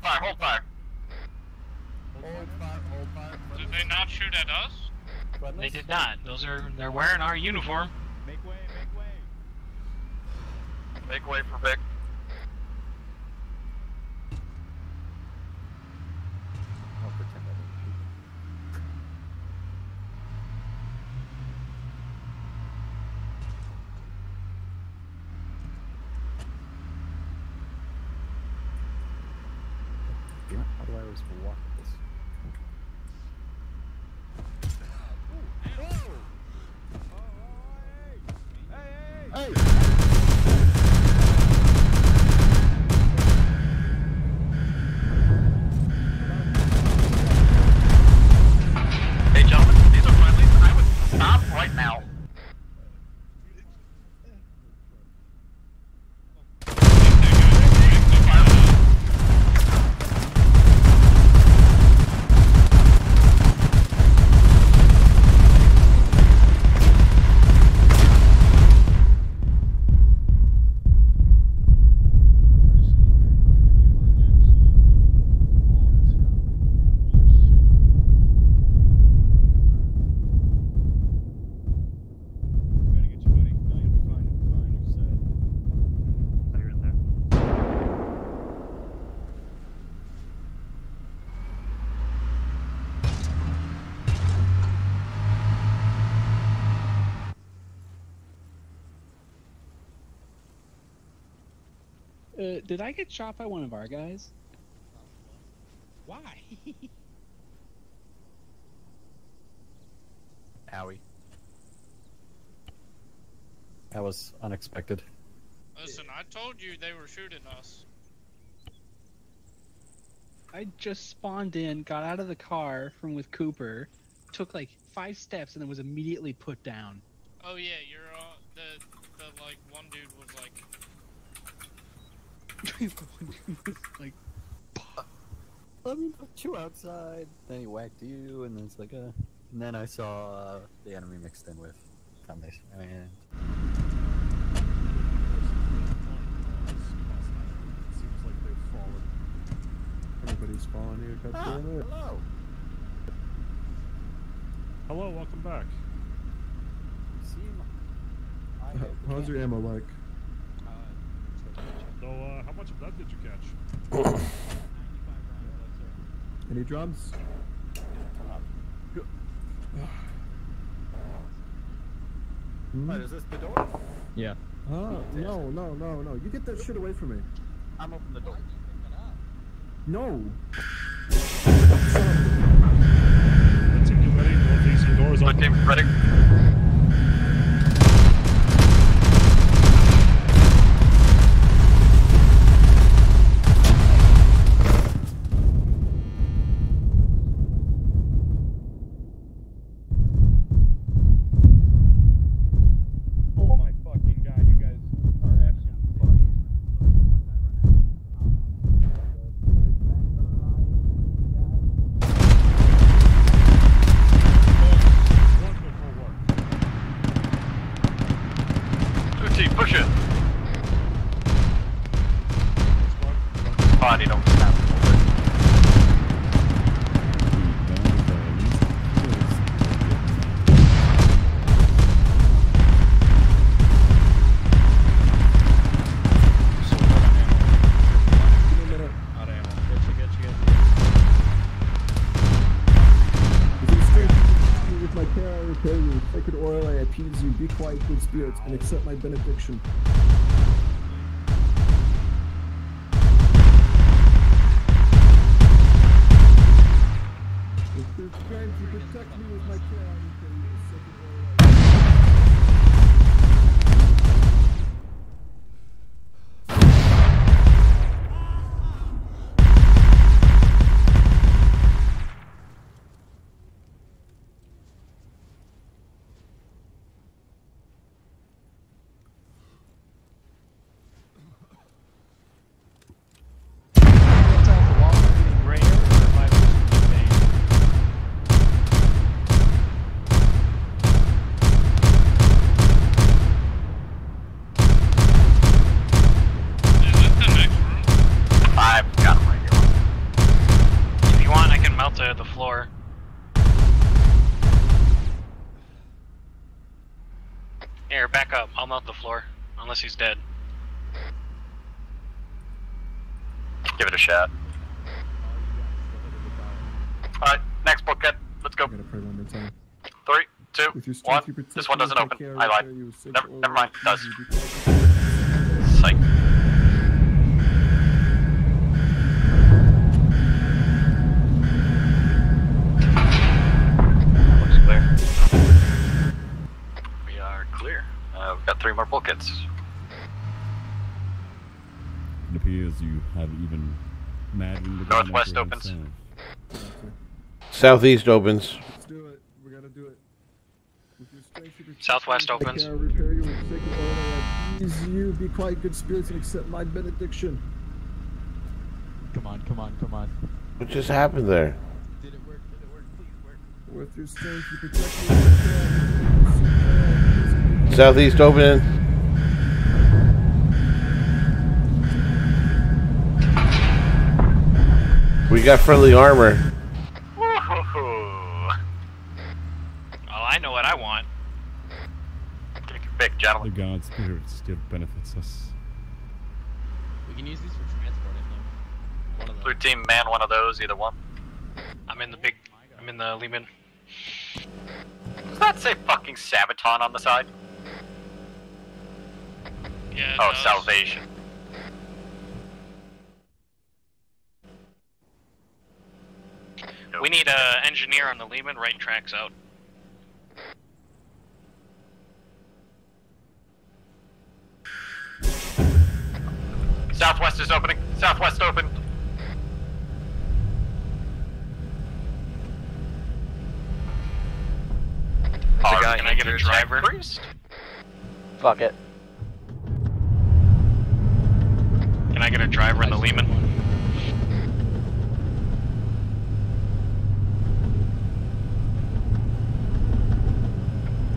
Fire, hold fire, hold fire, hold fire. Did they not shoot at us? They did not. Those are they're wearing our uniform. Make way, make way. Make way for Vic. I'll pretend I didn't shoot. Damn it, how do I always walk this? Hey, gentlemen, these are friendlies. I would stop right now. Uh, did I get shot by one of our guys? Why? Owie. That was unexpected. Listen, I told you they were shooting us. I just spawned in, got out of the car from with Cooper, took like five steps, and then was immediately put down. Oh yeah, you're uh, the the like one dude was like, like, Let me put you outside. Then he whacked you, and then it's like, uh. And then I saw uh, the enemy mixed in with Foundation. And Seems like they've fallen. Everybody's falling here. God Ah, damn it. hello. Hello, welcome back. See, I H- How's your ammo like? So, uh, how much of that did you catch? Any drums? Hmm? Wait, is this the door? Yeah. Oh, no, no, no, no. You get that shit away from me. I'm opening the door. No. Red team, get ready. Northeastern doors Red open. ready. Spirits, and accept my benediction. Back up. I'll melt the floor. Unless he's dead. Give it a shot. Alright, next booklet. Let's go. gotta pray one more time. Three, two, With your strength, one. you protect This one doesn't open. I lied. repair you with sacred Never, never mind. It does. appease you. Be quiet. Psych. Three more buckets. It appears you have even maddened the Northwest opens. himself. Southeast opens. Let's do it. We gotta do it. With your strength, you protect Southwest me with my opens. care, I repair you with sacred oil, I you. Be quiet, good spirits, and accept my benediction. Come on, come on, come on. What just happened there? Did it work? Did it work? Please work. With your strength, you protect me Southeast opening. We got friendly armor. Oh, I know what I want. Take your pick, The gentlemen. God Spirit still benefits us. We can use these for transport, I think. One of. Blue team, man one of those, either one. I'm in the big. I'm in the Leman. Does that say fucking Sabaton on the side? Yeah. Oh, does. Salvation. We need a engineer on the Leman. Right tracks out. Southwest is opening. Southwest open. Oh, can I get a driver? Fuck it. I get a driver in the Leman?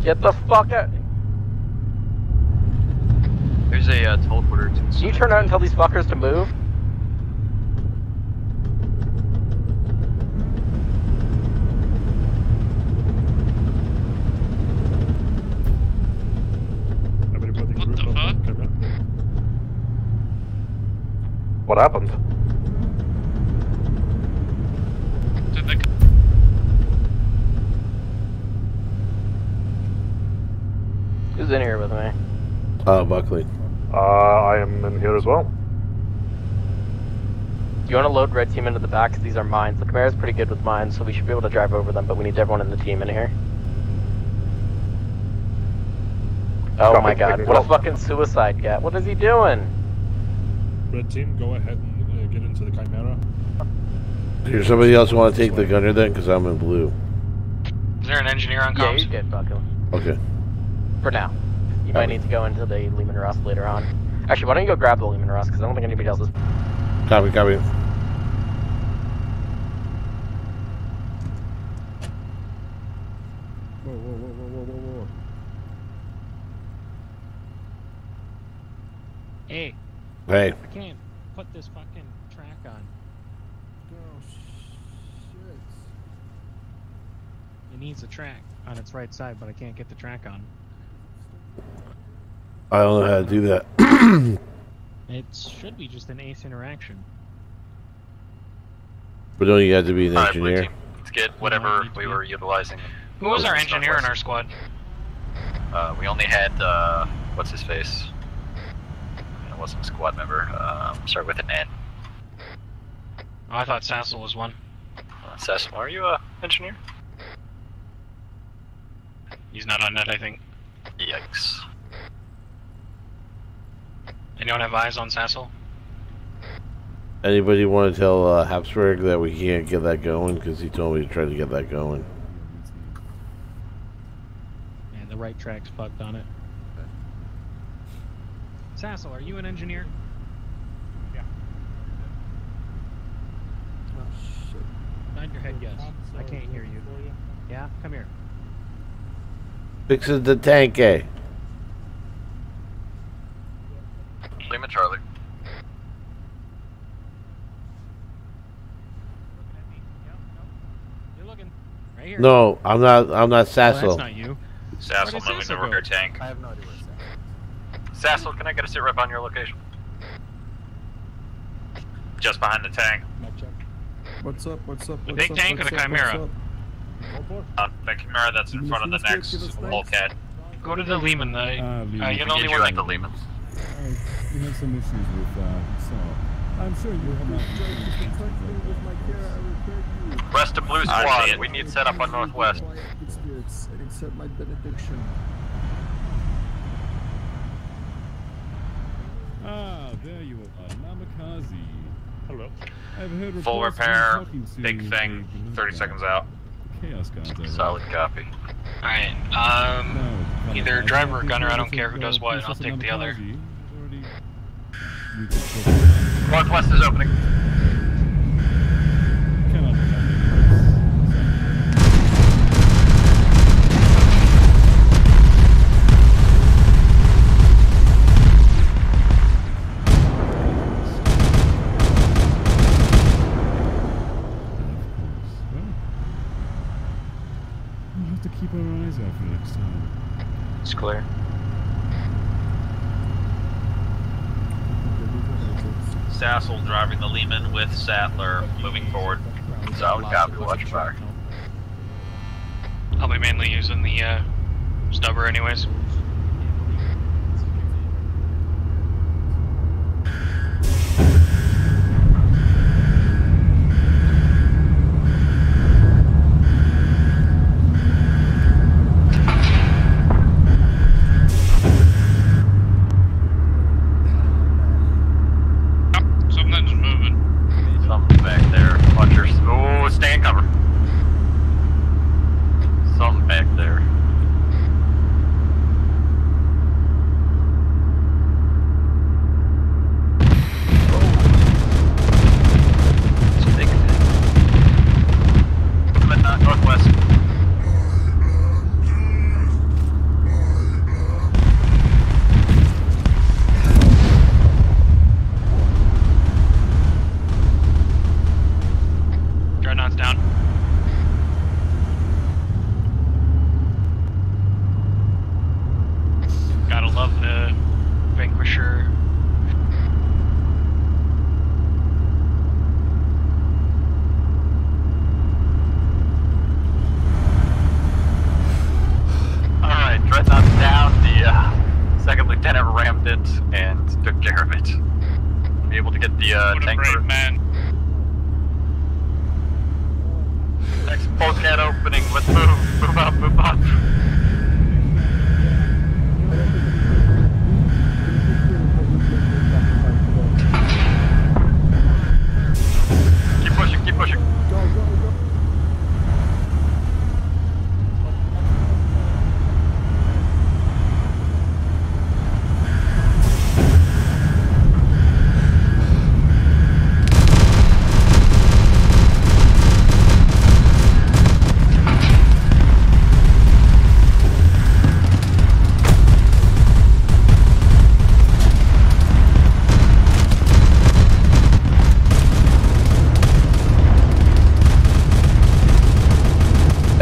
Get the fuck out. There's a uh, teleporter to Can you turn out and tell these fuckers to move? Everybody What group the up fuck? and come in. What happened? Did they Who's in here with me? Uh, Buckly. Uh, I am in here as well. you want to load red team into the back? 'Cause these are mines. The Chimera's pretty good with mines, so we should be able to drive over them. But we need everyone in the team in here. Oh Copy, my god! What a fucking suicide gat! What is he doing? Red team, go ahead and uh, get into the Chimera. Here, somebody else want to take the gunner then? Because I'm in blue. Is there an engineer on Yeah, comms? you good, Bucko. Okay. For now. You might need to go into the Leman Russ later on. Actually, why don't you go grab the Leman Russ? Because I don't think anybody else is. Copy, copy. Whoa, whoa, whoa, whoa, whoa, whoa, whoa. Hey. Hey. I can't put this fucking track on. Oh, shit. It needs a track on its right side, but I can't get the track on. I don't know how to do that. It should be just an ace interaction. but don't you have to be an engineer? team. Let's get whatever we were utilizing. Who was our engineer in our squad? Uh, we only had, uh, what's his face? It wasn't a squad member. Um, start with an N. Oh, I thought Sassel was one. Uh, Cecil, are you a engineer? He's not on net, I think. Yikes. Anyone have eyes on Sassel? Anybody want to tell uh, Habsburg that we can't get that going? Because he told me to try to get that going. And the right track's fucked on it. Sassel, are you an engineer? Yeah. Oh shit. Nod your head yes. I can't hear you. Yeah? Come here. Fixes the tank, eh? Lima Charlie. You're looking. Right here. No, I'm not. I'm not Oh, that's not you. Sassel moving Sassel to rear tank. I have no idea where it's at. Sassel, can I get a sit rep on your location? Just behind the tank. What's up? What's up? The big up, tank or the up, Chimera? Uh, the Chimera that's in front of the next bulkhead. Go to the Leman. The, uh, Leman. you're the only one you that the Leman. Uh, we had some issues with, uh, so I'm sure you have not. Rest of Blue I Squad, see it. we need setup on Northwest. Quiet spirits and accept my benediction. Ah, there you are, Namikaze. Hello. I've heard Full of you repair, big thing, a 30 seconds out. Chaos guys. over Solid copy. Alright, um, either driver or gunner, I don't care who does what, and I'll take the other. Northwest is opening. Clear. Sassel driving the Leman with Sattler moving forward. Solid copy, watch fire. I'll be mainly using the uh, stubber, anyways.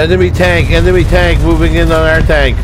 Enemy tank, enemy tank moving in on our tank.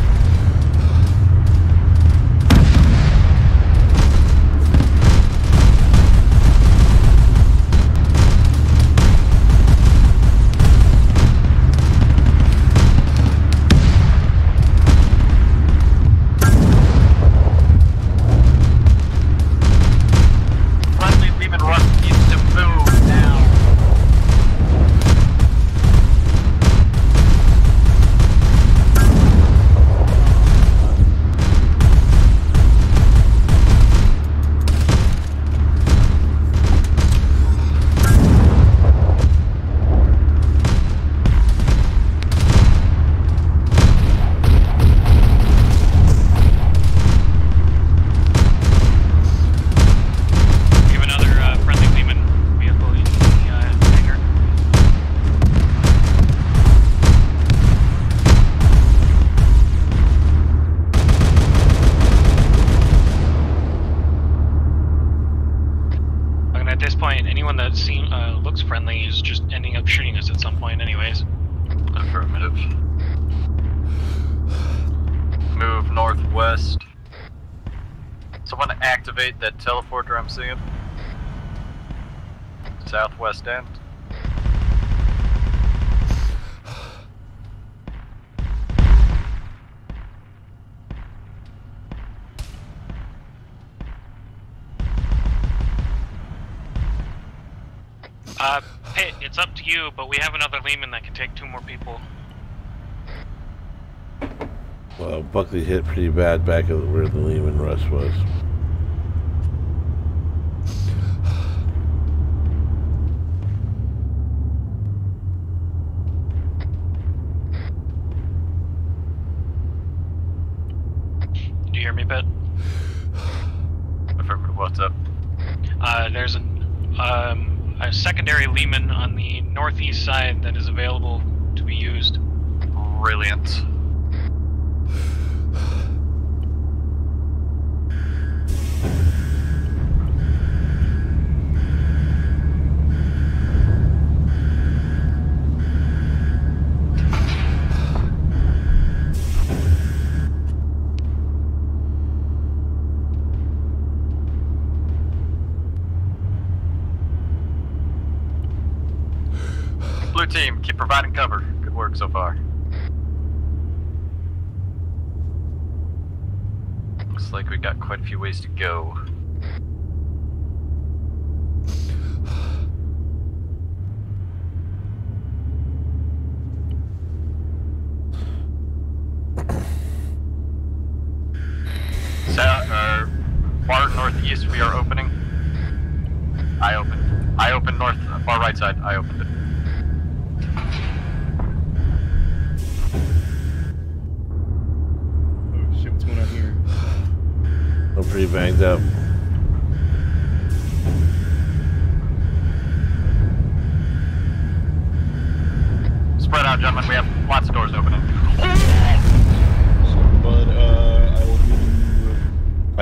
likely hit pretty bad back of where the Leman Russ was.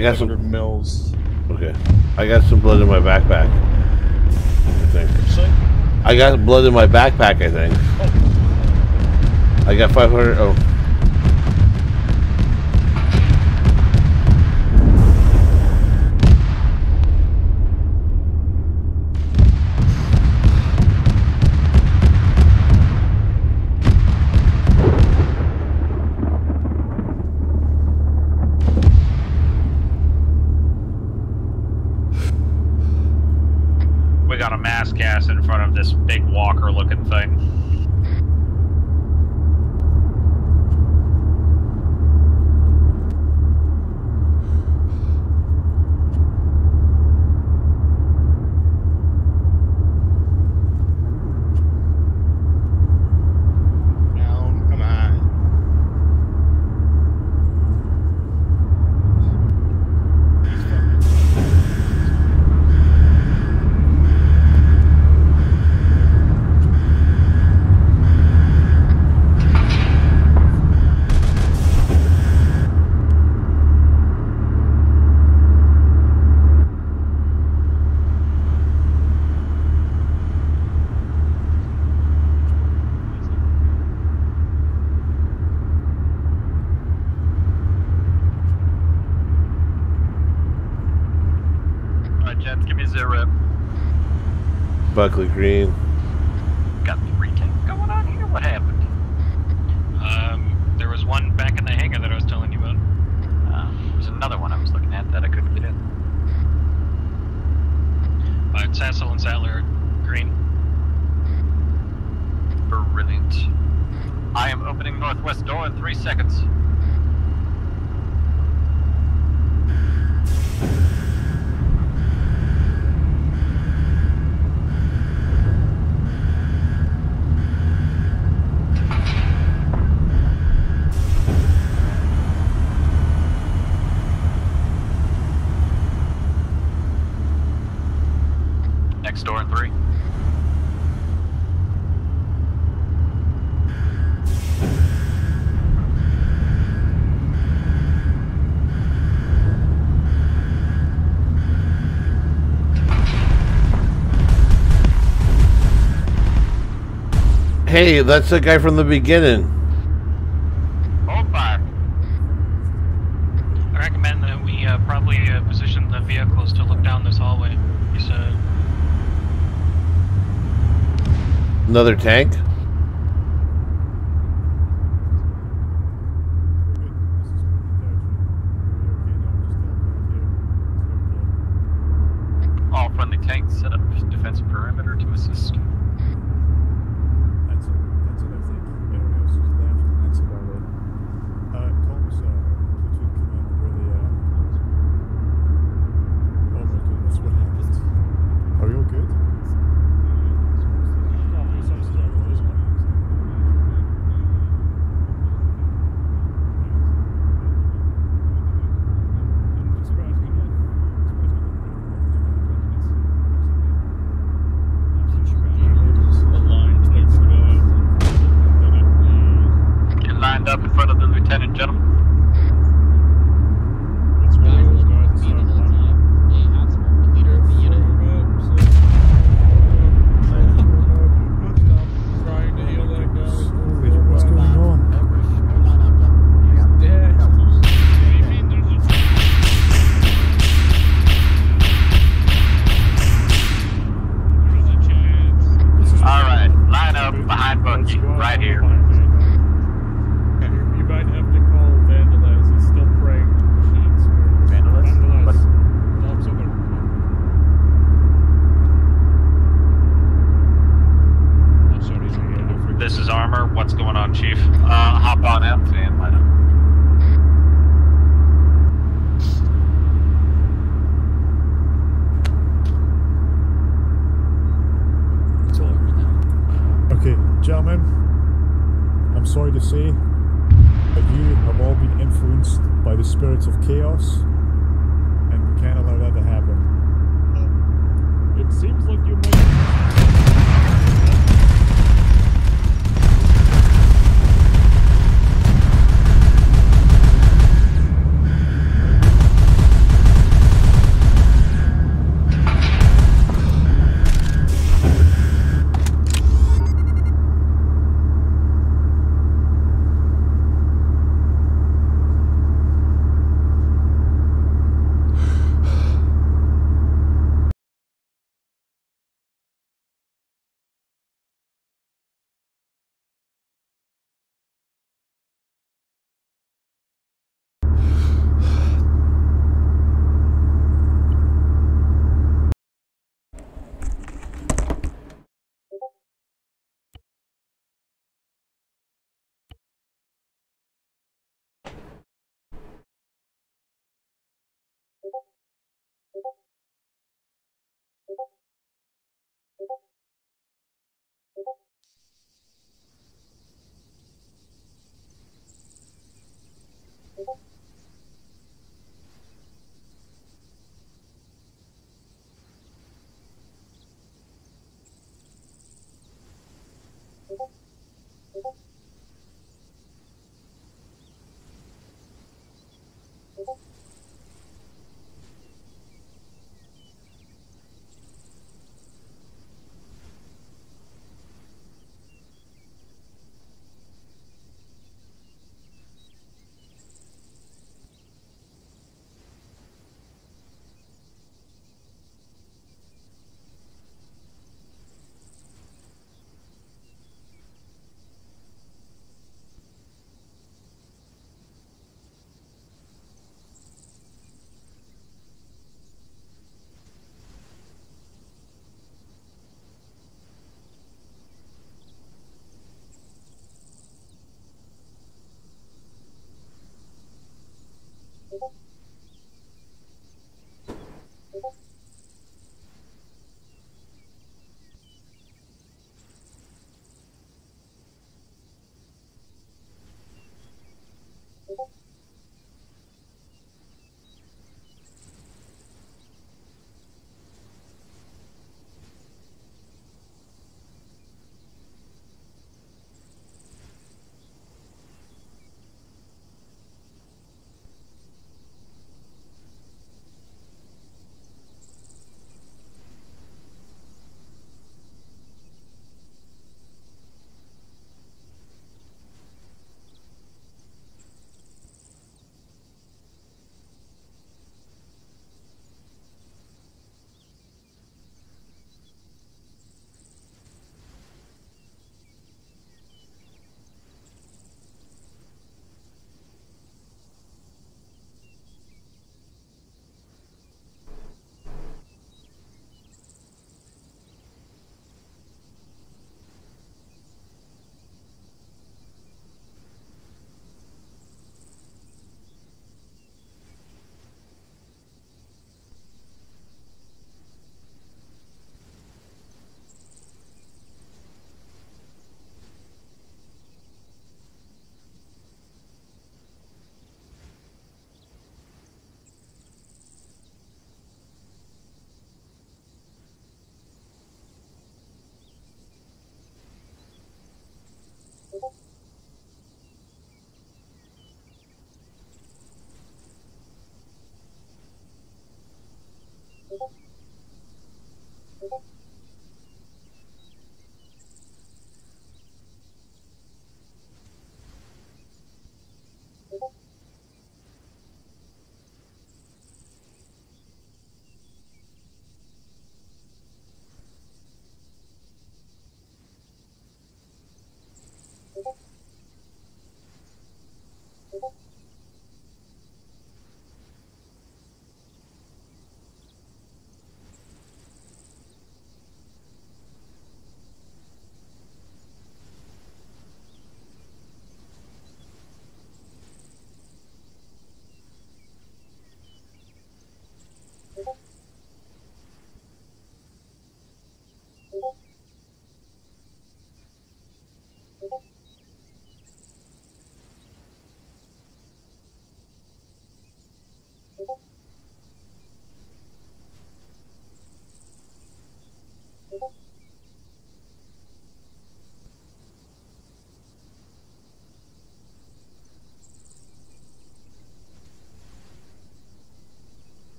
I got some mills. Okay, I got some blood in my backpack. I think. I got blood in my backpack. I think. I got 500. Oh. green. Hey, that's the guy from the beginning. Opa. I recommend that we uh, probably uh, position the vehicles to look down this hallway. He said. Another tank?